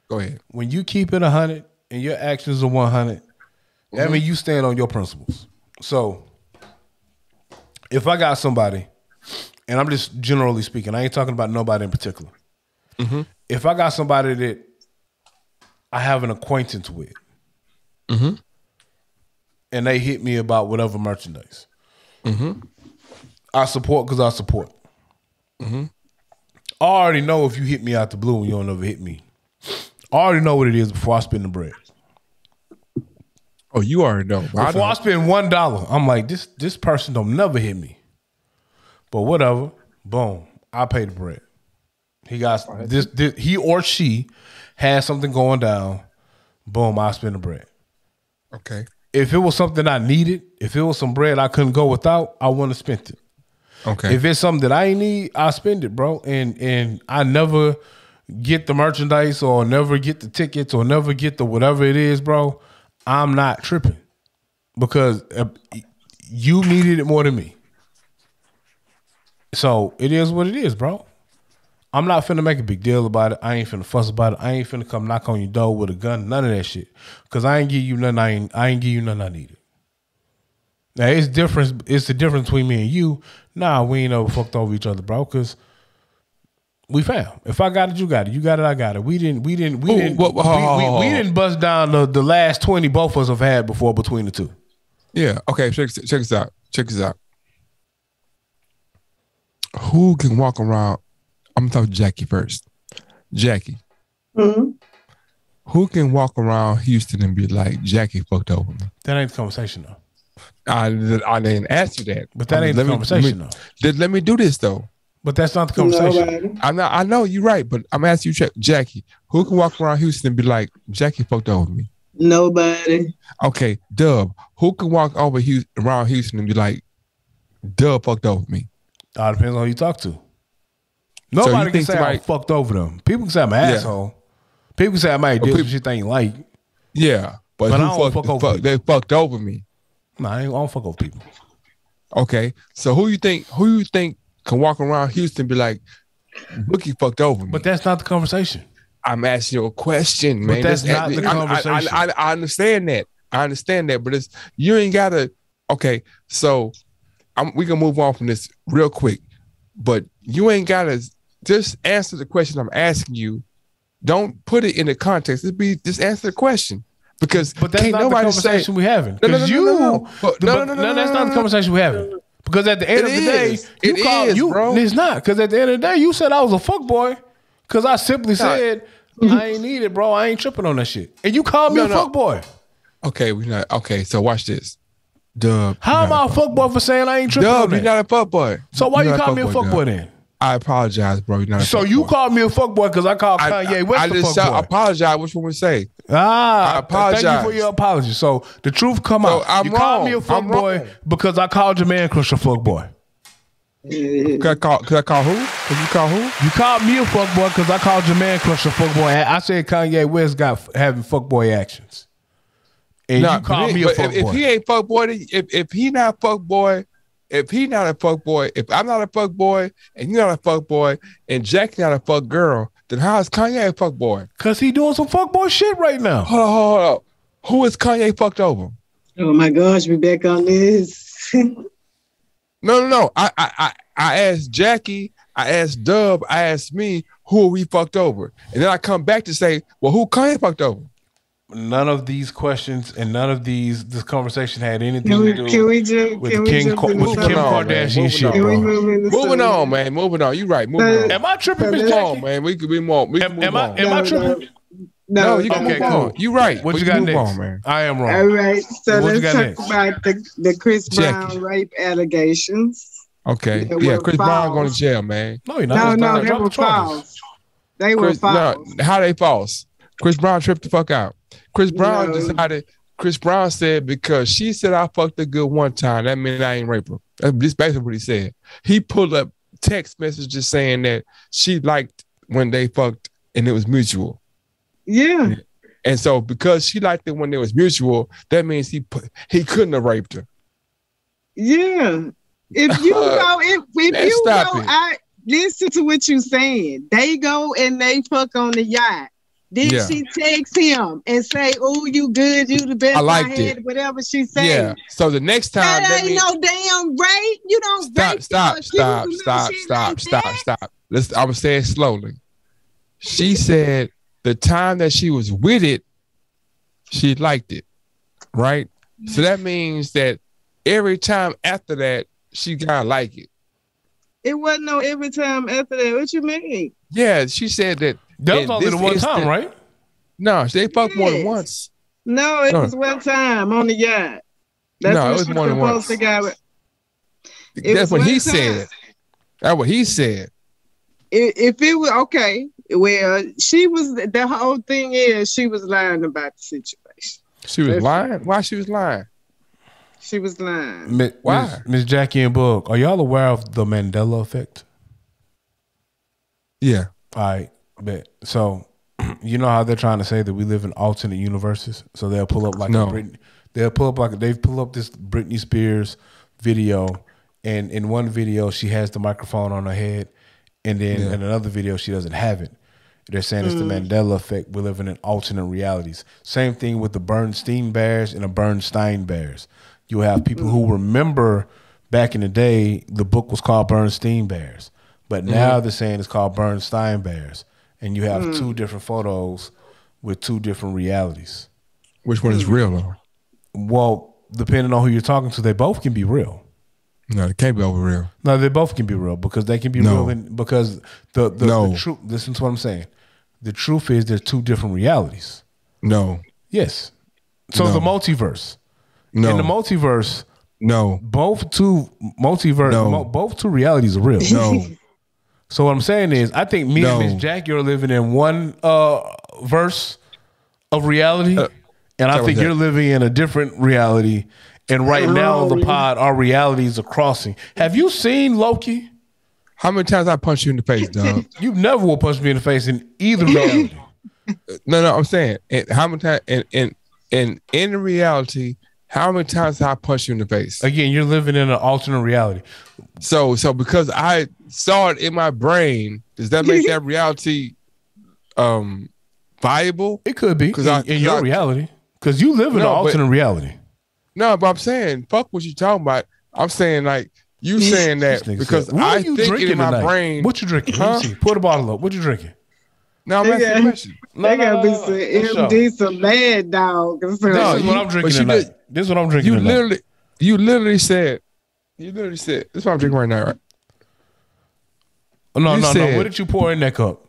Go ahead. When you keep it 100 and your actions are 100, Mm-hmm. that means you stand on your principles. So, if I got somebody, and I'm just generally speaking, I ain't talking about nobody in particular. Mm-hmm. If I got somebody that I have an acquaintance with, Mm-hmm. and they hit me about whatever merchandise, Mm-hmm. I support because I support. Mm-hmm. I already know if you hit me out the blue and you don't ever hit me. I already know what it is before I spend the bread. Oh, you already know. I Before I know. spend one dollar, I'm like, this this person don't never hit me. But whatever, boom, I pay the bread. He got this, this he or she has something going down, boom, I spend the bread. Okay. If it was something I needed, if it was some bread I couldn't go without, I wouldn't have spent it. Okay. If it's something that I ain't need, I spend it, bro. And and I never get the merchandise or never get the tickets or never get the whatever it is, bro. I'm not tripping because uh, you needed it more than me. So it is what it is, bro. I'm not finna make a big deal about it. I ain't finna fuss about it. I ain't finna come knock on your door with a gun. None of that shit. Cause I ain't give you nothing. I ain't. I ain't give you nothing I needed. Now it's difference. It's the difference between me and you. Nah, we ain't ever fucked over each other, bro. Cause we found. If I got it, you got it. You got it, I got it. We didn't. We didn't. We Ooh, didn't. whoa, whoa, we, whoa, we- we didn't bust down the, the last twenty both of us have had before between the two. Yeah. Okay. Check this- check this out. Check this out. Who can walk around? I'm gonna talk to Jackie first. Jackie, Mhm. who can walk around Houston and be like, Jackie fucked over me? That ain't the conversation though. I, I didn't ask you that. But that I mean, ain't the me- conversation me, though. Let, let me do this though. But that's not the conversation. Nobody. I know, I know you're right, but I'm asking you, Jackie, who can walk around Houston and be like, Jackie fucked over me? Nobody. Okay, Dub, who can walk over Hu- around Houston and be like, Dub fucked over me? All depends on who you talk to. you Nobody can think say I somebody- fucked over them. People can say I'm an Yeah. asshole. People can say I might But do some peop- shit they ain't like. Yeah, but, But I who don't fucked, fuck over fuck- they fucked over me? Nah, I, ain't, I don't fuck over people. Okay, so who you think who you think can walk around Houston and be like, Bookie fucked over me? But that's not the conversation. I'm asking you a question, man. that's This- not the I- conversation. I, I, I understand that. I understand that, but it's you ain't gotta. Okay, so I'm, we can move on from this real quick, but you ain't gotta just answer the question I'm asking you. Don't put it in the context. It be just answer the question because But that's not the nobody say conversation we having. No, no, Because no, no, you, no, no. But- the- no, but- no, no, no, that's no, not no, the conversation we having. Because at the end It of the day, is. you It called is, you. bro. It's not because at the end of the day, you said I was a fuck boy. Because I simply said I ain't need it, bro. I ain't tripping on that shit. And you called me No, a no. fuck boy. Okay, we not okay. So watch this. Dub. How am I fuck boy for saying I ain't tripping Dub, you're not a fuck boy. so why You're you call me a fuck boy then? I apologize, bro. You're not. So you boy. called me a fuck boy because I called I, Kanye I, West I a just fuck boy. apologize. Which one we say? Ah, I apologize. Thank you for your apology. So the truth come So out. I'm you called me a wrong. fuck I'm boy wrong. because I called your man crush a fuck boy. Could I call? Could I call who? Could you call who? You called me a fuck boy because I called your man crush a fuck boy. I said Kanye West got f- having fuck boy actions, and Nah, you called me a fuck if, boy. if he ain't fuck boy, if if he not fuck boy, if he not a fuck boy, if I'm not a fuck boy, and you're not a fuck boy, and Jack not a fuck girl, then how is Kanye a fuck boy? Cause he doing some fuck boy shit right now. Hold on, hold on, hold on. Who is Kanye fucked over? Oh my gosh, we back on this. No, no, no. I, I, I, I asked Jackie, I asked Dub, I asked me, who are we fucked over? And then I come back to say, well, who Kanye fucked over? None of these questions and none of these this conversation had anything Can to we, do can we just with can the we Kim jump with the Kim on. Kardashian Moving shit, on. Bro. move Moving something? on, man. Moving on. You're right. Moving on. Am I tripping, Miss Come Come on, Jackie? man. We could be more. We can Am, move am I on. am I tripping? no, No, you can Okay, move cool. on. You right. What We you got move next? on, man. I am All wrong. right, so What let's talk next? about the, the Chris Jackie. Brown rape allegations. Okay. They Yeah, were Chris Brown going to jail, man. No, you're No, no, they were false. They were Chris, false. no, how they false? Chris Brown tripped the fuck out. Chris Brown No. decided. Chris Brown said because she said I fucked a good one time, that means I ain't rape her. That's basically what he said. He pulled up text messages saying that she liked when they fucked and it was mutual. Yeah, And so because she liked it when it was mutual, that means he put, he couldn't have raped her. yeah. If you go, if, if you go, it. I listen to what you're saying. They go and they fuck on the yacht. Then Yeah. she texts him and say, "Oh, you good? You the best I I, had." it. Whatever she said. Yeah. So the next time That ain't means, no damn rape. You don't stop, rape stop, stop, stop, stop, like stop, that. stop. Let's I'm gonna say it slowly. She said the time that she was with it, she liked it. Right? So that means that every time after that, she gotta like it. It wasn't no every time after that. What you mean? Yeah, she said that That was in only the one time, instant- right? No, they fucked more than once. No, it No. was one time on the yacht. That's No, it what was more than once. to got. It, That's what he time. said. That's what he said. if it was okay, well, she was. The whole thing is she was lying about the situation. She was Listen. lying. Why she was lying? She was lying. Miss, Why? Miss- Miss Jackie and Bug, are y'all aware of the Mandela effect? Yeah. All right, bet. So, you know how they're trying to say that we live in alternate universes. So they'll pull up like No. a Britney, they'll pull up like they've pull up this Britney Spears video, and in one video she has the microphone on her head, and then in another video she doesn't have it. They're saying it's the mm. Mandela effect. We're living in alternate realities. Same thing with the Bernstein Bears and the Bernstein Bears. You have people who mm. remember back in the day the book was called Bernstein Bears, but mm-hmm. now they're saying it's called Bernstein Bears, and you have hmm. two different photos with two different realities. Which one is hmm. real though? Well, depending on who you're talking to, they both can be real. No, it can't be over real. No, they both can be real because they can be No. real in, because the the, No. the truth. Listen to what I'm saying. The truth is there's two different realities. No. Yes. So No. the multiverse. No. In the multiverse, no. both two multiverse, No. mo- both two realities are real. No. So what I'm saying is, I think me No. and Miss Jackie are living in one uh, verse of reality, and I Uh, think you're that? living in a different reality. And right now on the pod, our realities are crossing. Have you seen Loki? How many times I punched you in the face, dog? You never will punch me in the face in either reality. no, no, I'm saying, and how many times, and in in in reality, how many times have I punched you in the face? Again, you're living in an alternate reality. So, so because I saw it in my brain, does that make that reality um viable? It could be 'Cause in, I- in your I- reality because you live in an No, but- alternate reality. No, but I'm saying, fuck what you talking about. I'm saying like you saying that because I think drinking in my tonight? brain. What you drinking? Huh? Pour the bottle up. What you drinking? No, I'm They asking a got- question. No, they no, gotta no, be no, some no. For MD, some mad dog. No, This is what I'm drinking but tonight. did- This is what I'm drinking You tonight. literally, you literally said, you literally said, this is what I'm drinking right now, right? Oh, no, you no, no. said- What did you pour in that cup?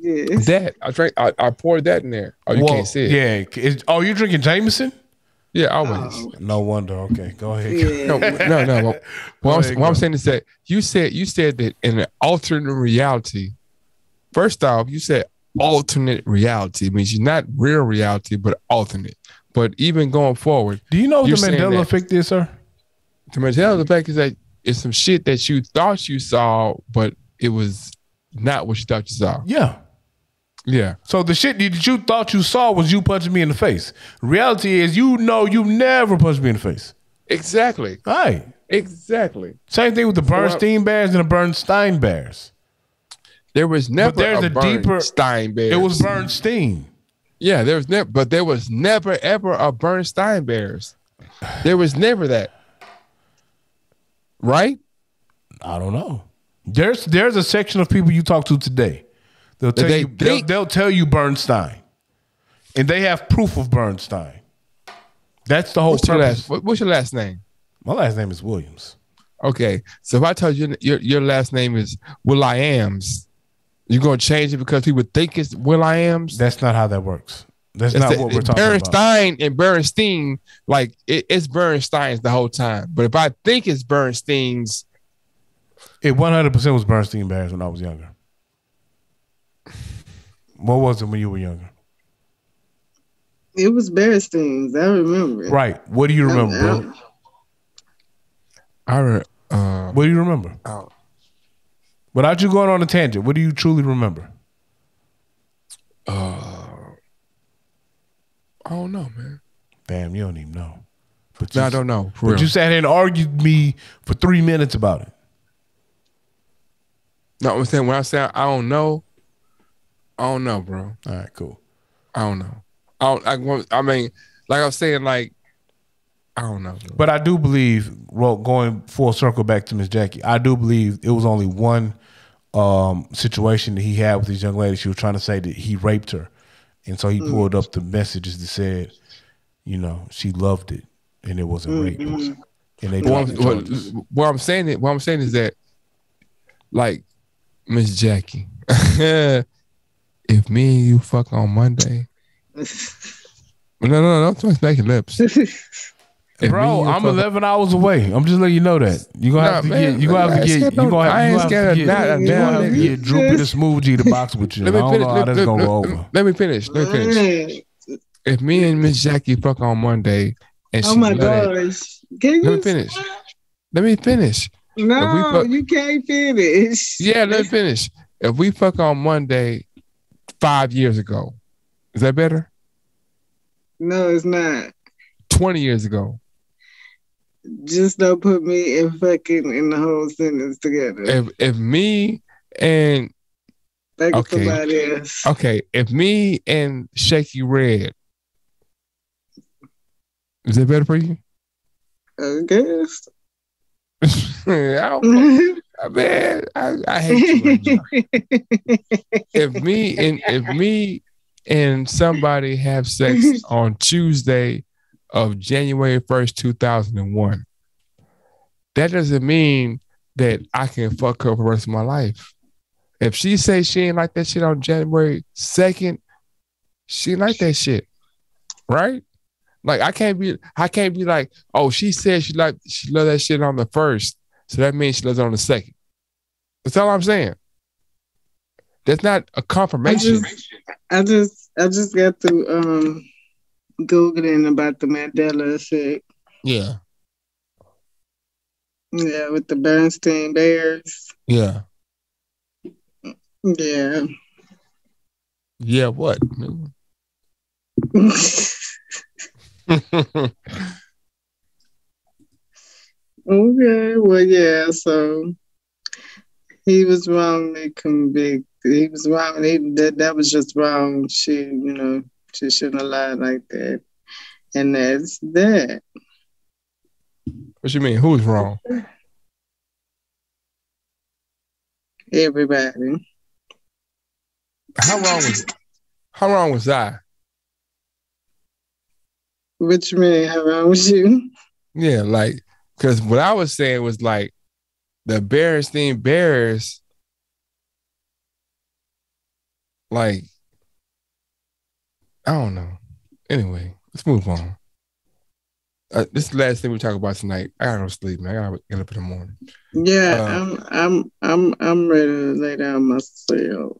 yeah. That I drank, I, I poured that in there. Oh, you Well, can't see it. Yeah. Is, oh, you drinking Jameson? Yeah, always. Oh, No wonder. Okay, go ahead. yeah. No, no, no. What, what ahead, I'm, what I'm saying is that you said you said that in an alternate reality. First off, you said alternate reality means you're not real reality, but alternate. But even going forward, Do you know what the Mandela effect is, sir? The Mandela effect is that it's some shit that you thought you saw, but it was not what you thought you saw. Yeah. Yeah. So the shit that you thought you saw was you punching me in the face. Reality is, you know, you never punched me in the face. Exactly. Right. Exactly. Same thing with the Bernstein Bears and the Bernstein Bears. There was never there's a, a deeper- Bernstein Bears. It was Bernstein. Yeah, there was never, but there was never ever a Bernstein Bears. There was never that. Right? I don't know. There's there's a section of people you talk to today. They'll tell they you they'll, they'll tell you Bernstein, and they have proof of Bernstein. That's the whole What's your purpose. last? what- What's your last name? My last name is Williams. Okay, so if I tell you your your last name is Will I Am's, you gonna change it because people think it's Will I Am's? That's not how that works. That's That's not the- what we're talking about. Bernstein and Bernstein, like it, it's Bernstein's the whole time. But if I think it's Bernstein's, It 100 percent was Bernstein Bears when I was younger. What was it when you were younger? It was Bernstein's. I remember it. Right. What do you remember, bro? I re- uh, What do you remember? Oh. Without you going on a tangent, what do you truly remember? Uh, I don't know, man. Damn, you don't even know. But No, you, I don't know. But real. you sat here and argued me for three minutes about it. no, I'm saying when I say I don't know, I don't know, bro. All right, cool. I don't know. I don't. I, I mean, like I was saying, like I don't know. bro. But I do believe, well, going full circle back to Miss Jackie, I do believe it was only one um, situation that he had with this young lady. She was trying to say that he raped her, and so he pulled up the messages that said, you know, she loved it and it wasn't rape. And they what, I'm, what, what I'm saying, is, what I'm saying is that, like, Miss Jackie, if me and you fuck on Monday, no, no, no, don't smack your lips. If Bro, I'm fuck- 11 hours away. I'm just letting you know that. You gonna have Nah, to man, get. You gonna have to get. You no- gonna have, I you ain't gonna scared have of to get. not You damn gonna have to get Droopy the Smooth G to box with you. Let I me don't finish. know how Let, that's let- gonna go let- over. let me finish. Let me finish. If me and Miss Jackie fuck on Monday, and Oh she my love that- gosh. Can Let you me finish. Let me finish. No, fuck- you can't finish. Yeah, let me finish. If we fuck on Monday five years ago, is that better? No, it's not. 20 years ago. Just don't put me and fucking in the whole sentence together. If if me and like okay. somebody else. okay, if me and Shaky Red, is that better for you? I guess. I don't, man, I, I hate you. If me and if me and somebody have sex on Tuesday of January first, two thousand and one, that doesn't mean that I can fuck her for the rest of my life. If she say she ain't like that shit on January second, she ain't like that shit, right? Like I can't be, I can't be like, oh, she said she like she love that shit on the first, so that means she loves it on the second. That's all I'm saying. That's not a confirmation. just, I just, I just got to um googling about the Mandela effect. yeah, Yeah, with the Bernstein Bears. yeah, Yeah. yeah. What? Okay, well, yeah. So he was wrongly convicted. He was wrong. He, that that was just wrong. She, you know, she shouldn't have like that. And that's that. what you mean? Who's wrong? Everybody. How wrong was? it? How wrong was I? What you mean? How wrong was you? Yeah, like because what I was saying was like the Berenstein Bears, like I don't know. Anyway, let's move on. Uh, this is the last thing we talk about tonight. I gotta go sleep, man. I gotta get up in the morning. Yeah, Uh, I'm, I'm, I'm, I'm ready to lay down myself.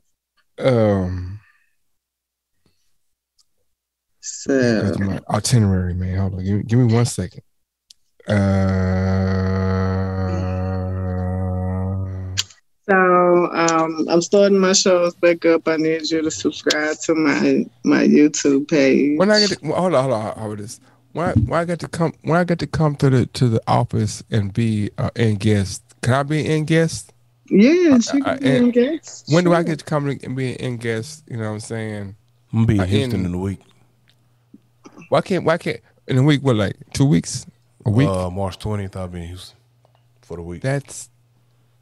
Um, So my itinerary, man. Hold on, give me, give me one second. Uh, So um, I'm starting my shows back up. I need you to subscribe to my my YouTube page. when I get to, well, hold on, hold on, hold on. This when I, when I get to come when I get to come to the to the office and be uh, in guest. Can I be in guest? yes, you I- I- can be in guest. When do I get to come and be in guest? You know what I'm saying? I'm gonna be in Uh, Houston in- in a week. Why can't why can't in a week? What like two weeks? A week? Uh, March 20th, I'll be in Houston for the week. That's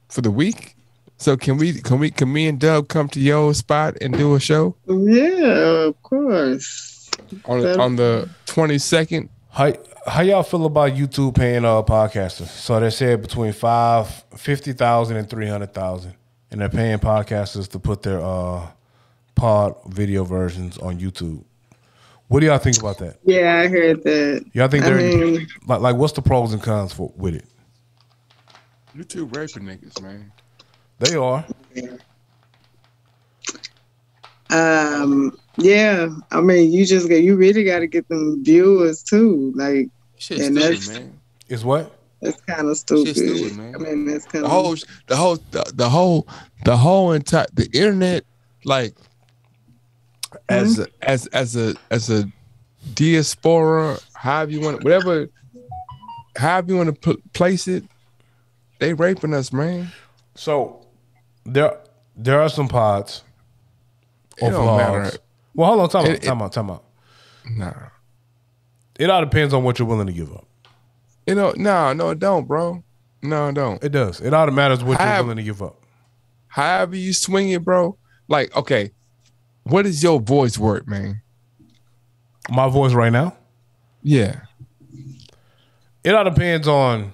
for the week. So can we can we can me and Doug come to your spot and do a show Yeah, of course. on That- on the 22nd? How how y'all feel about YouTube paying uh podcasters? So they said between five fifty thousand and three hundred thousand, and they're paying podcasters to put their uh pod video versions on YouTube. What do y'all think about that? Yeah, I heard that. Y'all think I they're mean- like like what's the pros and cons for with it? YouTube raping niggas, man. They are. Um, yeah, I mean, you just got you really got to get them viewers too. Like Shit, And stupid, that's- man. Is what? that's kind of stupid. stupid, man. I mean, that's kind The of whole, the whole, the, the whole, the whole entire, the internet, like, as a, as as a as a diaspora, however you want, whatever, however you want to put, place it, they raping us, man. So there there are some pods It or don't vlogs. Well, hold on, time out, It- it- time out, time out. Nah, It all depends on what you're willing to give up. you know, no, no, it don't, bro. No, it don't. It does. It all matters what you're willing to give up. However you swing it, bro. Like, okay, what is your voice worth, man? My voice right now. Yeah. It all depends on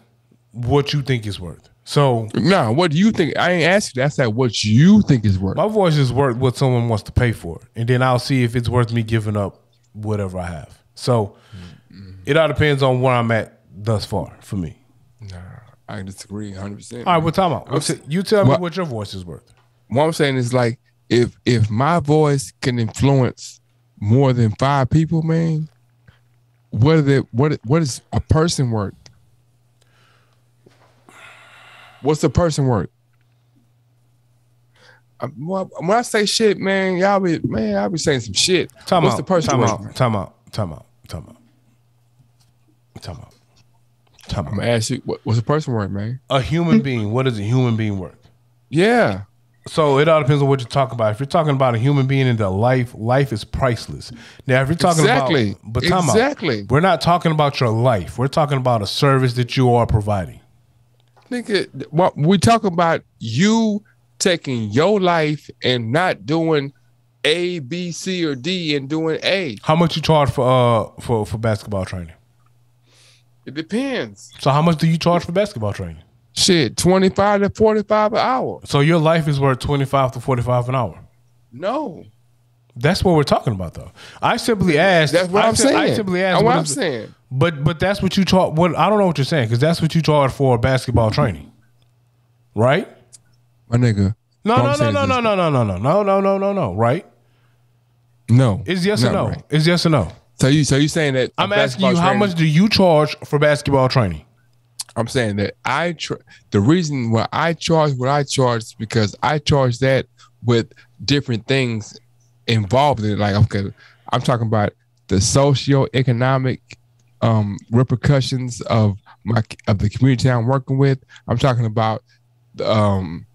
what you think it's worth. So No, what do you think? I ain't asked you. That's like what you think is worth. my voice is worth what someone wants to pay for, it. and then I'll see if it's worth me giving up whatever I have. So mm-hmm. it all depends on where I'm at thus far for me. Nah, I disagree 100. percent All right, well, time out. You tell me What- what your voice is worth. What I'm saying is like if if my voice can influence more than five people, man, what are they, what what is a person worth? What's the person worth? Uh, well, when I say shit, man, y'all be man, I'll be saying some shit. Time What's out. the person time worth? out. Time out. Time out. Time out. Time out. Time I'm out. gonna ask you, what, what's a person worth, man? A human being. What is a human being worth? Yeah, So it all depends on what you're talking about. If you're talking about a human being in their life, life is priceless. Now, if you're talking Exactly. about, but time out. Exactly. we're not talking about your life. We're talking about a service that you are providing. Nigga. What we talk about you taking your life and not doing A, B, C, or D and doing A. How much you charge for uh for for basketball training? It depends. So how much do you charge for basketball training? Shit, twenty five to forty five an hour. So your life is worth twenty five to forty five an hour. No, That's what we're talking about, though. I simply asked. that's what I I'm sim- saying. I simply asked. That's what what I'm saying. But but that's what you charge. What I don't know what you're saying because that's what you charge for basketball training, right? My nigga. No no no no no no no no no no no no no no right? No. Is yes or no? right. Is yes or no? So you so you saying that I'm asking you how training- much do you charge for basketball training? I'm saying that I the reason why I charge what I charge is because I charge that with different things involved in it. Like okay, I'm talking about the socioeconomic um, repercussions of my of the community I'm working with. I'm talking about um,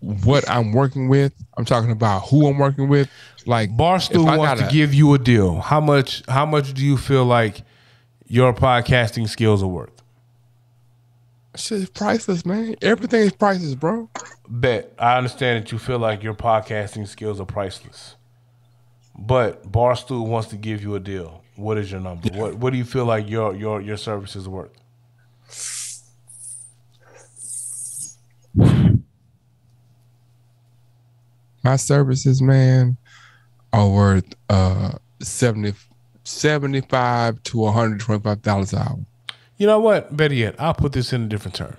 what I'm working with. I'm talking about who I'm working with. Like Barstool wants gotta- to give you a deal. How much? How much do you feel like your podcasting skills are worth? shit is priceless, man. Everything is priceless, bro. Bet I understand that you feel like your podcasting skills are priceless, but Barstool wants to give you a deal. What is your number? What What do you feel like your your your services are worth? my services, man, are worth uh 70, 75 to one hundred twenty five dollars an hour. You know what? Better yet, I'll put this in a different term.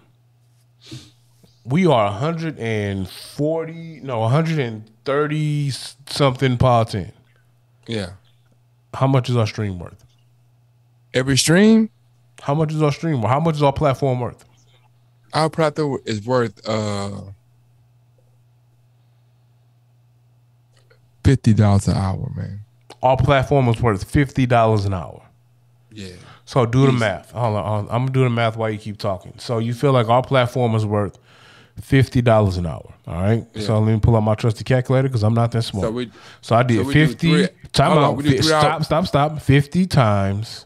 We are 140, no, 130 something pods in. Yeah. How much is our stream worth? Every stream, How much is our stream? How much is our platform worth? our platform is worth uh fifty dollars an hour, man. Our platform is worth fifty dollars an hour. Yeah. So do the math. Hold on, hold on. I'm gonna do the math while you keep talking. So you feel like our platform is worth fifty dollars an hour. All right. So let me pull out my trusty calculator because I'm not that smart. So we- So I did so fifty. three- time out. we do Fi- stop. hours. Stop. Stop. Fifty times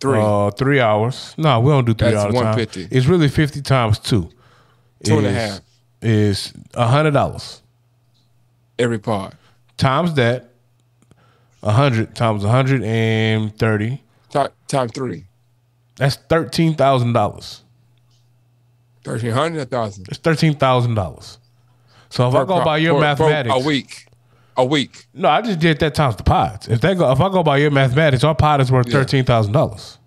Three. uh, three hours. No, we don't do three That's hours. time. 150. It's really fifty times two. Two and a is- half. is a hundred dollars every part. times that. A hundred times a hundred and thirty. Time, time three. That's thirteen thousand dollars. Thirteen hundred a thousand. It's thirteen thousand dollars. So if I go pro- by your mathematics, A week. A week. no, I just did that times the pods. If they go, if I go by your mathematics, our pod is worth Yeah. thirteen thousand dollars.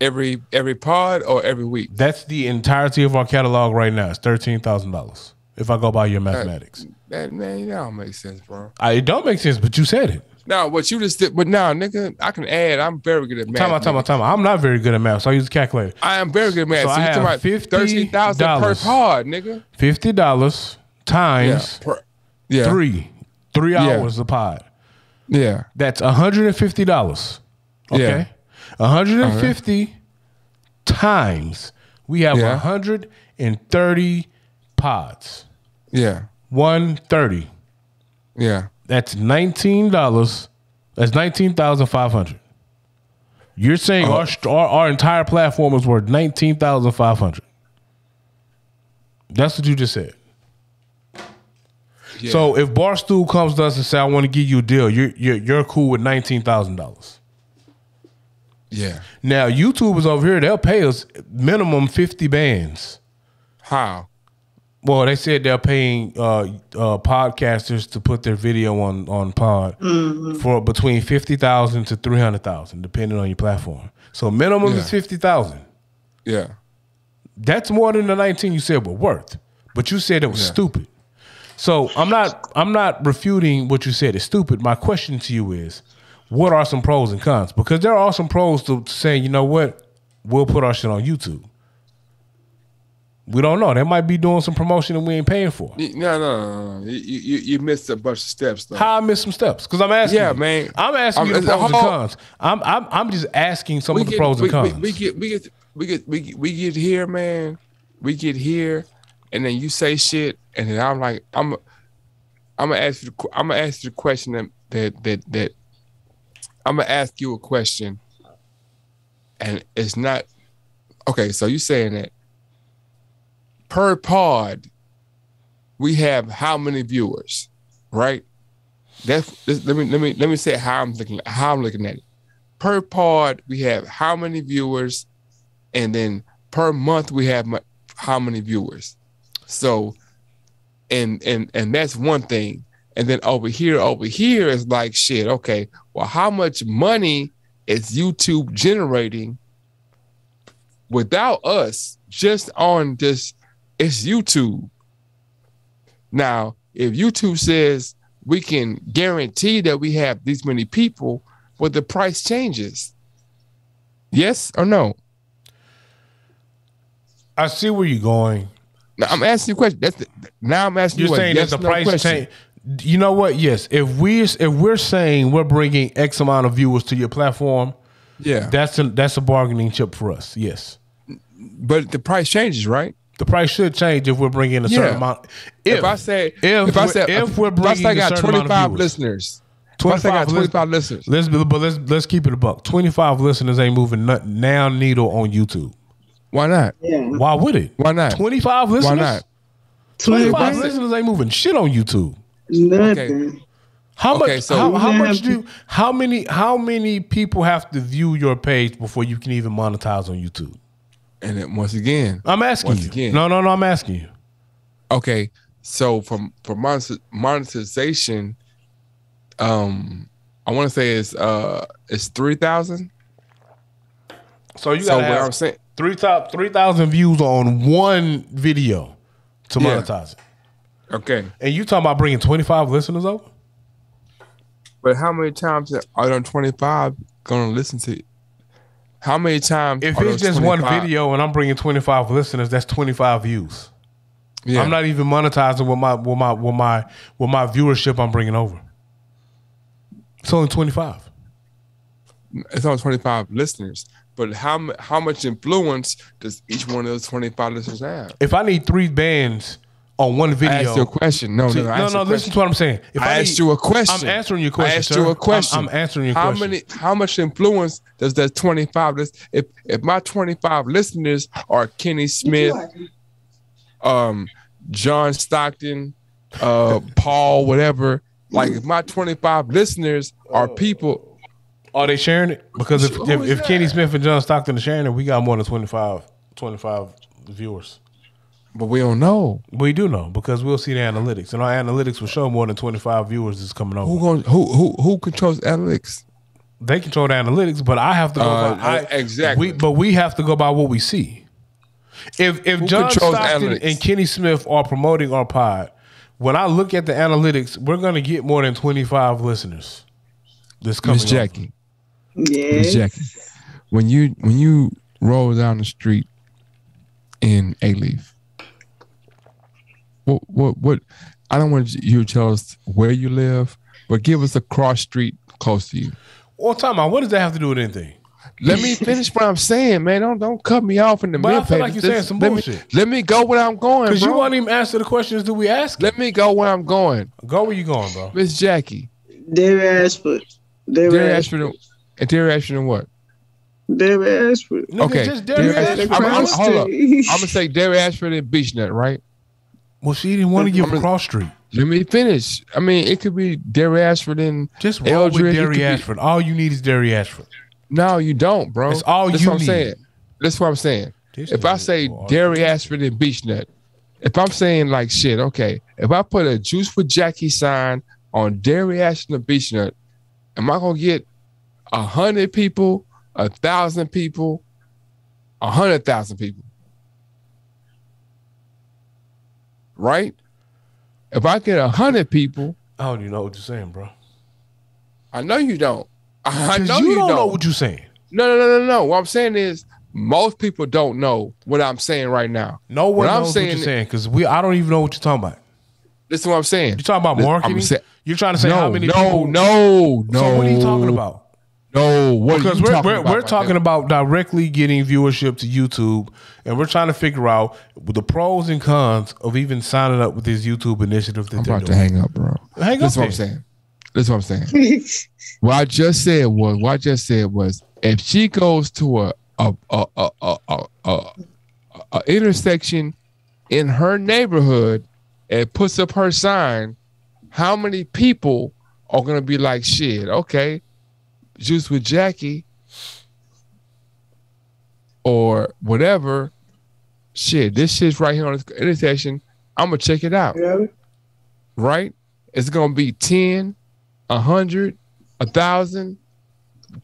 Every every pod or every week. That's the entirety of our catalog right now. It's thirteen thousand dollars. If I go by your mathematics, That man, that don't make sense, bro. I, it don't make sense, but you said it. Now, what you just did, but now, nigga, I can add. I'm very good at math. Time out, time out, time out. I'm not very good at math, so I use a calculator. I am very good at math. So So, I have talking about $50 thirteen thousand per pod, nigga? Fifty dollars Yeah, times per, yeah, three, three Yeah. hours a pod. yeah, That's hundred and fifty dollars. Okay, hundred and fifty times we have Yeah. hundred and thirty pods. yeah, One thirty. yeah. That's nineteen dollars. That's nineteen thousand five hundred. You're saying Oh. our, our our entire platform is worth nineteen thousand five hundred. That's what you just said. Yeah. So if Barstool comes to us and say, "I want to give you a deal," you're you're, you're cool with nineteen thousand dollars. yeah. Now YouTube is over here; they'll pay us minimum fifty bands. How? Well, they said they're paying uh, uh, podcasters to put their video on on Pod for between fifty thousand to three hundred thousand, depending on your platform. So minimum Yeah. is fifty thousand. Yeah, That's more than the nineteen you said were worth. But you said it was Yeah. stupid. So I'm not I'm not refuting what you said is stupid. My question to you is, what are some pros and cons? Because there are some pros to saying, you know what, we'll put our shit on YouTube. We don't know. They might be doing some promotion that we ain't paying for. No, no, no, no. You, you, you missed a bunch of steps though. How I missed some steps? Because I'm asking. Yeah, you. man. I'm asking I'm- the pros and cons. I'm, I'm I'm just asking some of the get, pros we, and cons. We, we get we get we get we get we get here, man. We get here, and then you say shit, and then I'm like, I'm, I'm gonna ask you. the I'm gonna ask you the question that that that, that I'm gonna ask you a question, and it's not okay. So you saying that per pod, we have how many viewers, right? That's let me let me let me say how I'm looking how I'm looking at it. Per pod we have how many viewers and then per month we have mu- how many viewers. So and and and that's one thing. And then over here over here is like shit okay well how much money is youtube generating without us just on this it's youtube now if youtube says we can guarantee that we have these many people but the price changes. Yes or no? I see where you're going. Now I'm asking you a question. That's the, now I'm asking You're you a saying yes that the no price question. change. You know what? Yes. If we if we're saying we're bringing X amount of viewers to your platform, Yeah, that's a that's a bargaining chip for us. Yes. but the price changes, right? The price should change if we're bringing a certain Yeah. amount. If, I say if if I we're- say if we're if I say bringing I a got certain amount of 25 viewers. listeners, if I got 25 listeners, Let's but let's let's keep it a buck. Twenty five listeners ain't moving nut, now needle on YouTube. why not? Yeah. Why would it? Why not? Twenty five listeners. Why not? Twenty five Twenty- listeners ain't moving shit on YouTube. Nothing. How Okay, much? so- how, how You much do? How many? How many people have to view your page before you can even monetize on YouTube? And then once again, I'm asking Once you. again. No, no, no. I'm asking you. okay, so from for monetization, um, I want to say it's uh it's three thousand. So you So got what to I'm have saying, three top three thousand views on one video to Yeah. monetize it. okay, And you talking about bringing 25 listeners over? but how many times are them 25 gonna listen to? How many times? If it's just one video and I'm bringing 25 listeners, that's 25 views. Yeah. I'm not even monetizing with my with my with my with my viewership I'm bringing over. It's only 25. it's only 25 listeners but how how much influence does each one of those 25 listeners have If I need three bands on one i video, asked you a question no See, no no, asked you no. Listen to what I'm saying. If I asked need- you a question. I'm answering your question. I asked sir. you a question. I'm, I'm answering your how question. many how much influence does that 25 lis- if if my 25 listeners are Kenny Smith um John Stockton uh Paul whatever like if my 25 listeners are people Are they sharing it? Because if if, if Kenny? Smith and John Stockton are sharing it, we got more than 25, 25 viewers. But we don't know We do know because we'll see the analytics, and our analytics will show more than 25 viewers is coming over. who going who who who controls analytics they control the analytics, but I have to go Uh, by I, exactly. We, but we have to go by what we see. If if Who John Stockton analytics? and Kenny Smith are promoting our pod, when I look at the analytics, we're gonna get more than twenty five listeners. This coming Miss over. Jackie Miss Yes. Jackie, when you when you roll down the street in Alief, what what what? I don't want you to tell us where you live, but give us a cross street close to you. Well, time out. What does that have to do with anything? Let me finish what I'm saying, man. Don't don't cut me off in the middle. But I feel like you're saying some let bullshit. Me, let me go where I'm going, Because you won't even answer the questions that we ask. Let me go where I'm going, Go where you going, bro. Miss Jackie. Dairy Ashford. Dairy Dairy Ashford. Ashford, and Dairy Ashford, and what? Dairy Ashford. Nigga, Okay, just Dairy Dairy Ashford. I'm- I'm- Cross hold up. street. I'm gonna say Dairy Ashford and Beechnut, right? Well, she didn't want to give a- cross street. Let me finish. I mean, it could be Dairy Ashford and Just roll Eldridge. with Dairy be- Ashford. All you need is Dairy Ashford. No, you don't, bro. That's all you need. That's you what I'm saying. That's what I'm saying. This if I say. Dairy Ashford and Beechnut, if I'm saying like shit, okay. If I put a Juice for Jackie sign on Dairy Ashford and Beechnut, am I gonna get a hundred people, a thousand people, a hundred thousand people? Right? If I get a hundred people, I don't even know what you're saying, bro. I know you don't. I know you, you, don't know don't. what you're saying. No, no, no, no, no. What I'm saying is most people don't know what I'm saying right now. No one What I'm knows what saying- you're saying because we. I don't even know what you're talking about. Listen to what I'm saying. You're talking about I'm marketing. sa- you're trying to say no, how many no, people? no, no. So what are you talking about? No, what Because are you we're talking we're, about? we're my talking nigga? about directly getting viewership to YouTube, and we're trying to figure out the pros and cons of even signing up with this YouTube initiative that I'm they're about to hang up, bro. Hang up Listen what I'm saying. That's what I'm saying. what I just said was what I just said was if she goes to a a a a a, a, a, a intersection in her neighborhood and puts up her sign, how many people are gonna be like shit? Okay, juice with Jackie or whatever. Shit, this shit's right here on this intersection. I'm gonna check it out right? It's gonna be 10, 100, 1,000,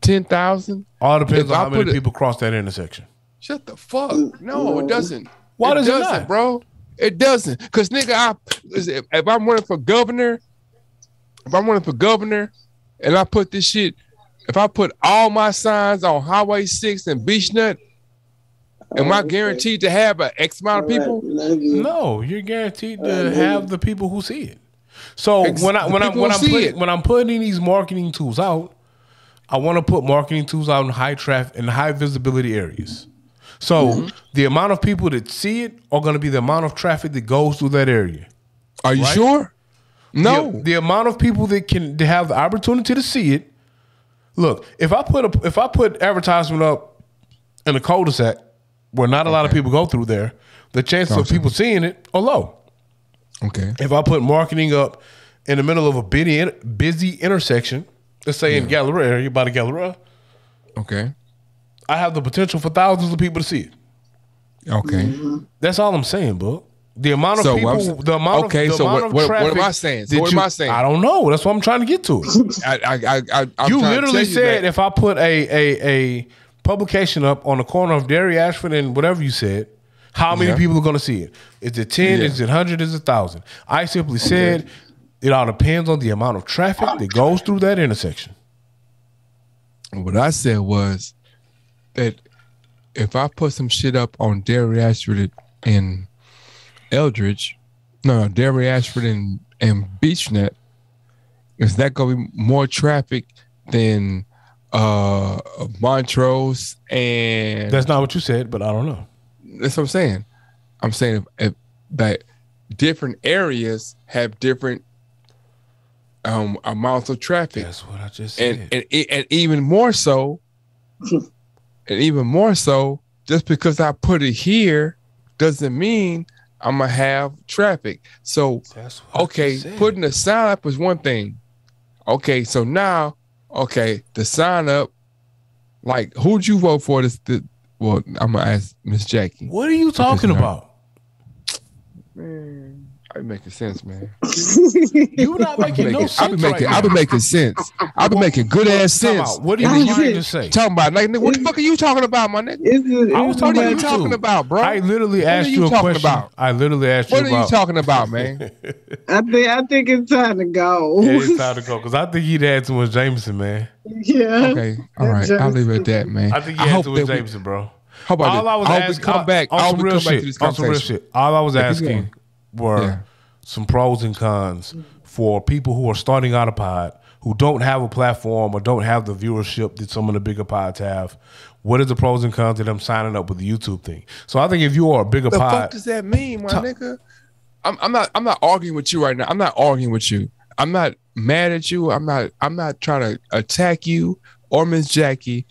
10,000. All depends If on I how many put it- people cross that intersection. Shut the fuck. No, it doesn't. Why it does it doesn't, not? bro? It doesn't. Cause nigga, I if, if I'm running for governor, if I'm running for governor, and I put this shit, if I put all my signs on Highway Six and Beechnut, am I guaranteed to have an X amount of people? No, you're guaranteed to have the people who see it. So Ex- when I the when I people when I'm see putting, it. when I'm putting these marketing tools out, I want to put marketing tools out in high traffic in high visibility areas. So Mm-hmm. the amount of people that see it are going to be the amount of traffic that goes through that area. Are you Right? sure? No. The, the amount of people that can to have the opportunity to see it. Look, if I put a if I put advertisement up in a cul-de-sac where not a lot of people go through there, the chances of people seeing it are low. okay. If I put marketing up in the middle of a busy busy intersection, let's say in Galleria area by the Galleria, Okay. I have the potential for thousands of people to see it. Okay. Mm-hmm. That's all I'm saying, Book. The amount of So people, the amount okay, of the so amount what- what- what traffic am I saying? So what am I saying? I don't know. That's what I'm trying to get to. I, I, I, you literally you said that. if I put a, a a publication up on the corner of Dairy Ashford and whatever you said, how many Yeah. people are going to see it? Is it ten? Yeah. Is it hundred? Is it thousand? I simply said it all depends on the amount of traffic that goes through that intersection. what I said was that if I put some shit up on Dairy Ashford and Eldridge, no, no, Derry Ashford and, and Beechnut, is that gonna be more traffic than uh Montrose and That's not what you said, but I don't know. That's what I'm saying. I'm saying if, if that different areas have different um amounts of traffic. That's what I just said. and and, e- and even more so and even more so just because i put it here doesn't mean i'm gonna have traffic. So That's what I okay putting the sign up is one thing. Okay so now okay the sign up like who'd you vote for this the, well i'm gonna ask miss jackie. What are you talking about? man i be making sense man You're not I making no making, sense I be making, right I be now. making sense. I be making good ass sense. out. What are you And then trying to say? Talking about like, nigga, what the fuck are you talking about, my nigga? It's a- I was it's talking What are you you talking too. about, bro? I literally What asked you, you a question. about? I literally asked What you What are you talking about, man? I think I think it's time to go. Yeah, it's time to go because I think he'd had too much Jameson, man. Yeah. Okay, all right. I'll leave it at that, man. I think he had hope too much that we- Jameson, bro. How about All this? I was I hope we asking, come back. on I hope some real come back to shit. this some real conversation. shit. All I was asking going. Were Yeah. some pros and cons for people who are starting out a pod who don't have a platform or don't have the viewership that some of the bigger pods have. What is the pros and cons of them signing up with the YouTube thing? So I think if you are a bigger The fuck pod, does that mean, my Ta- nigga? I'm, I'm not. I'm not arguing with you right now. I'm not arguing with you. I'm not mad at you. I'm not. I'm not trying to attack you or Miss Jackie.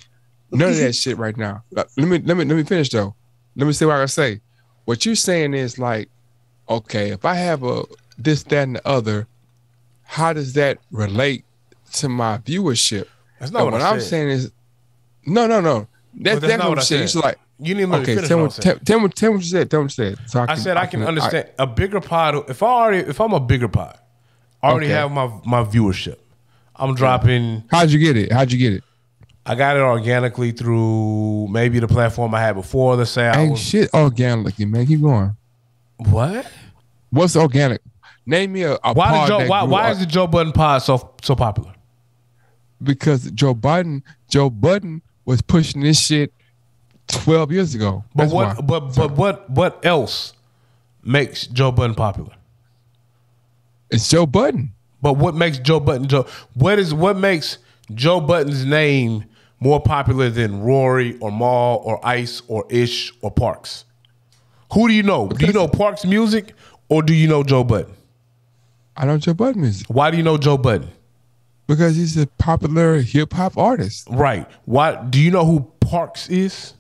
None of that shit right now. Let me. Let me. Let me finish though. Let me see what I can say. What you're saying is like, okay, if I have a this, that, and the other, how does that relate to my viewership? that's not And what, what I I'm saying is, no, no, no. That's, that's that's not what what I I'm saying. said. It's like, you didn't let okay, finish tell what tell, tell me, tell me what you said. Tell me what you said. So I said I can understand a bigger pod. If I already, if I'm a bigger pod, I already Okay. have my my viewership. I'm dropping. how'd you get it? How'd you get it? I got it organically through maybe the platform I had before. Let's say I Ain't was shit organically, man. Keep going. What? What's organic? Name me a, a Why Joe? Why, why is the Joe Budden pod so so popular? because Joe Biden, Joe Budden was pushing this shit twelve years ago. But That's what? why. But but what? What else makes Joe Budden popular? It's Joe Budden. But what makes Joe Budden Joe? What is what makes Joe Budden's name more popular than Rory or Mal or Ice or Ish or Parks? Who do you know? Do you know Parks music or do you know Joe Budden? I know Joe Budden music Why do you know Joe Budden? because he's a popular hip hop artist. Right. Why do you know who Parks is?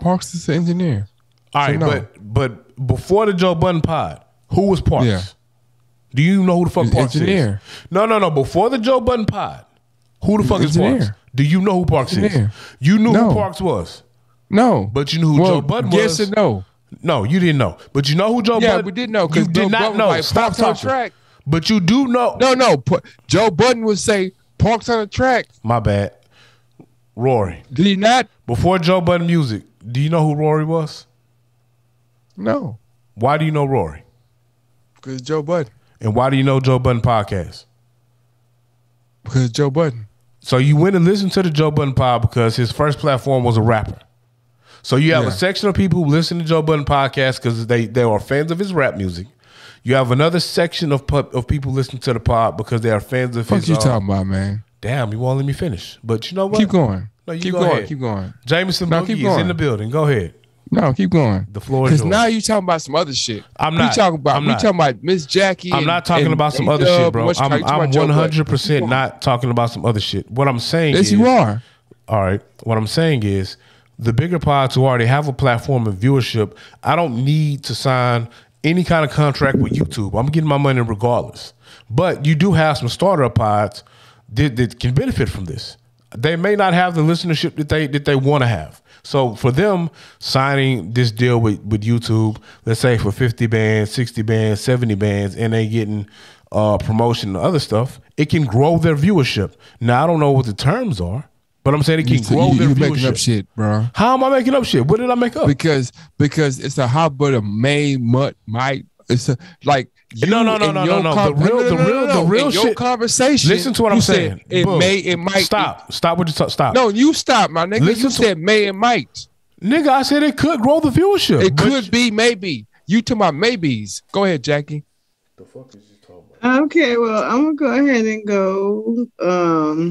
Parks is an engineer. All right, no. but but before the Joe Budden pod, who was Parks? Yeah. Do you know who the fuck He's Parks engineer. is? No, no, no. Before the Joe Budden pod, who the fuck is engineer. Parks? Do you know who Parks Engineer. is? You knew No. who Parks was. No, But you knew who well, Joe Budden was. yes and no. No, you didn't know. But you know who Joe Yeah, Budden Yeah, we did know You did Joe not Budden know. like, Stop on talking. track. But you do know. No, no. Joe Budden would say Parks on the track. My bad. Rory. Did he not? Before Joe Budden music, do you know who Rory was? No, Why do you know Rory? because Joe Budden. And why do you know Joe Budden podcast? Because Joe Budden. So you went and listened to the Joe Budden pod because his first platform was a rapper. So you have Yeah. a section of people who listen to Joe Budden podcast because they they are fans of his rap music. You have another section of of people listening to the pod because they are fans of Fuck his. you uh, talking about, man? Damn, you won't let me finish. But you know what? Keep going. No, you keep go going. ahead. Keep going. Jameson No, Boogie is in the building. Go ahead. No, keep going. The floor is Because now you talking about some other shit. I'm We not. talking about. I'm we not. talking about Miss Jackie. I'm and- not talking and about some other shit, bro. I'm, I'm about Joe Budden. 100 percent not talking about some other shit. What I'm saying. Yes, is, you are. all right. What I'm saying is, the bigger pods who already have a platform and viewership, I don't need to sign any kind of contract with YouTube. I'm getting my money regardless. But you do have some starter pods that, that can benefit from this. They may not have the listenership that they that they want to have. So for them signing this deal with, with YouTube, let's say for 50 bands, 60 bands, 70 bands, and they getting uh, promotion and other stuff, it can grow their viewership. Now I don't know what the terms are, but I'm saying it can You, grow you, their you viewership. making up shit, bro. How am I making up shit? What did I make up? Because because it's a hot but a may mut might. It's a like. You No, no, no, in no, your no, no. con- The real- the real- the real in your shit- conversation. Listen to what I'm you said saying. It Boom. may. It might. Stop. Stop what you talk. Stop. No, you stop, my nigga. Listen you to- said may and might. nigga, I said it could grow the viewership. It but- could be maybe. You talking about maybes? Go ahead, Jackie. The fuck is you talking about? Okay, well, I'm gonna go ahead and go. Um,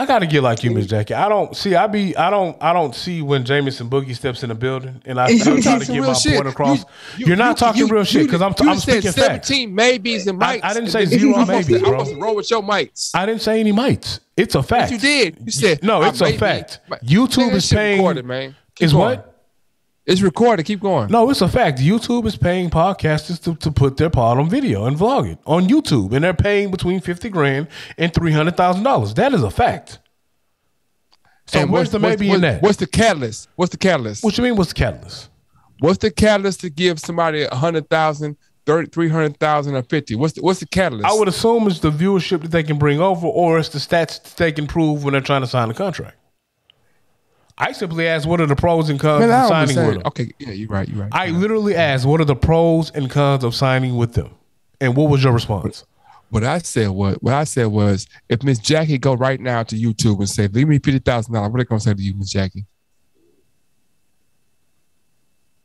I gotta get like you, Miss Jackie. I don't see. I be. I don't. I don't see when Jameson Boogie steps in the building, and I still try to get my shit. point across. You- You, are not you- talking you- real shit because I'm. you I'm said speaking facts. 17 maybes and I- mites. I didn't say zero I'm maybes, bro. supposed to roll with your mites. I didn't say any mites. It's a fact. Yes, you did. You said no. It's a fact. YouTube is paying. recorded, man. Keep Is going. what? It's recorded. Keep going. No, it's a fact. YouTube is paying podcasters to, to put their pod on video and vlog it on YouTube, and they're paying between fifty grand and three hundred thousand dollars. That is a fact. So And where's what's- the what's- maybe in that? What's the catalyst? What's the catalyst? what you mean? What's the catalyst? What's the catalyst to give somebody a hundred thousand, thirty, three hundred thousand, or fifty? What's the what's the catalyst? I would assume it's the viewership that they can bring over, or it's the stats that they can prove when they're trying to sign a contract. I simply asked, what are the pros and cons Man, of don't signing with them? Okay, yeah, you're right. You're right. I literally asked, what are the pros and cons of signing with them? And what was your response? What I said was, what I said was, if Miss Jackie go right now to YouTube and say, "Leave me fifty thousand dollars," what are they gonna say to you, Miss Jackie?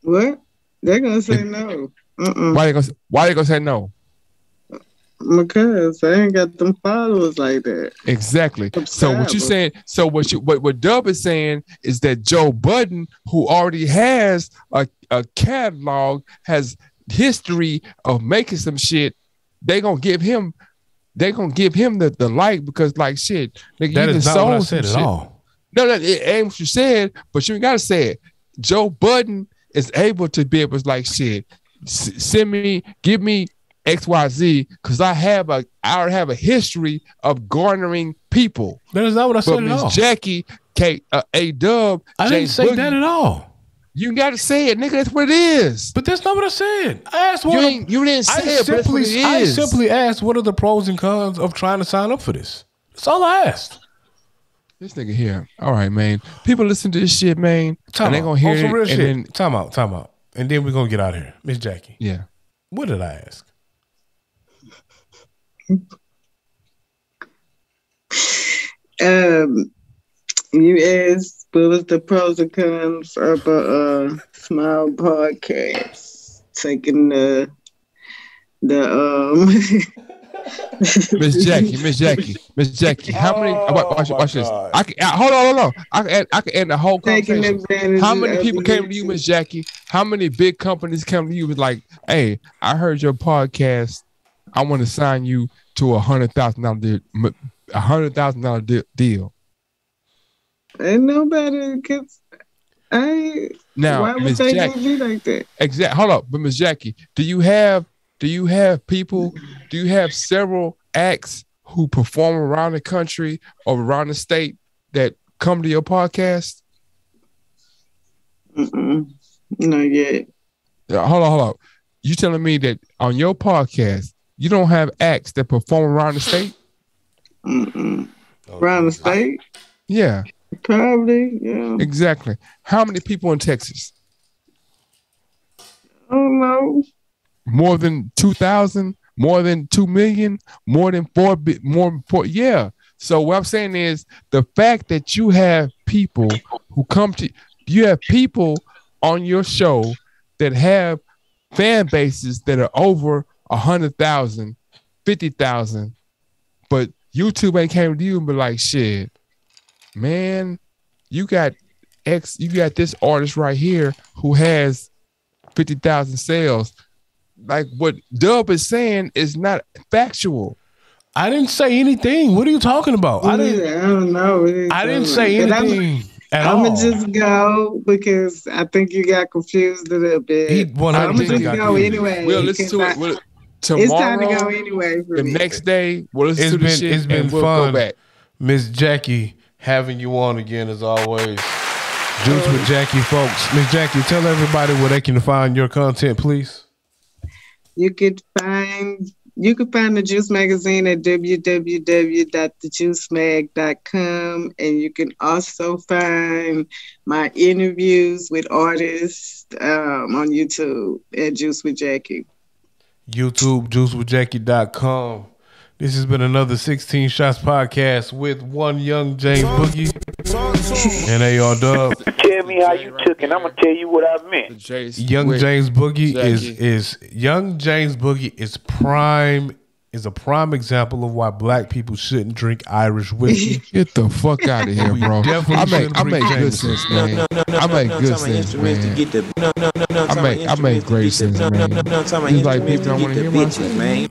what? They're gonna say no. Uh-uh. Why they gonna Why they gonna say no? Because I ain't got them followers like that. Exactly. So what you Subscribers. saying? So what you what what Dub is saying is that Joe Budden, who already has a, a catalog, has history of making some shit, they gonna give him, they gonna give him the the like because like shit, nigga, That you is done not what I said at shit. all. No, no, it ain't what you said, but you ain't gotta say it. Joe Budden is able to be able to like shit. s- Send me, give me X, Y, Z, because I have a I already have a history of garnering people. That is not what I But said at all. Miss Jackie, K, uh, A Dub, I didn't say Boogie, that at all. you gotta say it, nigga. That's what it is. But that's not what I said. I asked You what you didn't I say it, but that's what simply, it I simply asked what are the pros and cons of trying to sign up for this. That's all I asked. this nigga here. All right, man. People listen to this shit, man, Time and they out. gonna hear it, real and shit. then time out, time out. And then we're gonna get out of here. Miss Jackie. yeah. What did I ask? Um, you asked what was the pros and cons of a uh, small podcast taking the the um. Miss Jackie, Miss Jackie, Miss Jackie. How many? Oh, watch, my watch this. I can I, hold on, hold on. I can end, I can end the whole conversation. How many people came to you, Miss Jackie? How many big companies came to you with like, hey, I heard your podcast. I want to sign you to a hundred thousand dollar deal, a hundred thousand dollar deal. Ain't nobody gets. I Now, why would Miss they Jackie, do me like that? exact. Hold up, but Miss Jackie, do you have do you have people? Do you have several acts who perform around the country or around the state that come to your podcast? Mm-mm. Not yet. Uh, hold on, hold on. You telling me that on your podcast you don't have acts that perform around the state? Mm-mm. Oh, around the state? Yeah, Probably, yeah. exactly. How many people in Texas? I don't know. More than two thousand? More than two million? More than four? bi- More than four? Yeah. So what I'm saying is the fact that you have people who come to you have people on your show that have fan bases that are over a hundred thousand, fifty thousand, but YouTube ain't came to you and be like, shit, man, you got X, you got this artist right here who has fifty thousand sales. Like what Dub is saying is not factual. I didn't say anything. What are you talking about? I didn't. I don't know. I didn't say anything at I'm gonna just go because I think you got confused a little bit. He I'm 100 gonna just go confused. anyway. We'll listen to because it. We'll, I- it's time to go anyway for the me. next day, we'll listen It's to the been- shit it's been and we'll fun. go back. Miss Jackie, having you on again as always. Juice with Jackie, folks. Miss Jackie, tell everybody where they can find your content, please. You could find you could find the Juice Magazine at www.thejuicemag.com and you can also find my interviews with artists um, on YouTube at Juice with Jackie. YouTube, juicewithjackie.com. This has been another 16 Shots podcast with one young James Boogie and AR Dub. Tell me how you took it. I'm gonna tell you what I meant. Young James Boogie is is young James Boogie is prime is a prime example of why black people shouldn't drink Irish whiskey. Get the fuck out of here, bro. I make I make good sense, man. I make good sense, man. I make I make great sense, man. It's like people don't want to hear my shit. man.